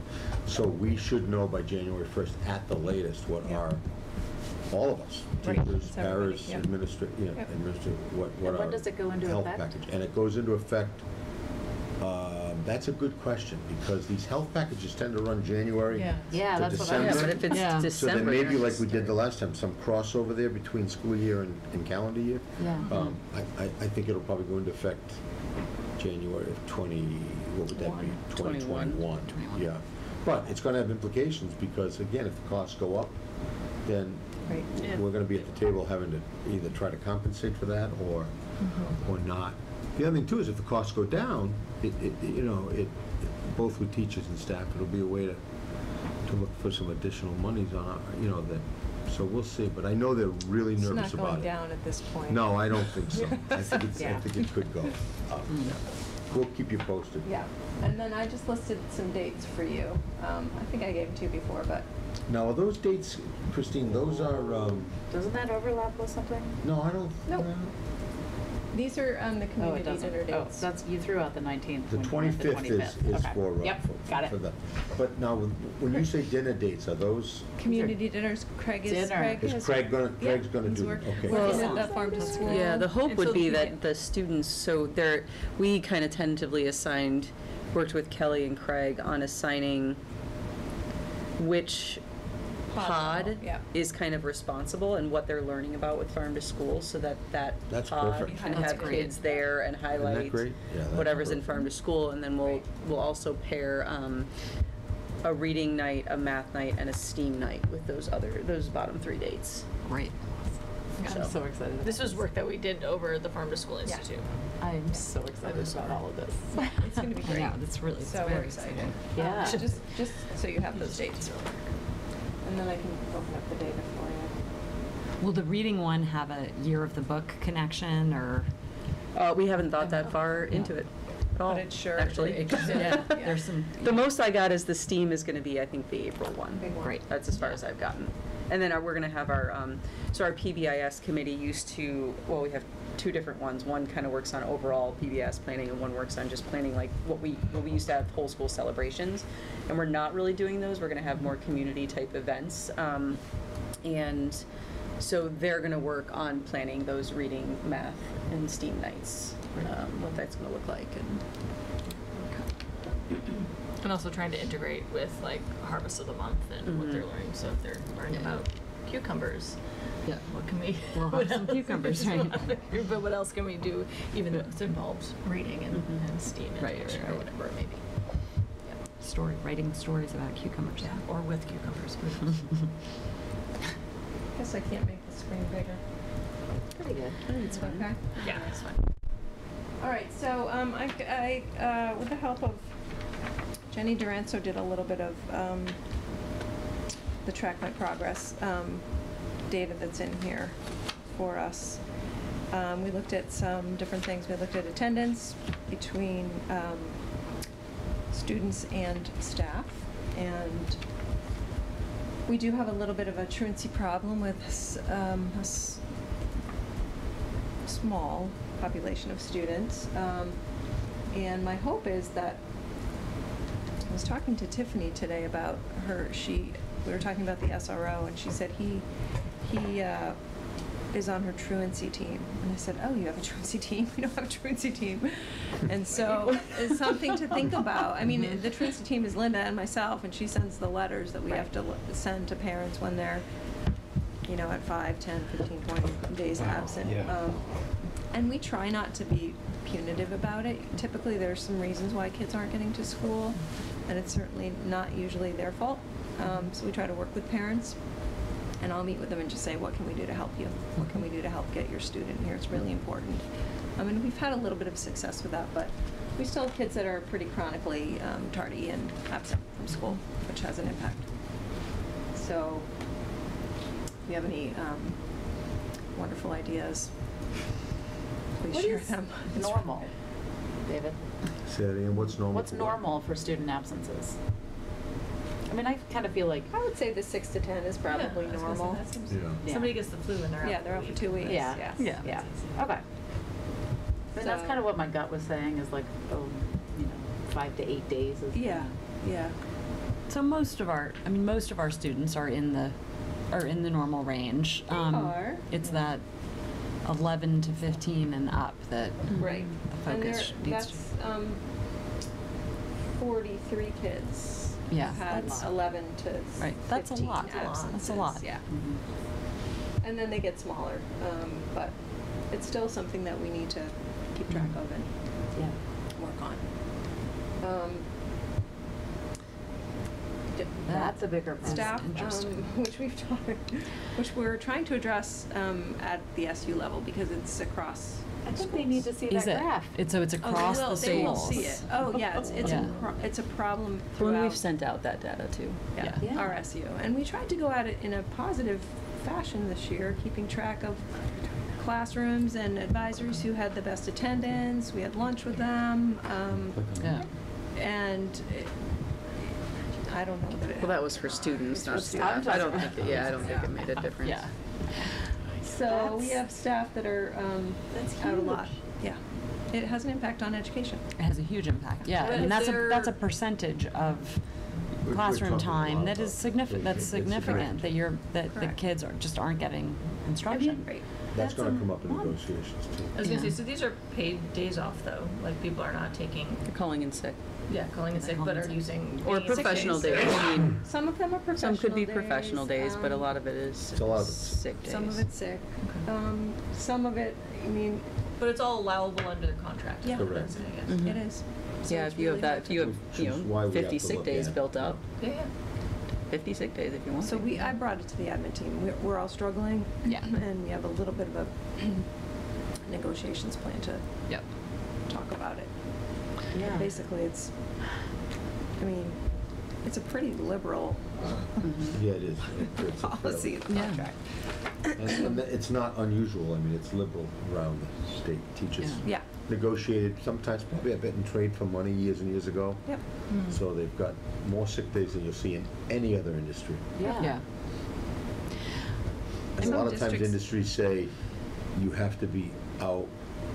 So we should know by January first, at the latest, what Yeah. our, all of us, Right, teachers, it's everybody, paras, yeah. administrat, yeah, Yep. what, what And when our does it go into health effect? package. And it goes into effect, um, that's a good question, because these health packages tend to run January Yeah. Yeah, to that's what I December. Yeah, but if it's Yeah. So then So then maybe you're like we did the last time, some crossover there between school year and, and calendar year. Yeah. Um, I, I, I think it'll probably go into effect January of twenty, what would that be? One. Twenty twenty-one, yeah. But it's gonna have implications, because again, if the costs go up, then Right. Yeah. we're gonna be at the table having to either try to compensate for that or, or not. The other thing too is if the costs go down, it, it, you know, it, both with teachers and staff, it'll be a way to, to look for some additional monies on, our you know, that, so we'll see, but I know they're really It's nervous not about it. going down at this point. No, I don't think so. *laughs* I think it's, I Yeah. think it could go up. yeah. We'll keep you posted. Yeah, and then I just listed some dates for you. Um, I think I gave them to you before, but Now, are those dates, Christine, those are, um, Doesn't that overlap with something? no, I don't. Nope. These are um, the Oh, it community doesn't. dinner Oh, dates. that's, you threw out the 19th. The when you meant the 25th is, 25th. is Okay. for, uh, Yep, for- got it. for the, but now, when you say dinner dates, are those, Community dinners, Craig is, Dinner. Craig is has- Craig gonna, yeah, Craig's gonna he's do, work- okay. Working Well- at the farm to school. Yeah, the hope And would so be he that the students, so there, we kind of tentatively assigned, worked with Kelly and Craig on assigning which Pod pod yeah. is kind of responsible and what they're learning about with farm to school, so that that That's pod perfect. can That's have great. kids there and highlight great? Yeah, that's whatever's in perfect. farm to school, and then we'll, we'll also pair, um, a reading night, a math night, and a STEAM night with those other, those bottom three dates. Great. So- I'm so excited. This was work that we did over the Farm to School Institute. I'm so excited about all of this. It's gonna be I great. know, that's really, it's So we're very excited. exciting. Yeah. Um, Just, just so you have those dates. And then I can open up the data for you. Will the reading one have a year of the book connection or? Uh, we haven't thought that far into it at all, But it sure- actually. it could- Yeah, Yeah. there's some. *laughs* The most I got is the STEAM is gonna be, I think, the April one. One. Great. That's as far as I've gotten. And then our, we're gonna have our, um, so our PBIS committee used to, well, we have two different ones. One kind of works on overall PBS planning and one works on just planning like what we, what we used to have whole school celebrations. And we're not really doing those. We're gonna have more community type events. Um, and so they're gonna work on planning those reading, math, and STEAM nights, um, what that's gonna look like and. And also trying to integrate with like Harvest of the Month and what they're Mhm. learning. So if they're learning Yeah. about cucumbers, Yeah. what can we? We'll have *laughs* some cucumbers, right. *laughs* But what else can we do, even though it involves reading and, Mhm. and STEAM Right, integration or right. whatever it may be. Story, writing stories about cucumbers. Yeah, or with cucumbers. *laughs* Guess I can't make the screen bigger. Pretty good. It's okay. Yeah, that's fine. All right, so um, I, I, uh, with the help of Jenny Duranzo, did a little bit of um, the track my progress um, data that's in here for us. Um, we looked at some different things. We looked at attendance between um, students and staff, and we do have a little bit of a truancy problem with um, a s- small population of students. Um, and my hope is that I was talking to Tiffany today about her. She we were talking about the SRO, and she said he he uh, is on her truancy team. And I said, "Oh, you have a truancy team? *laughs* We don't have a truancy team." And *laughs* so it's something to think about. I mean, the truancy team is Linda and myself, and she sends the letters that we have to l- send to parents when they're you know, at 5, 10, 15, 20 days absent. Yeah. Um, and we try not to be punitive about it. Typically, there's some reasons why kids aren't getting to school, and it's certainly not usually their fault. Um, so we try to work with parents, and I'll meet with them and just say, what can we do to help you? What can we do to help get your student here? It's really important. I mean, we've had a little bit of success with that, but we still have kids that are pretty chronically um, tardy and absent from school, which has an impact. So, if you have any um, wonderful ideas, please What share is them. normal, David? Say that again, what's normal? What's for what? normal for student absences? Mean, I kind of feel like, I would say the six to 10 is probably Yeah, I say, normal. seems- Yeah. Yeah. Somebody gets the flu and they're out. Yeah, they're out for two weeks. Yeah. yes. Yeah. yeah, okay. I mean, that's So- kind of what my gut was saying, is like, oh, you know, five to eight days is. Yeah, yeah. So most of our, I mean, most of our students are in the, are in the normal range. They Um, are. It's that eleven to fifteen and up that Right. the And there, focus needs to. that's, um, forty-three kids. Yeah. Had That's- eleven to Right, that's a 15 lot. That's a lot. absences, Yeah. Mhm. And then they get smaller, um, but it's still something that we need to keep track of and Yeah. work on. Um, d- That's a bigger mess. staff, um, interesting. *laughs* which we've *laughs* talked, which we're trying to address, um, at the SU level because it's across I think they need to see that Is it? graph. It's, so it's Oh, they across will- the schools. They will see it. Oh, yeah, it's, it's a, Yeah. pro- it's a problem throughout. When we've sent out that data too. Yeah, Yeah. our SU. And we tried to go at it in a positive fashion this year, keeping track of classrooms and advisories who had the best attendance. We had lunch with them, um, Yeah. and it, I don't know that it. Well, that was for students, not staff. I don't think, it- yeah, I don't think it made a difference. Yeah. So we That's- have staff that are, um, That's out a lot. huge. Yeah. It has an impact on education. It has a huge impact, yeah. But And that's a, they're- that's a percentage of We're- we're classroom talking a time that is about- significant, that's It's significant, significant. that you're, that the Correct. kids are, just aren't getting instruction. Right. That's That's gonna a come up in month. negotiations too. I was gonna say, so these are paid days off though, like people are not taking, They're calling in sick. Yeah, calling in sick, but are using. Or being sick professional days. days. I mean, *laughs* Some of them are professional some could be days, professional days, but a um, lot of it is It's a lot of it's- sick days. Some of it's sick. Um, some of it, I mean, But it's all allowable under the contract. is Yeah. what I'm Correct. saying, I guess. It is. So Yeah, it's if you have that, hard if to- you have, Which you is why know, we have fifty to sick look days at it. built up, Yeah, yeah. fifty sick days if you want. So to. we, I brought it to the admin team. We're, we're all struggling. Yeah. *laughs* And we have a little bit of a *clears throat* negotiations plan to Yep. talk about it. Yeah. Basically, it's, I mean, it's a pretty liberal. *laughs* Yeah, it is. It- it's a policy, fairly- the Yeah. contract. And, and it's not unusual, I mean, it's liberal around the state. Teachers Yeah. negotiated, sometimes probably a bit in trade for money years and years ago. Yep. Mm-hmm. So they've got more sick days than you'll see in any other industry. Yeah. Yeah. And a Some lot of times districts- industries say you have to be out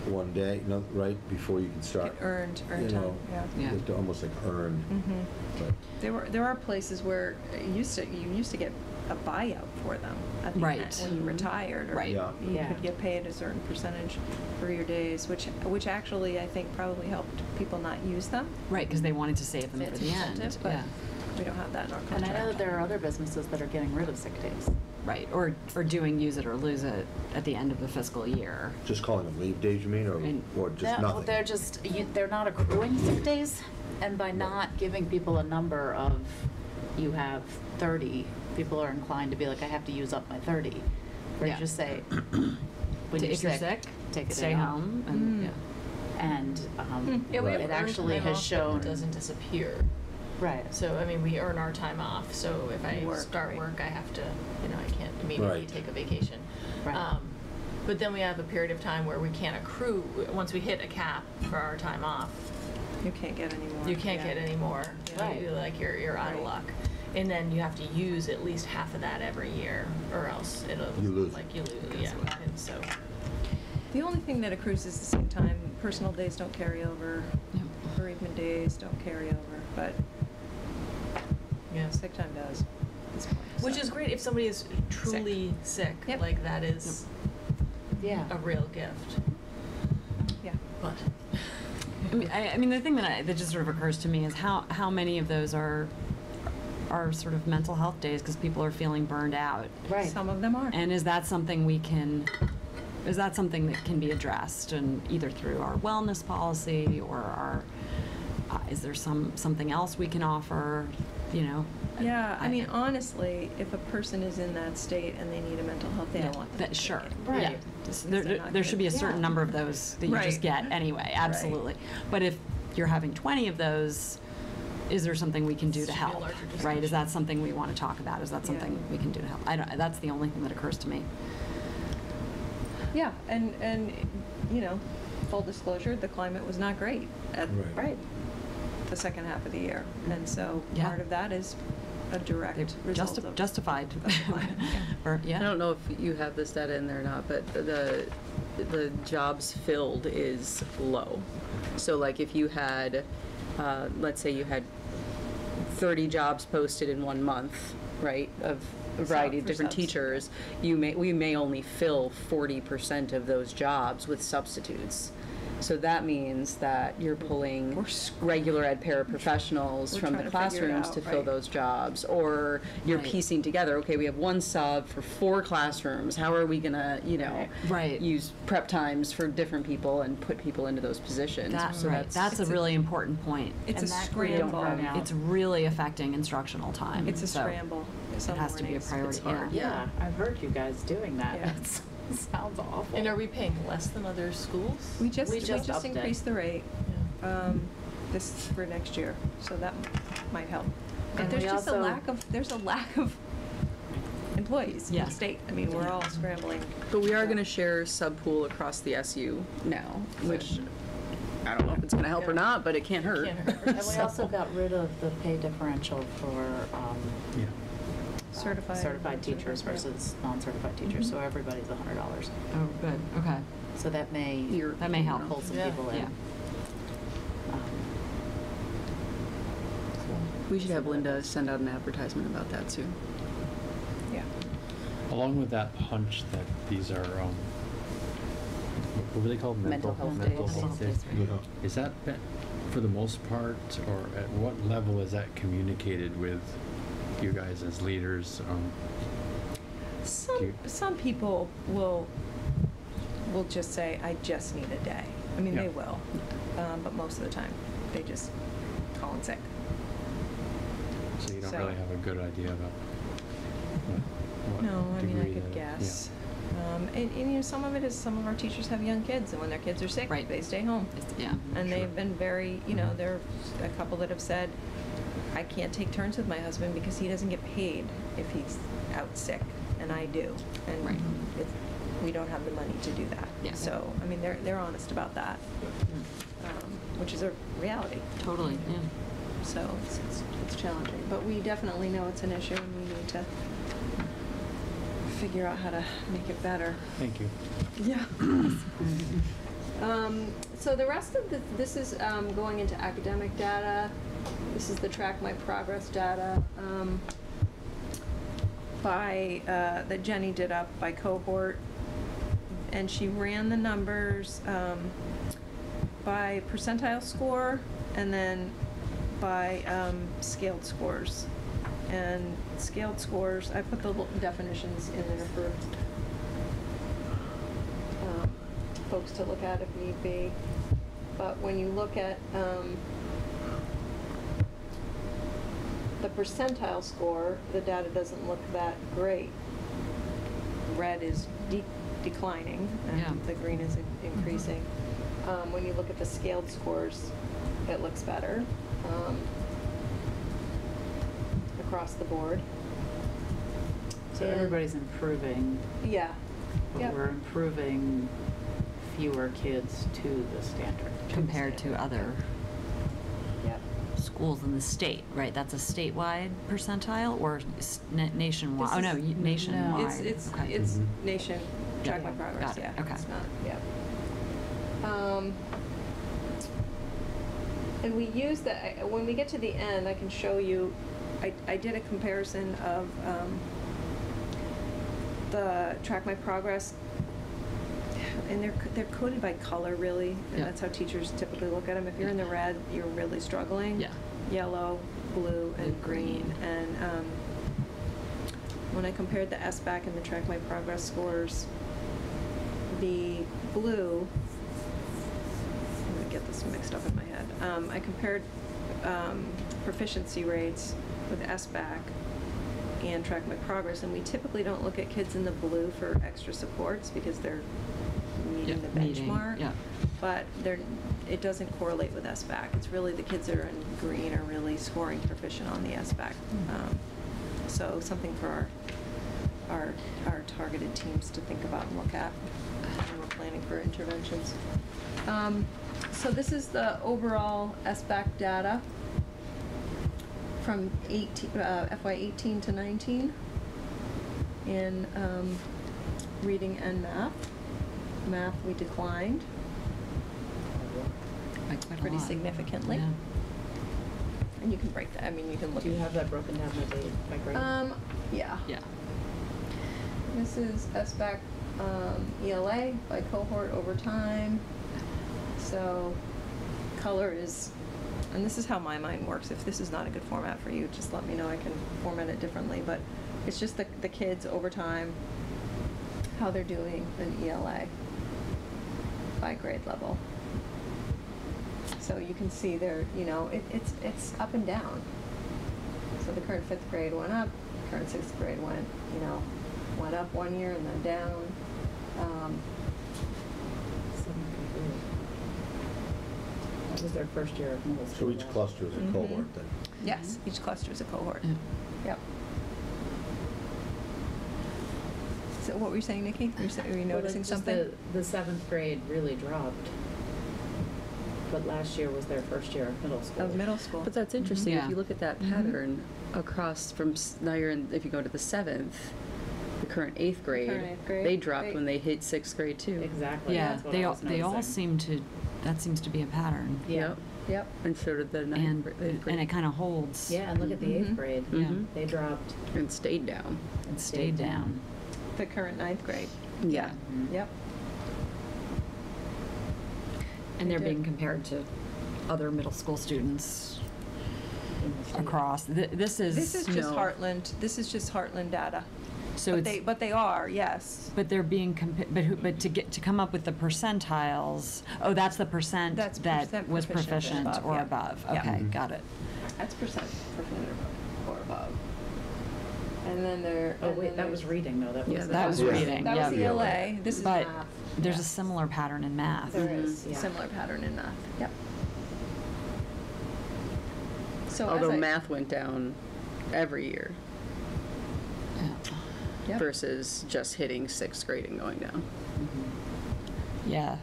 one day, no, right, before you can start. Get earned, you earned time, yeah. Yeah. have Almost like earned, Mm-hmm. but. There were, there are places where you used to, you used to get a buyout for them at the Right. when you retired, or Right. Yeah. you Yeah. could get paid a certain percentage for your days, which, which actually I think probably helped people not use them. Right, because they wanted to save them It's for the end, incentive, but yeah. We don't have that in our And. I know that there are other businesses that are getting rid of sick days. Right, or, or doing use it or lose it at the end of the fiscal year. Just calling them leave days, you mean, or, And- or just No, nothing? They're just, you, they're not accruing sick days, and by not giving people a number of, you have thirty, people are inclined to be like, I have to use up my thirty. Or you Yeah. just say, *clears throat* when you're If you're sick, sick, take a stay day off. home, and, Mm. yeah. And, um, Yeah, we Right. have it earned actually time has off, but shown. It doesn't disappear. Right. So, I mean, we earn our time off, so if I Work, start right. work, I have to, you know, I can't immediately Right. take a vacation. Right. Um, But then we have a period of time where we can't accrue, once we hit a cap for our time off, You can't get any more. you can't yeah. get any more. You know, Right. you- Like, you're, you're out of luck. And then you have to use at least half of that every year, or else it'll. You lose. Like, you lose, yeah, and so. The only thing that accrues is the same time. Personal days don't carry over. Yep. Bereavement days don't carry over, but Yeah. sick time does. at this point, Which is great if somebody is truly sick, Yep. like that is Yeah. a real gift, Yeah. but. I mean, I, I mean, the thing that I, that just sort of occurs to me is how, how many of those are, are sort of mental health days because people are feeling burned out? Right. Some of them are. And is that something we can, is that something that can be addressed and either through our wellness policy or our, uh, is there some, something else we can offer, you know? Yeah, I mean, honestly, if a person is in that state and they need a mental health, they Yeah, don't want that- Sure. Right. yeah. Just- There, there- there should be a certain Yeah. number of those that you just get anyway, absolutely. But if you're having twenty of those, is there something we can do to Should be a help? Right, is that something we want to talk about? Is that Yeah. something we can do to help? I don't, that's the only thing that occurs to me. Yeah, and, and, you know, full disclosure, the climate was not great at Right. Right. The second half of the year. And so Yeah. part of that is a direct They're result justi- of. justified. of the *laughs* yeah. Or, I yeah. don't know if you have this data in there or not, but the, the jobs filled is low. So like if you had, uh, let's say you had 30 jobs posted in one month, right, of a variety of for different subs. teachers, you may, we may only fill 40% of those jobs with substitutes. So that means that you're pulling regular ed paraprofessionals We're from trying the to figure it classrooms out, to fill right. those jobs, or you're Right. piecing together, okay, we have one sub for four classrooms, how are we gonna, you know, Right. use prep times for different people and put people into those positions? That's So right. That's a It's a- really important point. It's a And that- scramble. It's really affecting instructional time. It's a so scramble. Some has to be a priority, It's hard. yeah. Yeah, I've heard you guys doing that. Yeah. It's- It *laughs* sounds awful. And are we paying less than other schools? We just, We we just just upped it. increased the rate, Yeah. um, this, for next year, so that might help. But And there's we just a also- lack of, there's a lack of employees in Yeah. the state. I mean, we're all scrambling. But we are gonna share sub pool across the SU now, which I don't know if it's gonna help or not, but it can't hurt. Can't hurt. *laughs* And we also got rid of the pay differential for um, Yeah. Certified. certified teachers versus non-certified teachers, so everybody's a hundred dollars. Oh, good. Okay. So that may. You're- That may help. Pull some Yeah. people in. Yeah. Um, We should have Linda send out an advertisement about that too. Yeah. Along with that hunch that these are, um, what- what were they called? Mental health Mental days. health days. Is that, be- for the most part, or at what level is that communicated with you guys as leaders? Um, Some, you- some people will, will just say, I just need a day. I mean, they will, um, but most of the time, they just call in sick. So you don't So- really have a good idea about what, what No, I mean, I could that- yeah. guess. Um, and, and, you know, some of it is, some of our teachers have young kids, and when their kids are sick, Right. they stay home. It's- Yeah. And Sure. they've been very, you know, Mhm. there are a couple that have said, I can't take turns with my husband because he doesn't get paid if he's out sick, and I do. And Right. it's, we don't have the money to do that. Yeah. So, I mean, they're, they're honest about that, um, which is a reality. Totally, yeah. So it's, it's, it's challenging, but we definitely know it's an issue and we need to figure out how to make it better. Thank you. Yeah. Um, so the rest of the, this is, um, going into academic data. This is the track my progress data, um, by, uh, that Jenny did up by cohort. And she ran the numbers, um, by percentile score and then by, um, scaled scores. And scaled scores, I put the definitions in there for, um, folks to look at if need be. But when you look at um, the percentile score, the data doesn't look that great. Red is de- declining, Yeah. and the green is in- increasing. Um, When you look at the scaled scores, it looks better um, across the board. So And- everybody's improving, Yeah. but Yep. we're improving fewer kids to the standard. Compared to other Yep. Schools in the state, right? That's a statewide percentile or s- na- nationwide? This Oh, no, is- y- nationwide. It's, it's, Okay. it's Mhm. nation, track my Yeah. progress, Got it. yeah. Okay. It's not, yeah. Um, and we use the, I- when we get to the end, I can show you, I, I did a comparison of, um, the track my progress. And they're, they're coded by color really, and Yeah. that's how teachers typically look at them. If you're in the red, you're really struggling. Yeah. Yellow, blue, and And green. green. And, um, when I compared the SBAC and the Track My Progress scores, the blue, I'm gonna get this mixed up in my head. Um, I compared, um, proficiency rates with SBAC and Track My Progress, and we typically don't look at kids in the blue for extra supports because they're meeting Yeah, the meeting, benchmark. yeah. But they're, it doesn't correlate with SBAC. It's really the kids that are in green are really scoring proficient on the SBAC. Um, So something for our, our, our targeted teams to think about and look at when we're planning for interventions. Um, So this is the overall SBAC data. from 18, uh, FY 18 to 19 in um, reading and math. Math, we declined By quite pretty lot. significantly. Yeah. And you can break that, I mean, you can look. Do you have that broken down by date, by grade? Um, yeah. Yeah. This is SBAC um, ELA by cohort over time. So color is, and this is how my mind works. If this is not a good format for you, just let me know. I can format it differently. But it's just the, the kids over time, how they're doing in ELA by grade level. So you can see there, you know, it, it's, it's up and down. So the current fifth grade went up, current sixth grade went, you know, went up one year and then down. Um, Seventh grade. That was their first year of middle school. So each right? cluster is a Mhm. cohort then? yes, each cluster is a cohort. Yeah. Yep. So what were you saying, Nikki? Were you, sa- were you noticing it's something? The, the seventh grade really dropped. But last year was their first year of middle school. Of middle school. But that's interesting, if Yeah. you look at that Mhm. pattern across from, s- now you're in, if you go to the seventh, the current eighth grade, current eighth grade, they dropped they- when they hit sixth grade too. Exactly, Yeah, that's what they I all, was they all noticing. seem to, that seems to be a pattern. Yeah. Yep. Yep. And so did the ninth, And, gr- eighth grade. and it kind of holds. Yeah, and look at the eighth Mhm. grade. Yeah. Mhm. They dropped. And stayed down. And stayed down. The current ninth grade. Yeah. Yep. And They they're being compared to other middle school students in the state. across. Th- This is. This is just No. Hartland, this is just Hartland data. So But it's. they, but they are, yes. But they're being compa- but who, but to get, to come up with the percentiles, oh, that's the percent That's that percent was proficient proficient above, or yeah. above. Yeah. Okay, got it. That's percent proficient or above. And then there. Oh, and wait, then that was there's- reading though, that was. Yeah, the- That was Yeah. reading, That was yeah. ELA, this is But math. there's a similar pattern in math. There is, Mhm. Yeah. similar pattern in math, yep. So as Although I- math went down every year Yeah. Yep. versus just hitting sixth grade and going down. Yeah.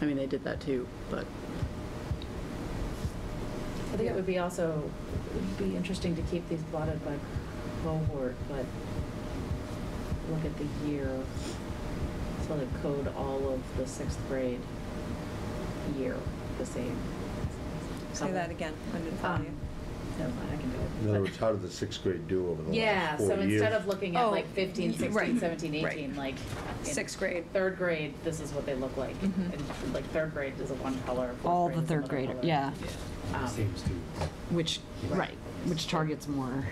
I mean, they did that too, but I think it would be also, it would be interesting to keep these plotted by cohort, but look at the year. So like code all of the sixth grade year the same. Say that again, I didn't follow Um, you. Never mind, I can do it. In other words, how did the sixth grade do over the Yeah, last four so years? instead of looking at Oh, like 15, 16, right, 17, right. 18, like. in Sixth grade. Third grade, this is what they look like. Mhm. And like third grade is a one color. fourth All grade the is third another grader, color. yeah, Um, Same students. which, Right. right, which targets more.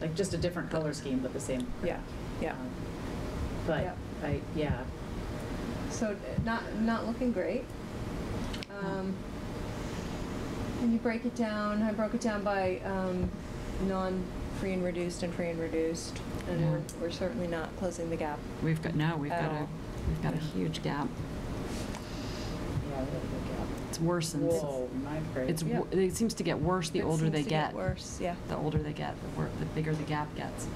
Like just a different color scheme, but the same. Yeah, yeah. um, But Yeah. I, yeah, So uh, not, not looking great. Um, When you break it down, I broke it down by um, non-free and reduced and free and reduced. And Yeah. we're, we're certainly not closing the gap. We've got, no, we've At got a, we've got a huge gap. Yeah, really good job. It's worsened. Whoa, ninth grade. It's, Yeah. wo- it seems to get worse the It older seems they to get. Worse, yeah. The older they get, the wor, the bigger the gap gets.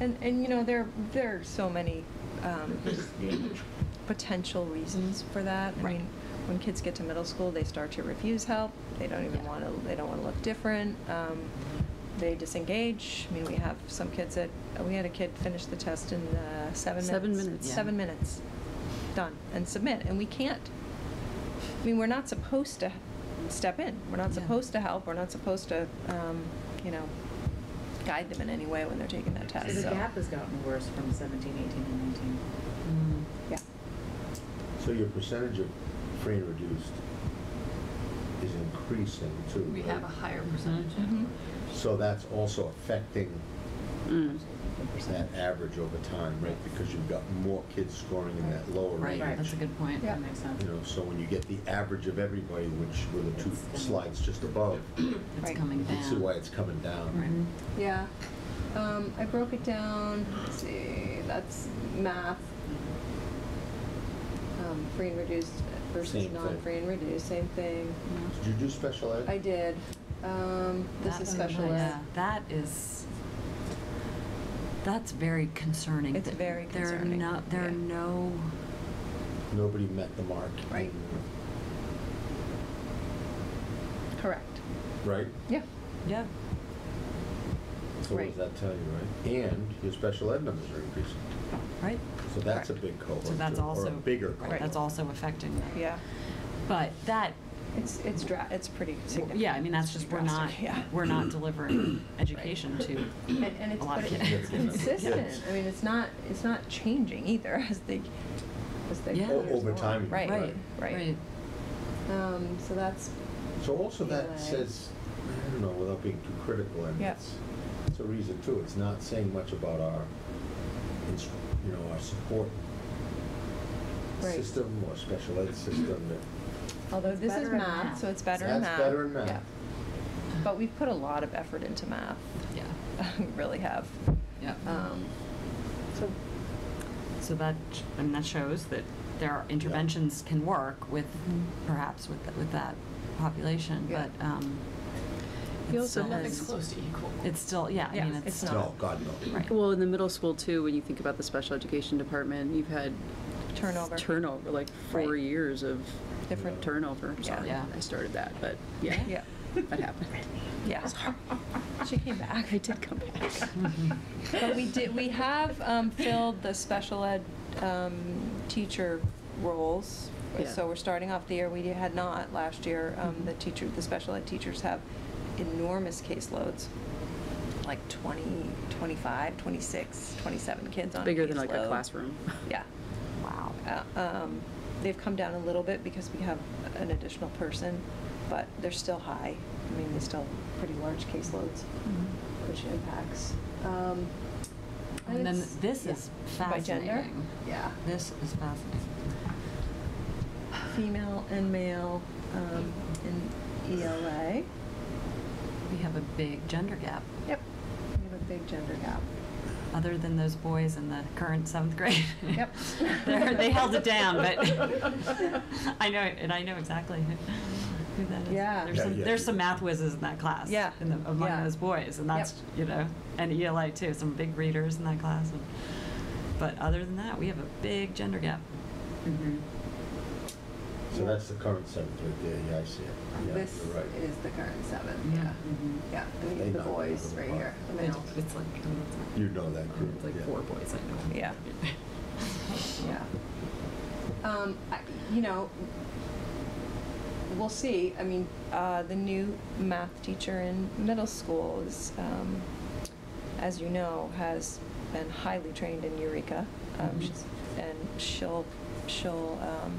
And, and you know, there, there are so many um, potential reasons for that. I Right. mean, when kids get to middle school, they start to refuse help. They don't even Yeah. want to, they don't want to look different. Um, They disengage. I mean, we have some kids that, we had a kid finish the test in uh, seven minutes. Seven minutes. Yeah. Seven minutes. Done. And submit. And we can't. I mean, we're not supposed to step in. We're not Yeah. supposed to help. We're not supposed to, um, you know, guide them in any way when they're taking that So test. the So, gap has gotten worse from 17, 18, and 19. Mm. yeah. So your percentage of free and reduced is increasing too, We right? have a higher percentage Mhm. So that's also affecting mm. that average over time, right? Because you've got more kids scoring in that lower Right, range. that's a good point. Yeah. That makes sense. You know, so when you get the average of everybody, which were the two slides just above, *clears throat* It's Right. coming you can see why it's coming down. Right. Yeah. Um, I broke it down. Let's see, that's math. Um, free and reduced versus Same thing. non-free and reduced, same thing. Did you do special ed? I did. Um, this That- is special ed. Yeah, that is, that's very concerning. It's that very There are concerning, no, there are yeah. no, Nobody met the mark. Right. Correct. Right? Yeah. Yeah. So what does Right. that tell you, right? And your special ed numbers are increasing. Right. So that's a big cohort. So that's too, also. Or a bigger right. That's also affecting that. Yeah, But that, it's, it's dra, it's pretty significant. yeah, I mean, that's just, we're not, Drastic, Yeah. we're not delivering education to And, and it's, a lot but of it- kids. it's consistent, I mean, it's not, it's not changing either *laughs* as they, as they. Yeah. O- over go time, Right, right. right. Um, so that's, So also that Yeah. says, I don't know, without being too critical, and Yeah. it's, it's a reason too, it's not saying much about our, inst- you know, our support Right. system or special ed system that. Although this is better in math, math. so it's better in math. That's better in math. Yeah. But we've put a lot of effort into math, Yeah, *laughs* we really have. yeah. Um, so, So that, and that shows that there are interventions can work with, perhaps with, th- with that population, Yeah. but, um. He it's also still- has- Nothing's close to equal. It's still, yeah, I Yeah, mean, it's it's. not. No, God, no. Right. Well, in the middle school too, when you think about the special education department, you've had turnover. turnover, like four Right. years of Different turnover. Yeah. Sorry, Yeah. I started that, but yeah, Yeah, that happened. yeah. She came back. I did come back. But we did, we have um, filled the special ed um, teacher roles. Yeah. So we're starting off the year, we had not last year. Um, The teacher, the special ed teachers have enormous caseloads, like 20, 25, 26, 27 kids on a Bigger than like a classroom. Yeah. *laughs* Wow. Uh, um, They've come down a little bit because we have an additional person, but they're still high. I mean, they're still pretty large caseloads, which impacts. um, And then it's- this yeah. is By gender? fascinating. Yeah. This is fascinating. Female and male um, in ELA. We have a big gender gap, Yep. We have a big gender gap. Other than those boys in the current seventh grade. Yep. *laughs* They're, they held it down, but *laughs* I know, and I know exactly who, who that is. Yeah. There's Yeah, some, yeah. there's some math whizzes in that class. Yeah. In the, among Yeah. those boys, and that's, you know, and ELA too, some big readers in that class. and- But other than that, we have a big gender gap. Mm-hmm. So that's the current seventh right there, yeah, I see it. Yeah, This you're right. is the current seven, Yeah. yeah. Yeah, They and the knock boys it out of right the here, the It's, male. it's like, You know that group, it's like yeah. four boys, I know. Yeah. *laughs* Yeah. Um, I, you know, we'll see. I mean, uh, the new math teacher in middle school is, um, as you know, has been highly trained in Eureka. Um, Mhm. she's, and she'll, she'll, um,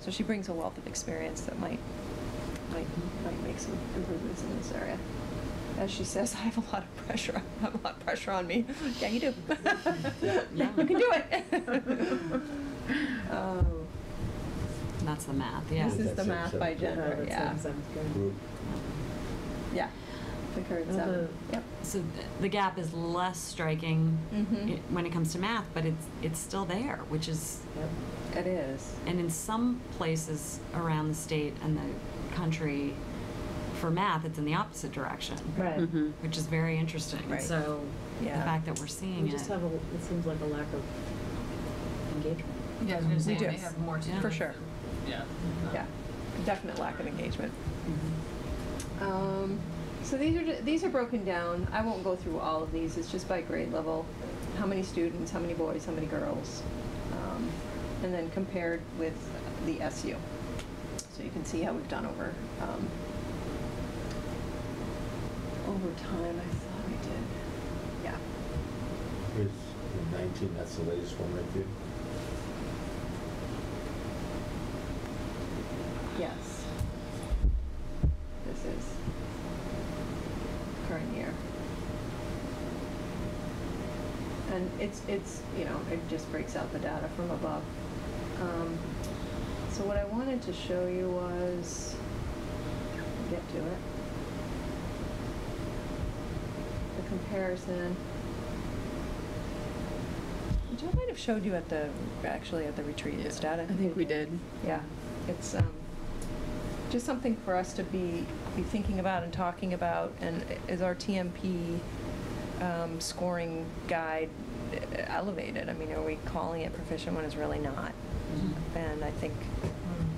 so she brings a wealth of experience that might, might, might make some improvements in this area. As she says, *laughs* I have a lot of pressure. *laughs* I have a lot of pressure on me. Yeah, you do. *laughs* Yeah. You can do it. Oh, And that's the math, yeah. This is the That's it, math by seventh gender, grade. yeah. Group. Yeah. The current Uh, seven. Yep. So th- the gap is less striking Mhm. i- when it comes to math, but it's, it's still there, which is, It is. and in some places around the state and the country, for math, it's in the opposite direction. Right. Mhm. Which is very interesting. Right. So the Yeah. fact that we're seeing We it. just have a, it seems like a lack of engagement. Yeah, I was gonna say, do. they have more to do. For sure. it. Yeah. Yeah. Definite lack of engagement. Mhm. Um, so these are, ju- these are broken down. I won't go through all of these. It's just by grade level. How many students, how many boys, how many girls. Um, and then compared with the SU. So you can see how we've done over, um, over time. I thought we did. Yeah. Here's nineteen, that's the latest one right there. Yes. This is current year. And it's, it's, you know, it just breaks out the data from above. Um, So what I wanted to show you was, get to it. The comparison. Which I might have showed you at the, actually at the retreat, this data. I think we did. Yeah, it's um, just something for us to be, be thinking about and talking about, and is our TMP um, scoring guide elevated? I mean, are we calling it proficient when it's really not? And I think,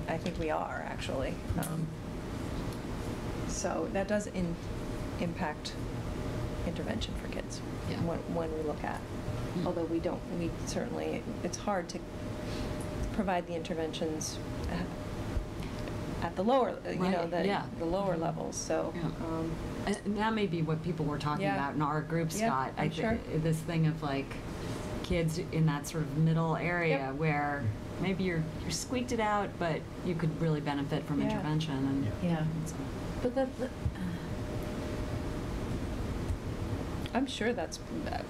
I think we are, actually. Um, So that does in, impact intervention for kids Yeah. when, when we look at. Mm. Although we don't, we certainly, it's hard to provide the interventions at, at the lower, you know, Right, the, yeah. the lower levels, so. Yeah. um, And and that may be what people were talking Yeah. about in our group, Yeah, Scott. I I'm thi- sure. This thing of like kids in that sort of middle area Yep. where maybe you're, you squeaked it out, but you could really benefit from Yeah. intervention and. Yeah. so- But that, that- I'm sure that's uh,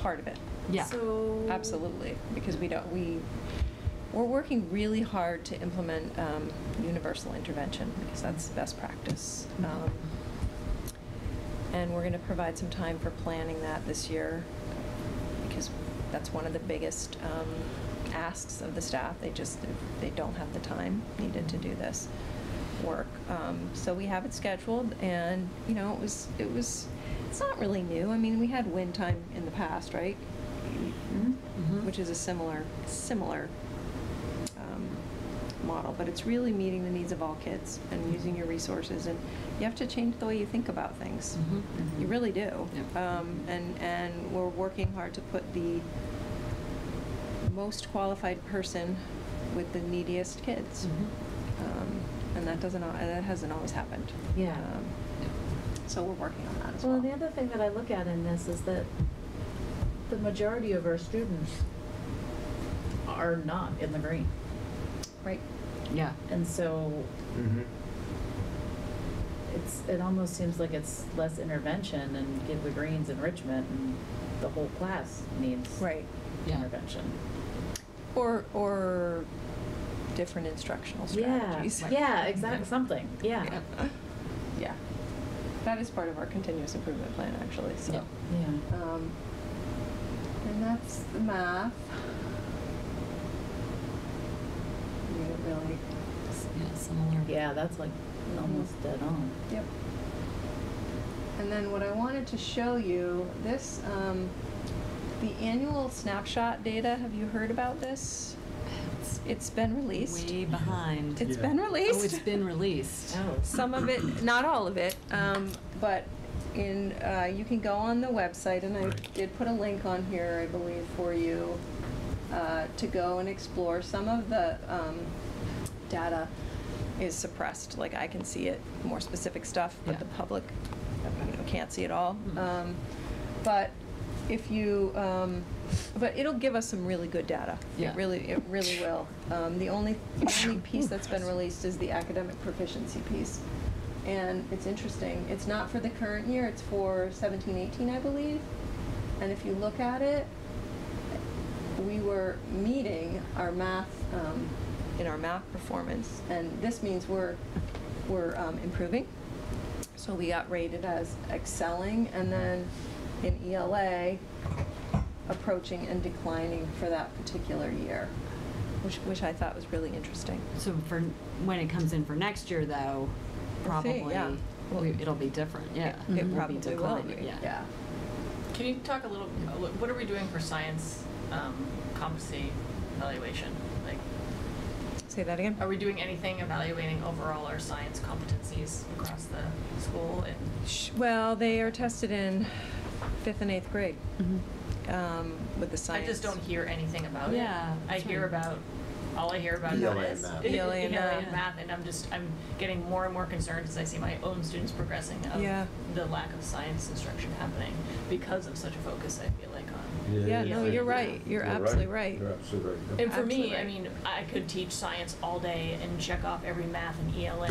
part of it. Yeah. So. Absolutely, because we don't, we, we're working really hard to implement um, universal intervention, because that's best practice. Um, And we're gonna provide some time for planning that this year, because that's one of the biggest um, asks of the staff. They just, they don't have the time needed to do this work. Um, So we have it scheduled, and, you know, it was, it was, it's not really new. I mean, we had wind time in the past, right? Mhm. which is a similar, similar um, model, but it's really meeting the needs of all kids and using your resources, and you have to change the way you think about things. Mhm. You really do. Yep. Um, and, and we're working hard to put the most qualified person with the neediest kids. Mhm. Um, and that doesn't, that hasn't always happened. Yeah. Um, So we're working on that as well. Well, the other thing that I look at in this is that the majority of our students are not in the green. Right. Yeah. And so Mhm. it's, it almost seems like it's less intervention and give the greens enrichment and the whole class needs Right. Yeah. intervention. Or, or different instructional strategies. Yeah, yeah, exactly, something, yeah. Yeah. That is part of our continuous improvement plan, actually, so. Yeah. Yeah. Um, and that's the math. Really. Yeah, similar. Yeah, that's like almost dead on. Yep. And then what I wanted to show you, this, um, the annual snapshot data, have you heard about this? It's It's been released. way behind. It's been released. Oh, it's been released. Oh. Some of it, not all of it, um, but in, uh, you can go on the website, and I did put a link on here, I believe, for you, uh, to go and explore. Some of the, um, data is suppressed, like I can see it, more specific stuff, but Yeah. the public, you know, can't see it all. Mhm. Um, but if you, um, but it'll give us some really good data. Yeah. It really, it really will. Um, the only, *coughs* the only piece that's been released is the academic proficiency piece. And it's interesting, it's not for the current year, it's for seventeen, eighteen, I believe. And if you look at it, we were meeting our math, um, in our math performance, and this means we're, we're, um, improving. So we got rated as excelling, and then in ELA, approaching and declining for that particular year, which, which I thought was really interesting. So for, when it comes in for next year though, We'll see, probably, yeah. we- it'll be different, yeah. It We'll be probably will declining, be, Yeah. yeah. Can you talk a little, what- what are we doing for science um, competency evaluation? Like, Say that again? are we doing anything evaluating overall our science competencies across the school? And Sh- Well, they are tested in fifth and eighth grade, Mhm. um, with the science I science. just don't hear anything about it. Yeah, I that's hear right. about, all I hear about ELA is. and math. *laughs* ELA and math. math, and I'm just, I'm getting more and more concerned as I see my own students progressing Yeah. the lack of science instruction happening because of such a focus, I feel like, on. Yeah, no, you're right. You're absolutely right. You're absolutely right. And for Absolutely me, I right. mean, I could teach science all day and check off every math and ELA.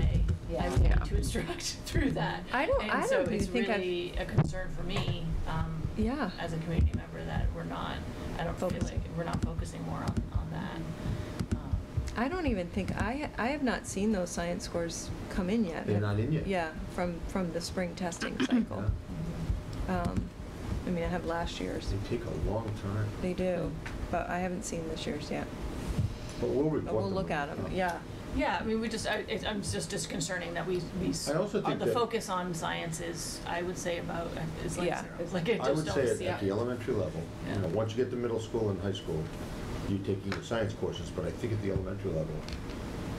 Yeah. I would Yeah. need to instruct *laughs* through that. I don't- I so don't it's think I've- really a concern for me, um, Yeah. as a community member, that we're not, I don't feel Focusing. like, we're not focusing more on, on that. Um, I don't even think, I, I have not seen those science scores come in yet. They're not in yet. Yeah, from, from the spring testing cycle. Um, I mean, I have last year's. They take a long time, They do, but I haven't seen this year's yet. but we'll report But we'll them. look at them, yeah. Yeah, I mean, we just, I, it's, I'm just disconcerting that we, we, s- I also uh, think the that- focus on science is, I would say about, uh, is like Yeah. zero. Like, I I just would don't say see at, at it. the elementary level, you know, Yeah. once you get to middle school and high school, you're taking your science courses, but I think at the elementary level,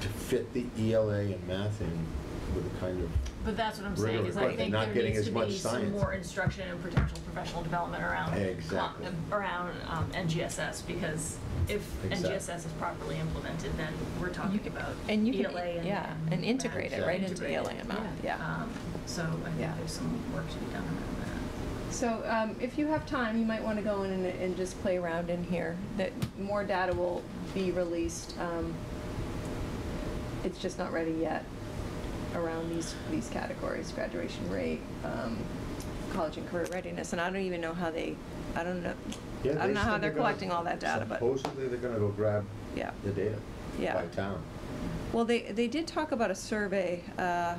to fit the ELA and math in with the kind of, But that's what I'm saying, is I equipment, think not there getting needs as to much be some science. more instruction and potential professional development around. Exactly. cl- Around um, NGSS, because if Exactly. NGSS is properly implemented, then we're talking about And you ELA can, and. yeah, and integrate it right into Integrate ELA it. and math, yeah. Um, So I Yeah. think there's some work to be done around that. So um, if you have time, you might want to go in and, and just play around in here. That more data will be released. Um, it's just not ready yet around these these categories: graduation rate, um, college and career readiness, and I don't even know how they. I don't know. yeah, I they don't know how they're gonna- collecting all that data, but Supposedly, they're gonna go grab yeah, the data yeah. by town. Well, they, they did talk about a survey uh,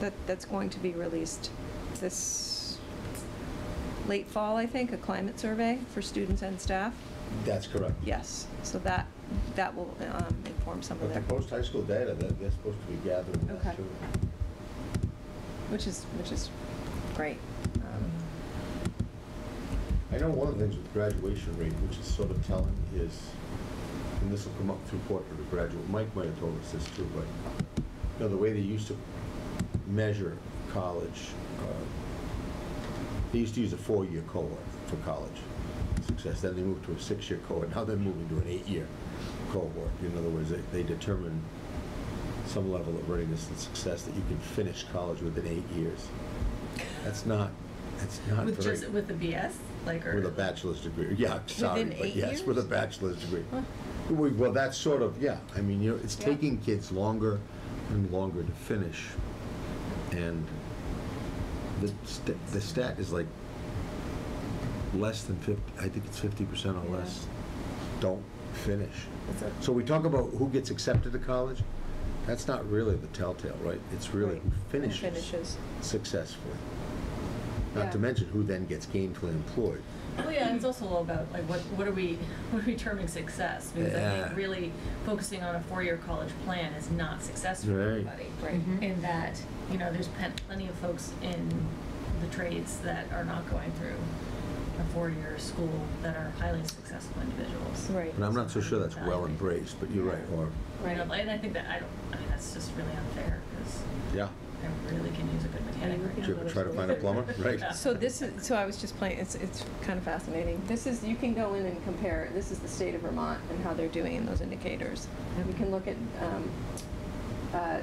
that, that's going to be released this late fall, I think, a climate survey for students and staff. That's correct. Yes, so that, that will um, inform some of But the their, post-high school data, they're, they're supposed to be gathering that Okay. too. which is, which is great. Um, I know one of the things with graduation rate, which is sort of telling, is, and this will come up through portrait of graduate, Mike might have told us this too, but, you know, the way they used to measure college, uh, they used to use a four-year cohort for college success, then they moved to a six-year cohort, now they're moving to an eight-year cohort. In other words, they, they determine some level of readiness and success that you can finish college within eight years. That's not, that's not very. With just, with the BS, like, or? With a bachelor's degree, yeah, sorry, but yes, with a bachelor's degree. Huh. We- Well, that's sort of, yeah, I mean, you know, it's Yeah. taking kids longer and longer to finish. And the, st- the stat is like less than fifty, I think it's fifty percent or Yeah. less don't finish. So we talk about who gets accepted to college, that's not really the telltale, right? It's really Right. who Who finishes Finishes. successfully. Not Yeah. to mention who then gets gainfully employed. Well, yeah, and it's also all about, like, what, what are we, *laughs* what are we terming success? Because I Yeah. think really focusing on a four-year college plan is not success for Right. everybody. Right. Mhm. In that, you know, there's pen- plenty of folks in the trades that are not going through a four-year school that are highly successful individuals. Right. And I'm not so sure that's well embraced, but you're right, or, Right, and I think that, I don't, I mean, that's just really unfair, because yeah. I really can use a good mechanic right Did now. you ever try to find a plumber? *laughs* Right. Yeah. So this is, so I was just playing, it's, it's kind of fascinating. This is, you can go in and compare, this is the state of Vermont and how they're doing in those indicators. And we can look at, um, uh,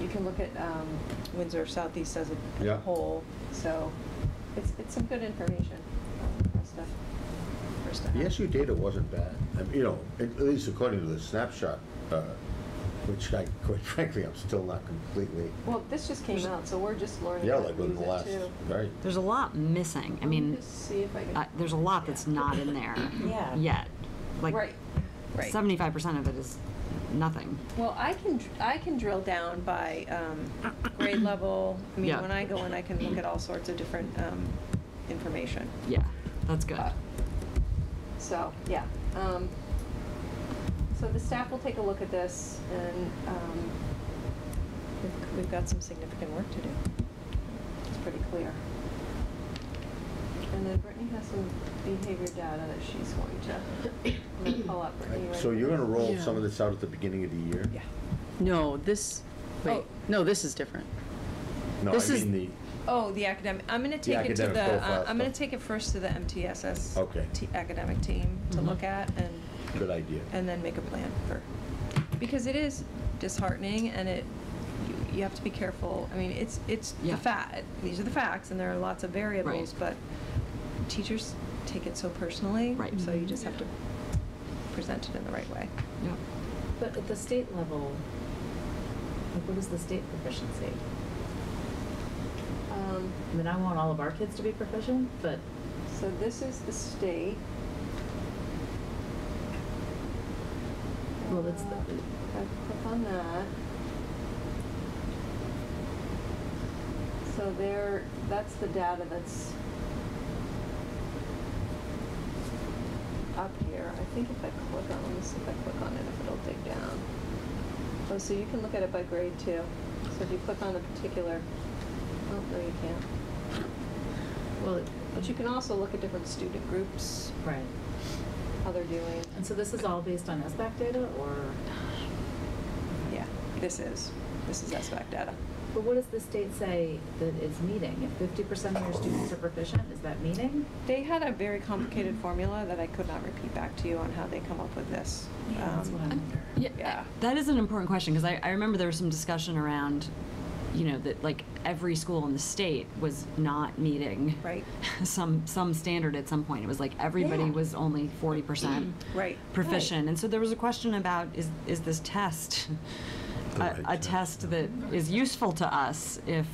you can look at, um, Windsor Southeast as a, as Yeah. a whole. So it's, it's some good information for us to, for us to The have. SU data wasn't bad, I mean, you know, at at least according to the snapshot, uh, which I, quite frankly, I'm still not completely, Well, this just came out, so we're just learning yeah, how like to use within the it last, too. right? There's a lot missing. I Let me mean, just see if I can. uh, there's a lot that's not in there *coughs* Yeah. yet. Like, Right, right. seventy-five percent of it is nothing. Well, I can, dr- I can drill down by um, grade level. I mean, Yeah. when I go in, I can look at all sorts of different um, information. Yeah, that's good. Uh, So, yeah. Um, So the staff will take a look at this, and um, we've- we've got some significant work to do. It's pretty clear. And then Brittany has some behavior data that she's going to, I'm gonna call up Brittany. right So you're gonna roll Yeah. some of this out at the beginning of the year? Yeah. No, this, wait, Oh. no, this is different. No, I This is- mean the, Oh, the academic, I'm gonna take it to academic the, uh, I'm gonna stuff. take it first to the MTSS. Okay. te- Academic team to Mhm. look at and, good idea. and then make a plan for, because it is disheartening and it, you, you have to be careful. I mean, it's, it's the Yeah. fact, these are the facts and there are lots of variables, but teachers take it so personally. Right. So you just have to present it in the right way. Yep. But at the state level, like what is the state proficiency? I mean, I want all of our kids to be proficient, but so this is the state. Well, that's the- Uh, I click on that. So there, that's the data that's up here. I think if I click on, let me see if I click on it, if it'll dig down. Oh, so you can look at it by grade too. So if you click on a particular, oh, no, you can't. well, it- But you can also look at different student groups, right. how they're doing. And so this is all based on SBAC data, or Yeah, this is. this is SBAC data. But what does the state say that it's meeting? If fifty percent of your students are proficient, is that meeting? They had a very complicated formula that I could not repeat back to you on how they come up with this. Yeah, that's Um, what I wonder. Yeah, Yeah. that is an important question because I, I remember there was some discussion around, you know, that like every school in the state was not meeting Right. *laughs* some some standard at some point. It was like everybody Yeah. was only forty percent *clears throat* Right. proficient, and so there was a question about is is this test *laughs* a, right a test. test that is useful to us if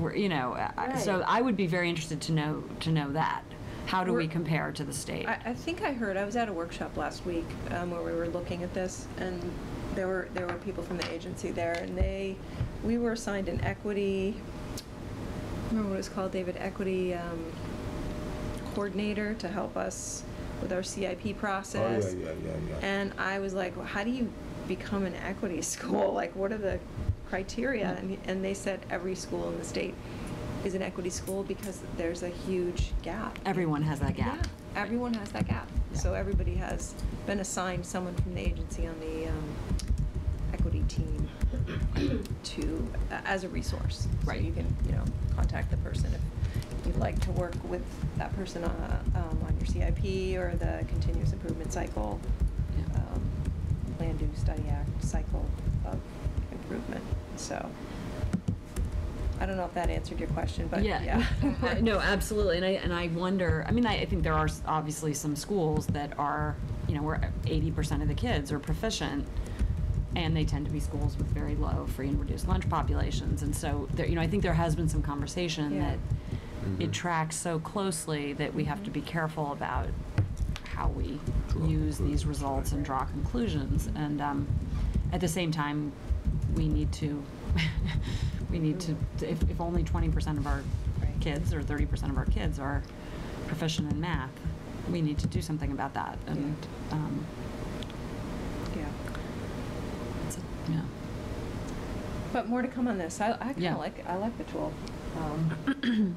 we're you know I- so I would be very interested to know to know that how do we We're- compare to the state? I, I think I heard, I was at a workshop last week um, where we were looking at this, and there were, there were people from the agency there, and they, we were assigned an equity, remember what it was called, David, equity um, coordinator to help us with our CIP process. Oh, yeah, process. yeah, yeah, yeah. And I was like, well, how do you become an equity *laughs* school? Like, what are the criteria? And, and they said every school in the state is an equity school because there's a huge gap. Everyone has that gap. Yeah, everyone has that gap. So everybody has been assigned someone from the agency on the um, equity team *clears throat* to, a- as a resource. Right. So you can, you know, contact the person if you'd like to work with that person uh, um, on your CIP or the continuous improvement cycle, Yeah. um, Plan, Do, Study, Act cycle of improvement. So I don't know if that answered your question, but yeah. Uh, *laughs* no, absolutely, and I and I wonder. I mean, I, I think there are obviously some schools that are, you know, where eighty percent of the kids are proficient, and they tend to be schools with very low free and reduced lunch populations, and so there, you know, I think there has been some conversation Yeah. that it tracks so closely that we have to be careful about how we Draw use these conclusions, results and draw conclusions, and um, at the same time, we need to. *laughs* we need to, to- if, if only twenty percent of our kids or thirty percent of our kids are proficient in math, we need to do something about that. And, um, Yeah. it's, a- yeah. But more to come on this. I, I kind Yeah. of like, I like the tool. Um, *coughs*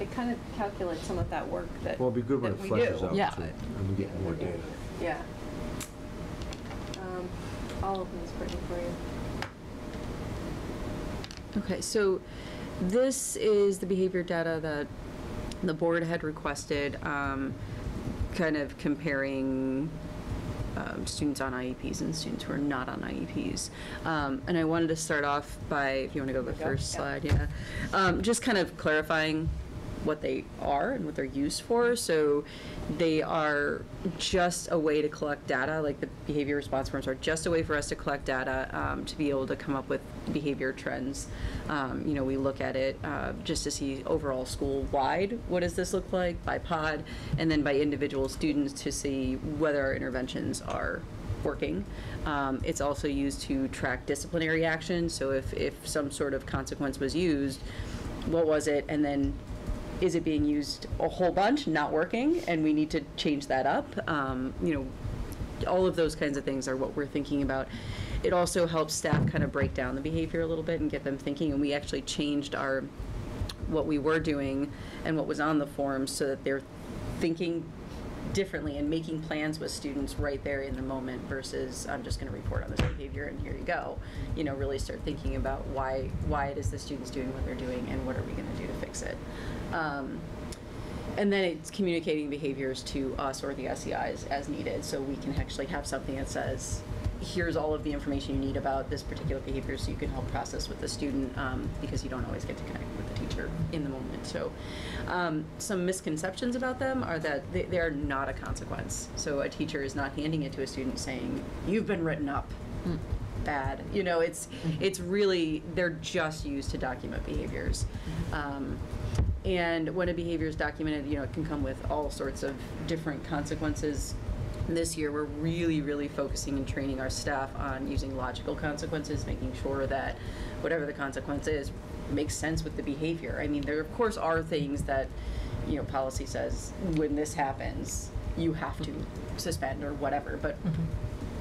It kind of calculates some of that work that, Well, it'd be good when it that we fleshes do. out Yeah. too, and we get more data. Yeah. Um, I'll open this quickly for you. Okay, so this is the behavior data that the board had requested, um, kind of comparing um, students on IEPs and students who are not on IEPs. Um, and I wanted to start off by, if you want to go to the first slide, yeah, um, just kind of clarifying what they are and what they're used for. So they are just a way to collect data, like the behavior response forms are just a way for us to collect data um, to be able to come up with behavior trends. Um, you know, we look at it uh, just to see overall school wide, what does this look like by pod, and then by individual students to see whether our interventions are working. Um, it's also used to track disciplinary action. So if, if some sort of consequence was used, what was it? And then is it being used a whole bunch, not working, and we need to change that up? Um, you know, all of those kinds of things are what we're thinking about. It also helps staff kind of break down the behavior a little bit and get them thinking, and we actually changed our, what we were doing and what was on the forms so that they're thinking differently and making plans with students right there in the moment versus I'm just going to report on this behavior and here you go. You know, really start thinking about why why it is the students doing what they're doing and what are we going to do to fix it. Um, and then it's communicating behaviors to us or the SEIs as needed, so we can actually have something that says, here's all of the information you need about this particular behavior, so you can help process with the student, um, because you don't always get to connect with the teacher in the moment. So, um, some misconceptions about them are that they, they are not a consequence. So a teacher is not handing it to a student saying, you've been written up. Bad. You know, it's it's really they're just used to document behaviors. Um, and when a behavior is documented, you know, it can come with all sorts of different consequences. This year, we're really, really focusing and training our staff on using logical consequences, making sure that whatever the consequence is makes sense with the behavior. I mean, there of course are things that, you know, policy says when this happens, you have to suspend or whatever, but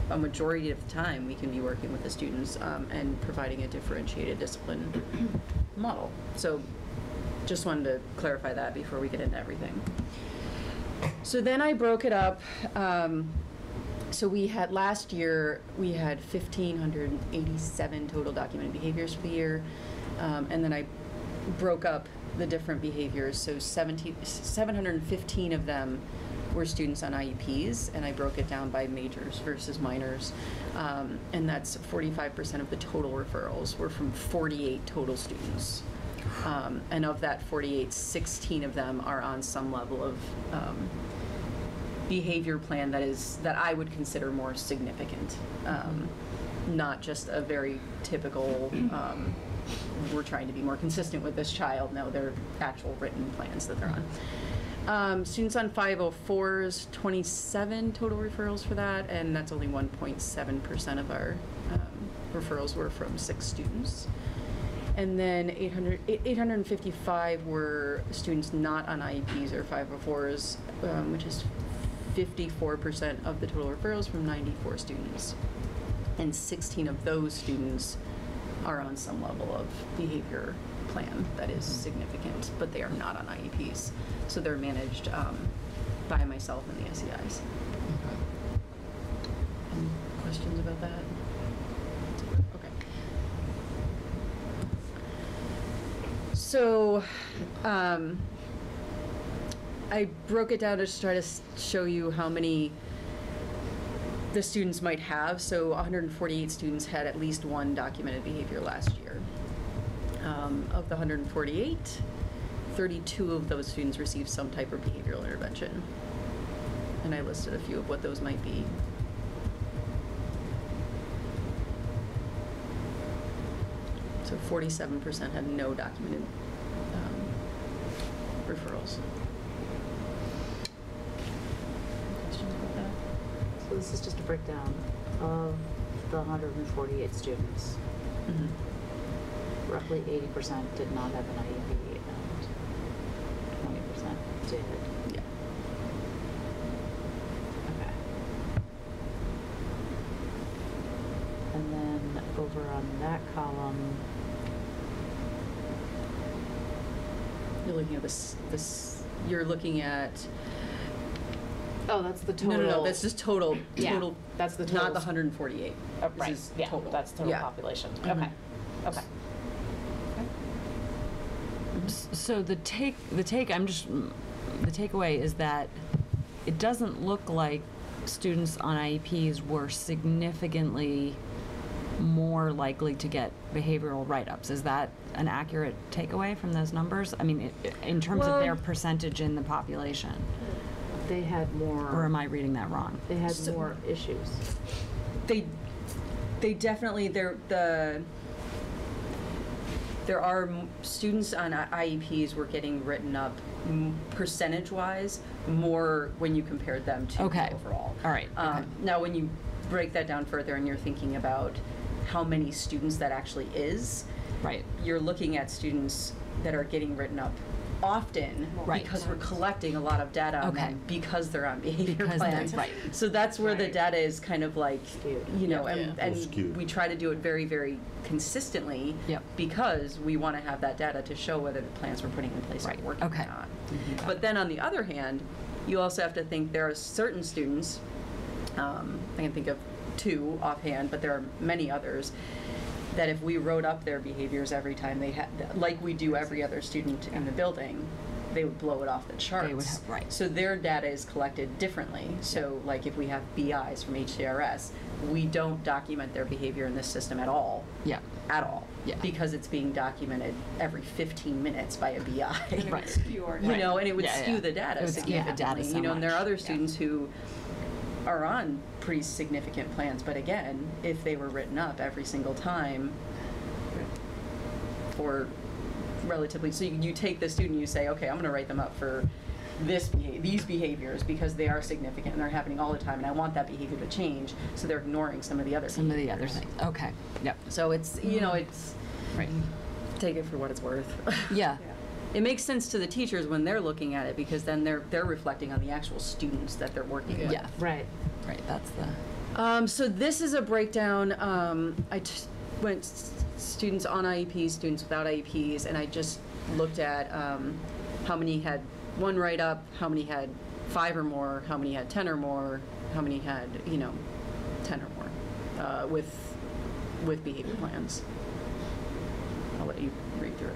a majority of the time, we can be working with the students um, and providing a differentiated discipline model. So just wanted to clarify that before we get into everything. So then I broke it up um, so we had, last year, we had fifteen hundred and eighty-seven total documented behaviors for the year. Um, and then I broke up the different behaviors, so 17 715 of them were students on IEPs, and I broke it down by majors versus minors. Um, and that's forty-five percent of the total referrals were from forty-eight total students. Um, and of that 48, 16 of them are on some level of um, behavior plan that is that I would consider more significant, um, not just a very typical. Um, we're trying to be more consistent with this child. No, they're actual written plans that they're on. Um, students on 504s, 27 total referrals for that, and that's only 1.7% of our um, referrals were from six students. And then 800, 855 were students not on IEPs or 504s, um, which is 54% of the total referrals from 94 students. And 16 of those students are on some level of behavior plan that is significant, but they are not on IEPs. So they're managed um, by myself and the SEIs. Any questions about that? Okay. So, um, I broke it down to try to show you how many the students might have. So 148 students had at least one documented behavior last year. Um, of the 148, 32 of those students received some type of behavioral intervention. And I listed a few of what those might be. So 47% had no documented um, referrals. Questions about that? So this is just a breakdown of the hundred and forty-eight students. Mhm. Roughly eighty percent did not have an IEP and twenty percent did. Yeah. Okay. And then over on that column, You're looking at this, this, you're looking at, Oh, that's the no, total. no, no, no, that's just total, Yeah, total, that's the total not the totals. hundred and forty-eight. Oh, This right, is yeah, total. that's total Yeah. population. Mhm. Okay, okay. So the take, the take, I'm just, the takeaway is that it doesn't look like students on IEPs were significantly more likely to get behavioral write-ups. Is that an accurate takeaway from those numbers? I mean, i- in terms of their Well- percentage in the population? they had more Or am I reading that wrong? they had So- more issues. They, they definitely, they're, the, there are m- students on I- IEPs were getting written up percentage-wise more when you compared them to Okay. overall. All right, okay. Um, Now, when you break that down further and you're thinking about how many students that actually is, Right. you're looking at students that are getting written up often Right. because we're collecting a lot of data on Okay. them because they're on behavior Because plans. right. So that's where the data is kind of like, Skewed. you know, Yeah. and, Little and we try to do it very, very consistently Yep. because we want to have that data to show whether the plans we're putting in place Right. are working Okay. or not. But then on the other hand, you also have to think there are certain students, um, I can think of two offhand, but there are many others, that if we wrote up their behaviors every time they had, like we do every other student in the building, they would blow it off the charts. would have- right. So their data is collected differently. So like if we have BIs from HCRS, we don't document their behavior in this system at all Yeah. at all. Yeah. Because it's being documented every 15 minutes by a BI. Right. You know, and it would Yeah, skew yeah. the data It would skew the data significantly. so You know, and there are much. other Yeah. students who are on pretty significant plans, but again, if they were written up every single time for relatively, so you, you take the student, you say, okay, I'm gonna write them up for this beha- these behaviors because they are significant and they're happening all the time and I want that behavior to change, so they're ignoring some of the other Some of the other behaviors. things. Okay. Yep. So it's, you know, it's, Right. take it for what it's worth. Yeah. *laughs* It makes sense to the teachers when they're looking at it because then they're, they're reflecting on the actual students that they're working with. Yeah. Right. Right. That's the. Um, so this is a breakdown, um, I t- went s- students on IEPs, students without IEPs, and I just looked at, um, how many had one write-up, how many had five or more, how many had 10 or more, how many had, you know, 10 or more, uh, with, with behavior plans. I'll let you read through it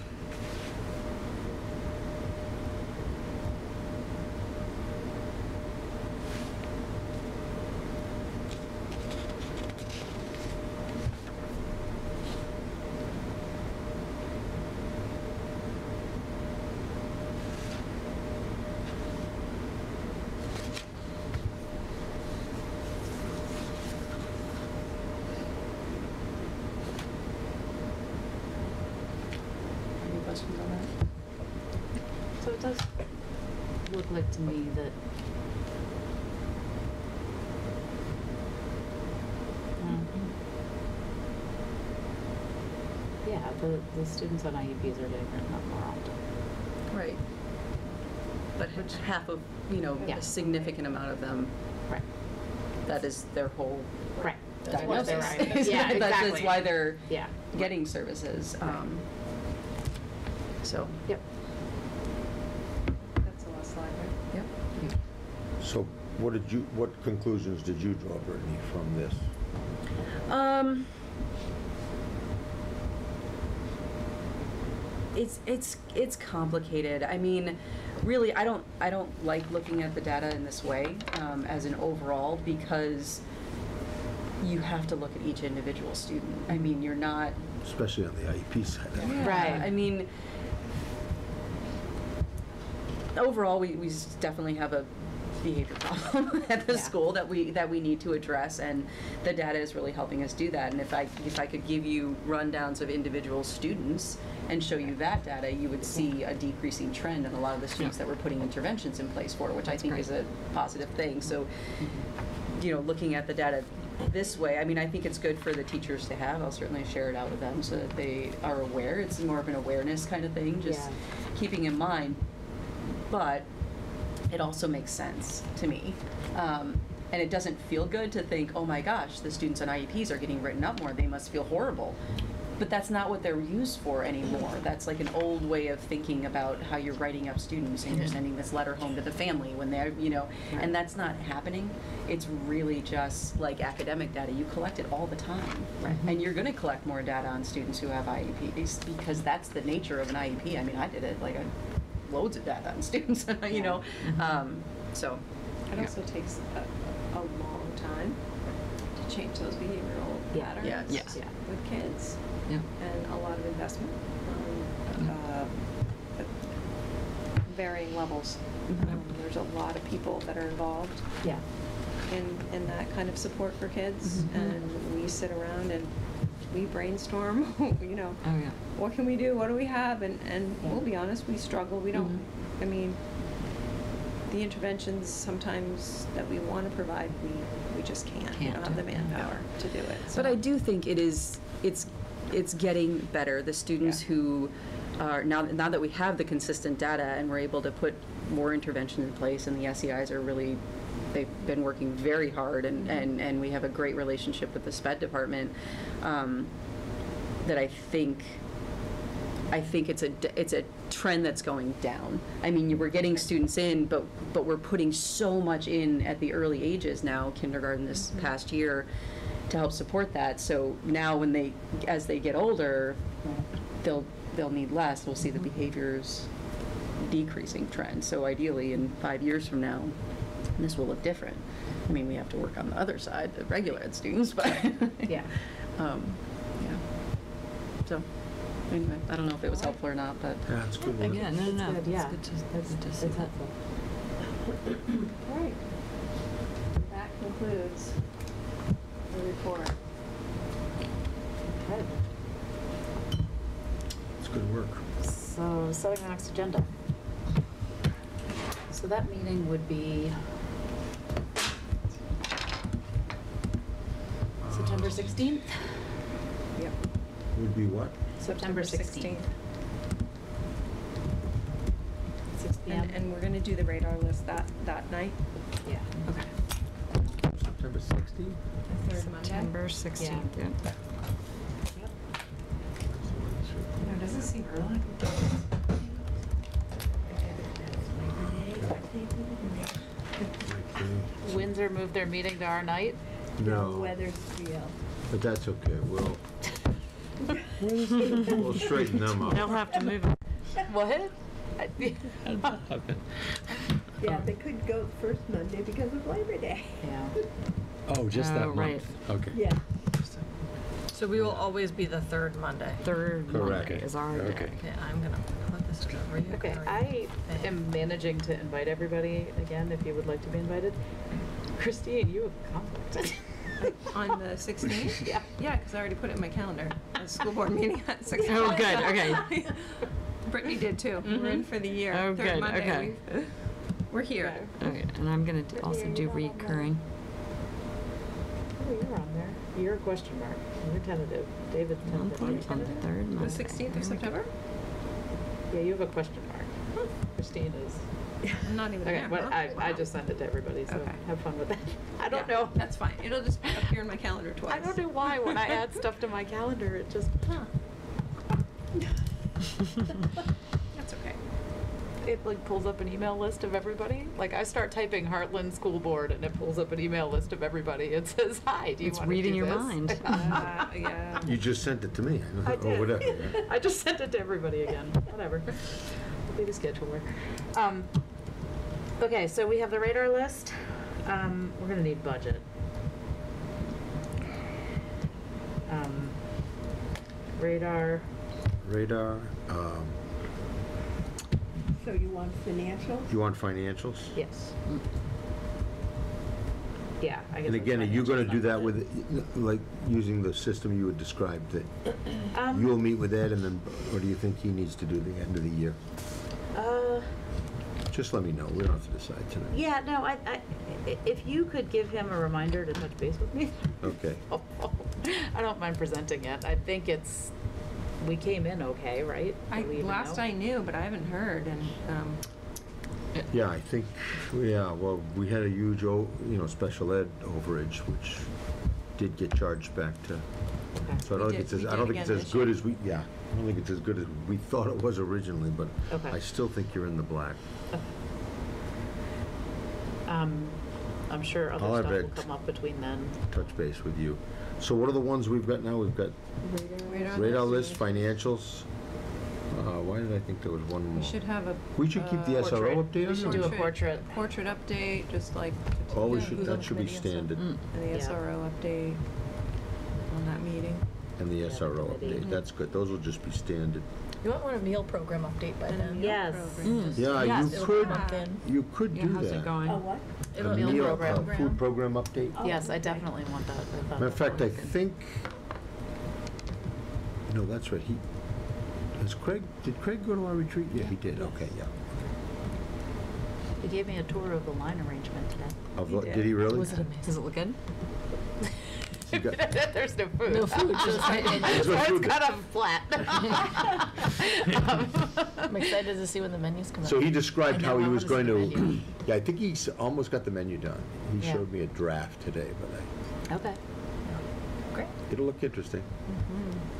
me that. Mhm. Yeah, the, the students on IEPs are getting written up more often. Right. But half of, you know, Yeah. a significant amount of them, Right. that is their whole Right. diagnosis. what they're *laughs* right. Yeah, That's- That's exactly. why they're Yeah. getting services. um, So, Yep. That's the last slide, right? yep. So what did you, what conclusions did you draw, Brittany, from this? Um, it's it's it's complicated. I mean, really, I don't I don't like looking at the data in this way um, as an overall because you have to look at each individual student. I mean, you're not Especially on the IEP side. yeah, Right. I mean, overall, we, we definitely have a behavior problem *laughs* at the Yeah. school that we that we need to address, and the data is really helping us do that. And if I if I could give you rundowns of individual students and show you that data, you would see a decreasing trend in a lot of the students that we're putting interventions in place for, which I think is a positive thing. So, mm-hmm. you know, looking at the data this way, I mean, I think it's good for the teachers to have. I'll certainly share it out with them so that they are aware. It's more of an awareness kind of thing, just Yeah. keeping in mind. But it also makes sense to me. Um, and it doesn't feel good to think, oh my gosh, the students on IEPs are getting written up more. They must feel horrible. But that's not what they're used for anymore. That's like an old way of thinking about how you're writing up students and you're sending this letter home to the family when they're, you know, and that's not happening. It's really just like academic data. You collect it all the time. Right. And you're going to collect more data on students who have IEPs because that's the nature of an IEP. I mean, I did it. Like, I loads of data on *laughs* students, you know. Um, so, It also takes a, a long time to change those behavioral Yeah. patterns Yes. Yes. Yeah. with kids, Yeah. and a lot of investment on uh, at varying levels. Um, There's a lot of people that are involved Yeah. in, in that kind of support for kids, Mhm. and we sit around and we brainstorm, *laughs* you know, Oh, yeah. what can we do, what do we have, and, and Yeah. we'll be honest, we struggle, we don't, Mhm. I mean, the interventions sometimes that we want to provide, we, we just can't. We Can't don't have the do it. manpower to do it. But I do think it is, it's, it's getting better. The students Yeah. who are, now, now that we have the consistent data and we're able to put more intervention in place and the SEIs are really, they've been working very hard and, and, and we have a great relationship with the SPED department, um, that I think, I think it's a, it's a trend that's going down. I mean, we're getting students in, but, but we're putting so much in at the early ages now, kindergarten this past year, to help support that. So now when they, as they get older, they'll, they'll need less. We'll see the behaviors decreasing trend. So ideally, in five years from now, this will look different. I mean, we have to work on the other side, the regular ed students, but. *laughs* Yeah. *laughs* Um, yeah. So, anyway, I don't know if it was helpful or not, but. Yeah, it's good work. Yeah, no, no, no. good, yeah. It's good to, That's, good to that's see. helpful. *coughs* All right. That concludes the report. Okay. It's good work. So, setting the next agenda. So that meeting would be 16th? Yep. Would be what? September 16th. 6 PM? And, and we're gonna do the radar list that, that night, Yeah. Okay. September 16th? the third Monday. September 16th, yeah. Yep. Doesn't seem early. Uh, Windsor moved their meeting to our night. No, Weather's real. But that's okay, we'll, we'll straighten them up. They'll out. have to move. it. What? *laughs* Yeah, they couldn't go the first Monday because of Labor Day. Yeah. Oh, just that Oh, right. month? Okay. Yeah. So we will always be the third Monday. Third Correct. Monday is our Okay. day. Okay, I'm gonna put this as a Okay, I thing. am managing to invite everybody again, if you would like to be invited. Christine, you have a conflict. *laughs* On the 16th? *laughs* Yeah. Yeah, because I already put it in my calendar. A school board meeting at *laughs* 6 Oh, good, *laughs* okay. Brittany did too. We're in mm-hmm. for the year. Oh, Third good, Monday, okay. we've- We're here. Okay, and I'm gonna d- also do recurring. Oh, you're on there. You're a question mark. You're tentative. David's Month tentative. on the third The 16th There of go. September? Yeah, you have a question mark. Christine is. I'm not even Okay, there. but huh? I, I just sent it to everybody, so Okay. have fun with that. *laughs* I don't Yeah, know. That's fine. It'll just appear in my calendar twice. I don't know why when I add stuff to my calendar, it just, *laughs* Huh. *laughs* That's okay. it like pulls up an email list of everybody. Like I start typing Hartland School Board and it pulls up an email list of everybody. It says, hi, do you It's want to do reading your this?" mind. Uh, yeah. You just sent it to me, I or did. whatever. I just sent it to everybody again, whatever. I'll be the scheduler. Um, okay, so we have the radar list. Um, we're gonna need budget. Um, radar, Radar, um, So you want financials? you want financials? yes. Yeah, I guess. And it's again, are you gonna do not that with, like, using the system you had described, that Um, you'll meet with Ed and then, or do you think he needs to do the end of the year? Uh, Just let me know, we don't have to decide tonight. yeah, no, I, I, i- if you could give him a reminder to touch base with me. Okay. *laughs* I don't mind presenting it. I think it's, we came in okay, right? I, Do we even last know? I knew, but I haven't heard, and, um, Yeah, I think, yeah, well, we had a huge, o- you know, special ed overage, which did get charged back to, Okay. so I don't think did- it's as, we I did don't think again it's as this good year. as we, yeah, I don't think it's as good as we *laughs* thought it was originally, but Okay. I still think you're in the black. Um, I'm sure other I'll have stuff will Ed come up between then. Touch base with you. So what are the ones we've got now? We've got radar. radar list, financials. Uh, why did I think there was one more? We should have a. We should keep the uh, SRO update We should do a portrait. Portrait update, just like. Oh, we yeah, should, who's on that should be committee and stuff. standard. And the Yeah. SRO update on that meeting. And the SRO update, that's good. Those will just be standard. You might want a meal program update by then. meal Yes. Mm. Yeah, Yes. you It'll could, come up then. you could Yeah, do how's it that. going? A what? A a meal, program. a food program update. Oh, Yes, I definitely want that. I thought Matter of that fact, I was think, no, that's right, he, has Craig, did Craig go to our retreat? Yeah, he did, okay, yeah. He gave me a tour of the line arrangement today. Of He what- did. Did he really? Was it amazing? Does it look good? *laughs* You got- *laughs* There's no food. No food, just *laughs* There's no food. it's kind of flat. *laughs* I'm excited to see when the menus come out. So he described I how he I was wanna going see to, menu. *clears throat* yeah, I think he's almost got the menu done. He Yeah. showed me a draft today, but I, Okay. Great. It'll look interesting.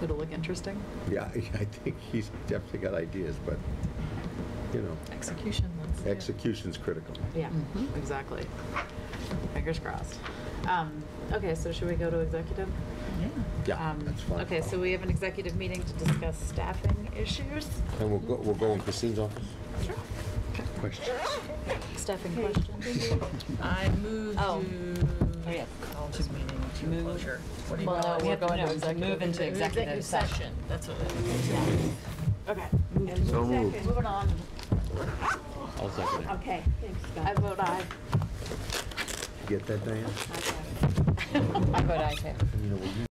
It'll look interesting. Yeah, I think he's definitely got ideas, but, you know, Execution, that's. execution's critical. Yeah, Mhm. exactly. Fingers crossed. Um, okay, so should we go to executive? Yeah, Um, that's fine. Okay, so we have an executive meeting to discuss staffing issues. And we'll go, we'll go in Christine's office? Question. Staffing questions? *laughs* I moved to. Oh. Oh, yeah. Call this meeting to closure. What do you Well, call no, we're going to no, to executive. move into executive session. That's what it is. Okay, And So who's moved. second? moving on. I'll second it. Okay, thanks, Scott. I vote aye. Get that, Diane? Okay. *laughs* I vote aye too.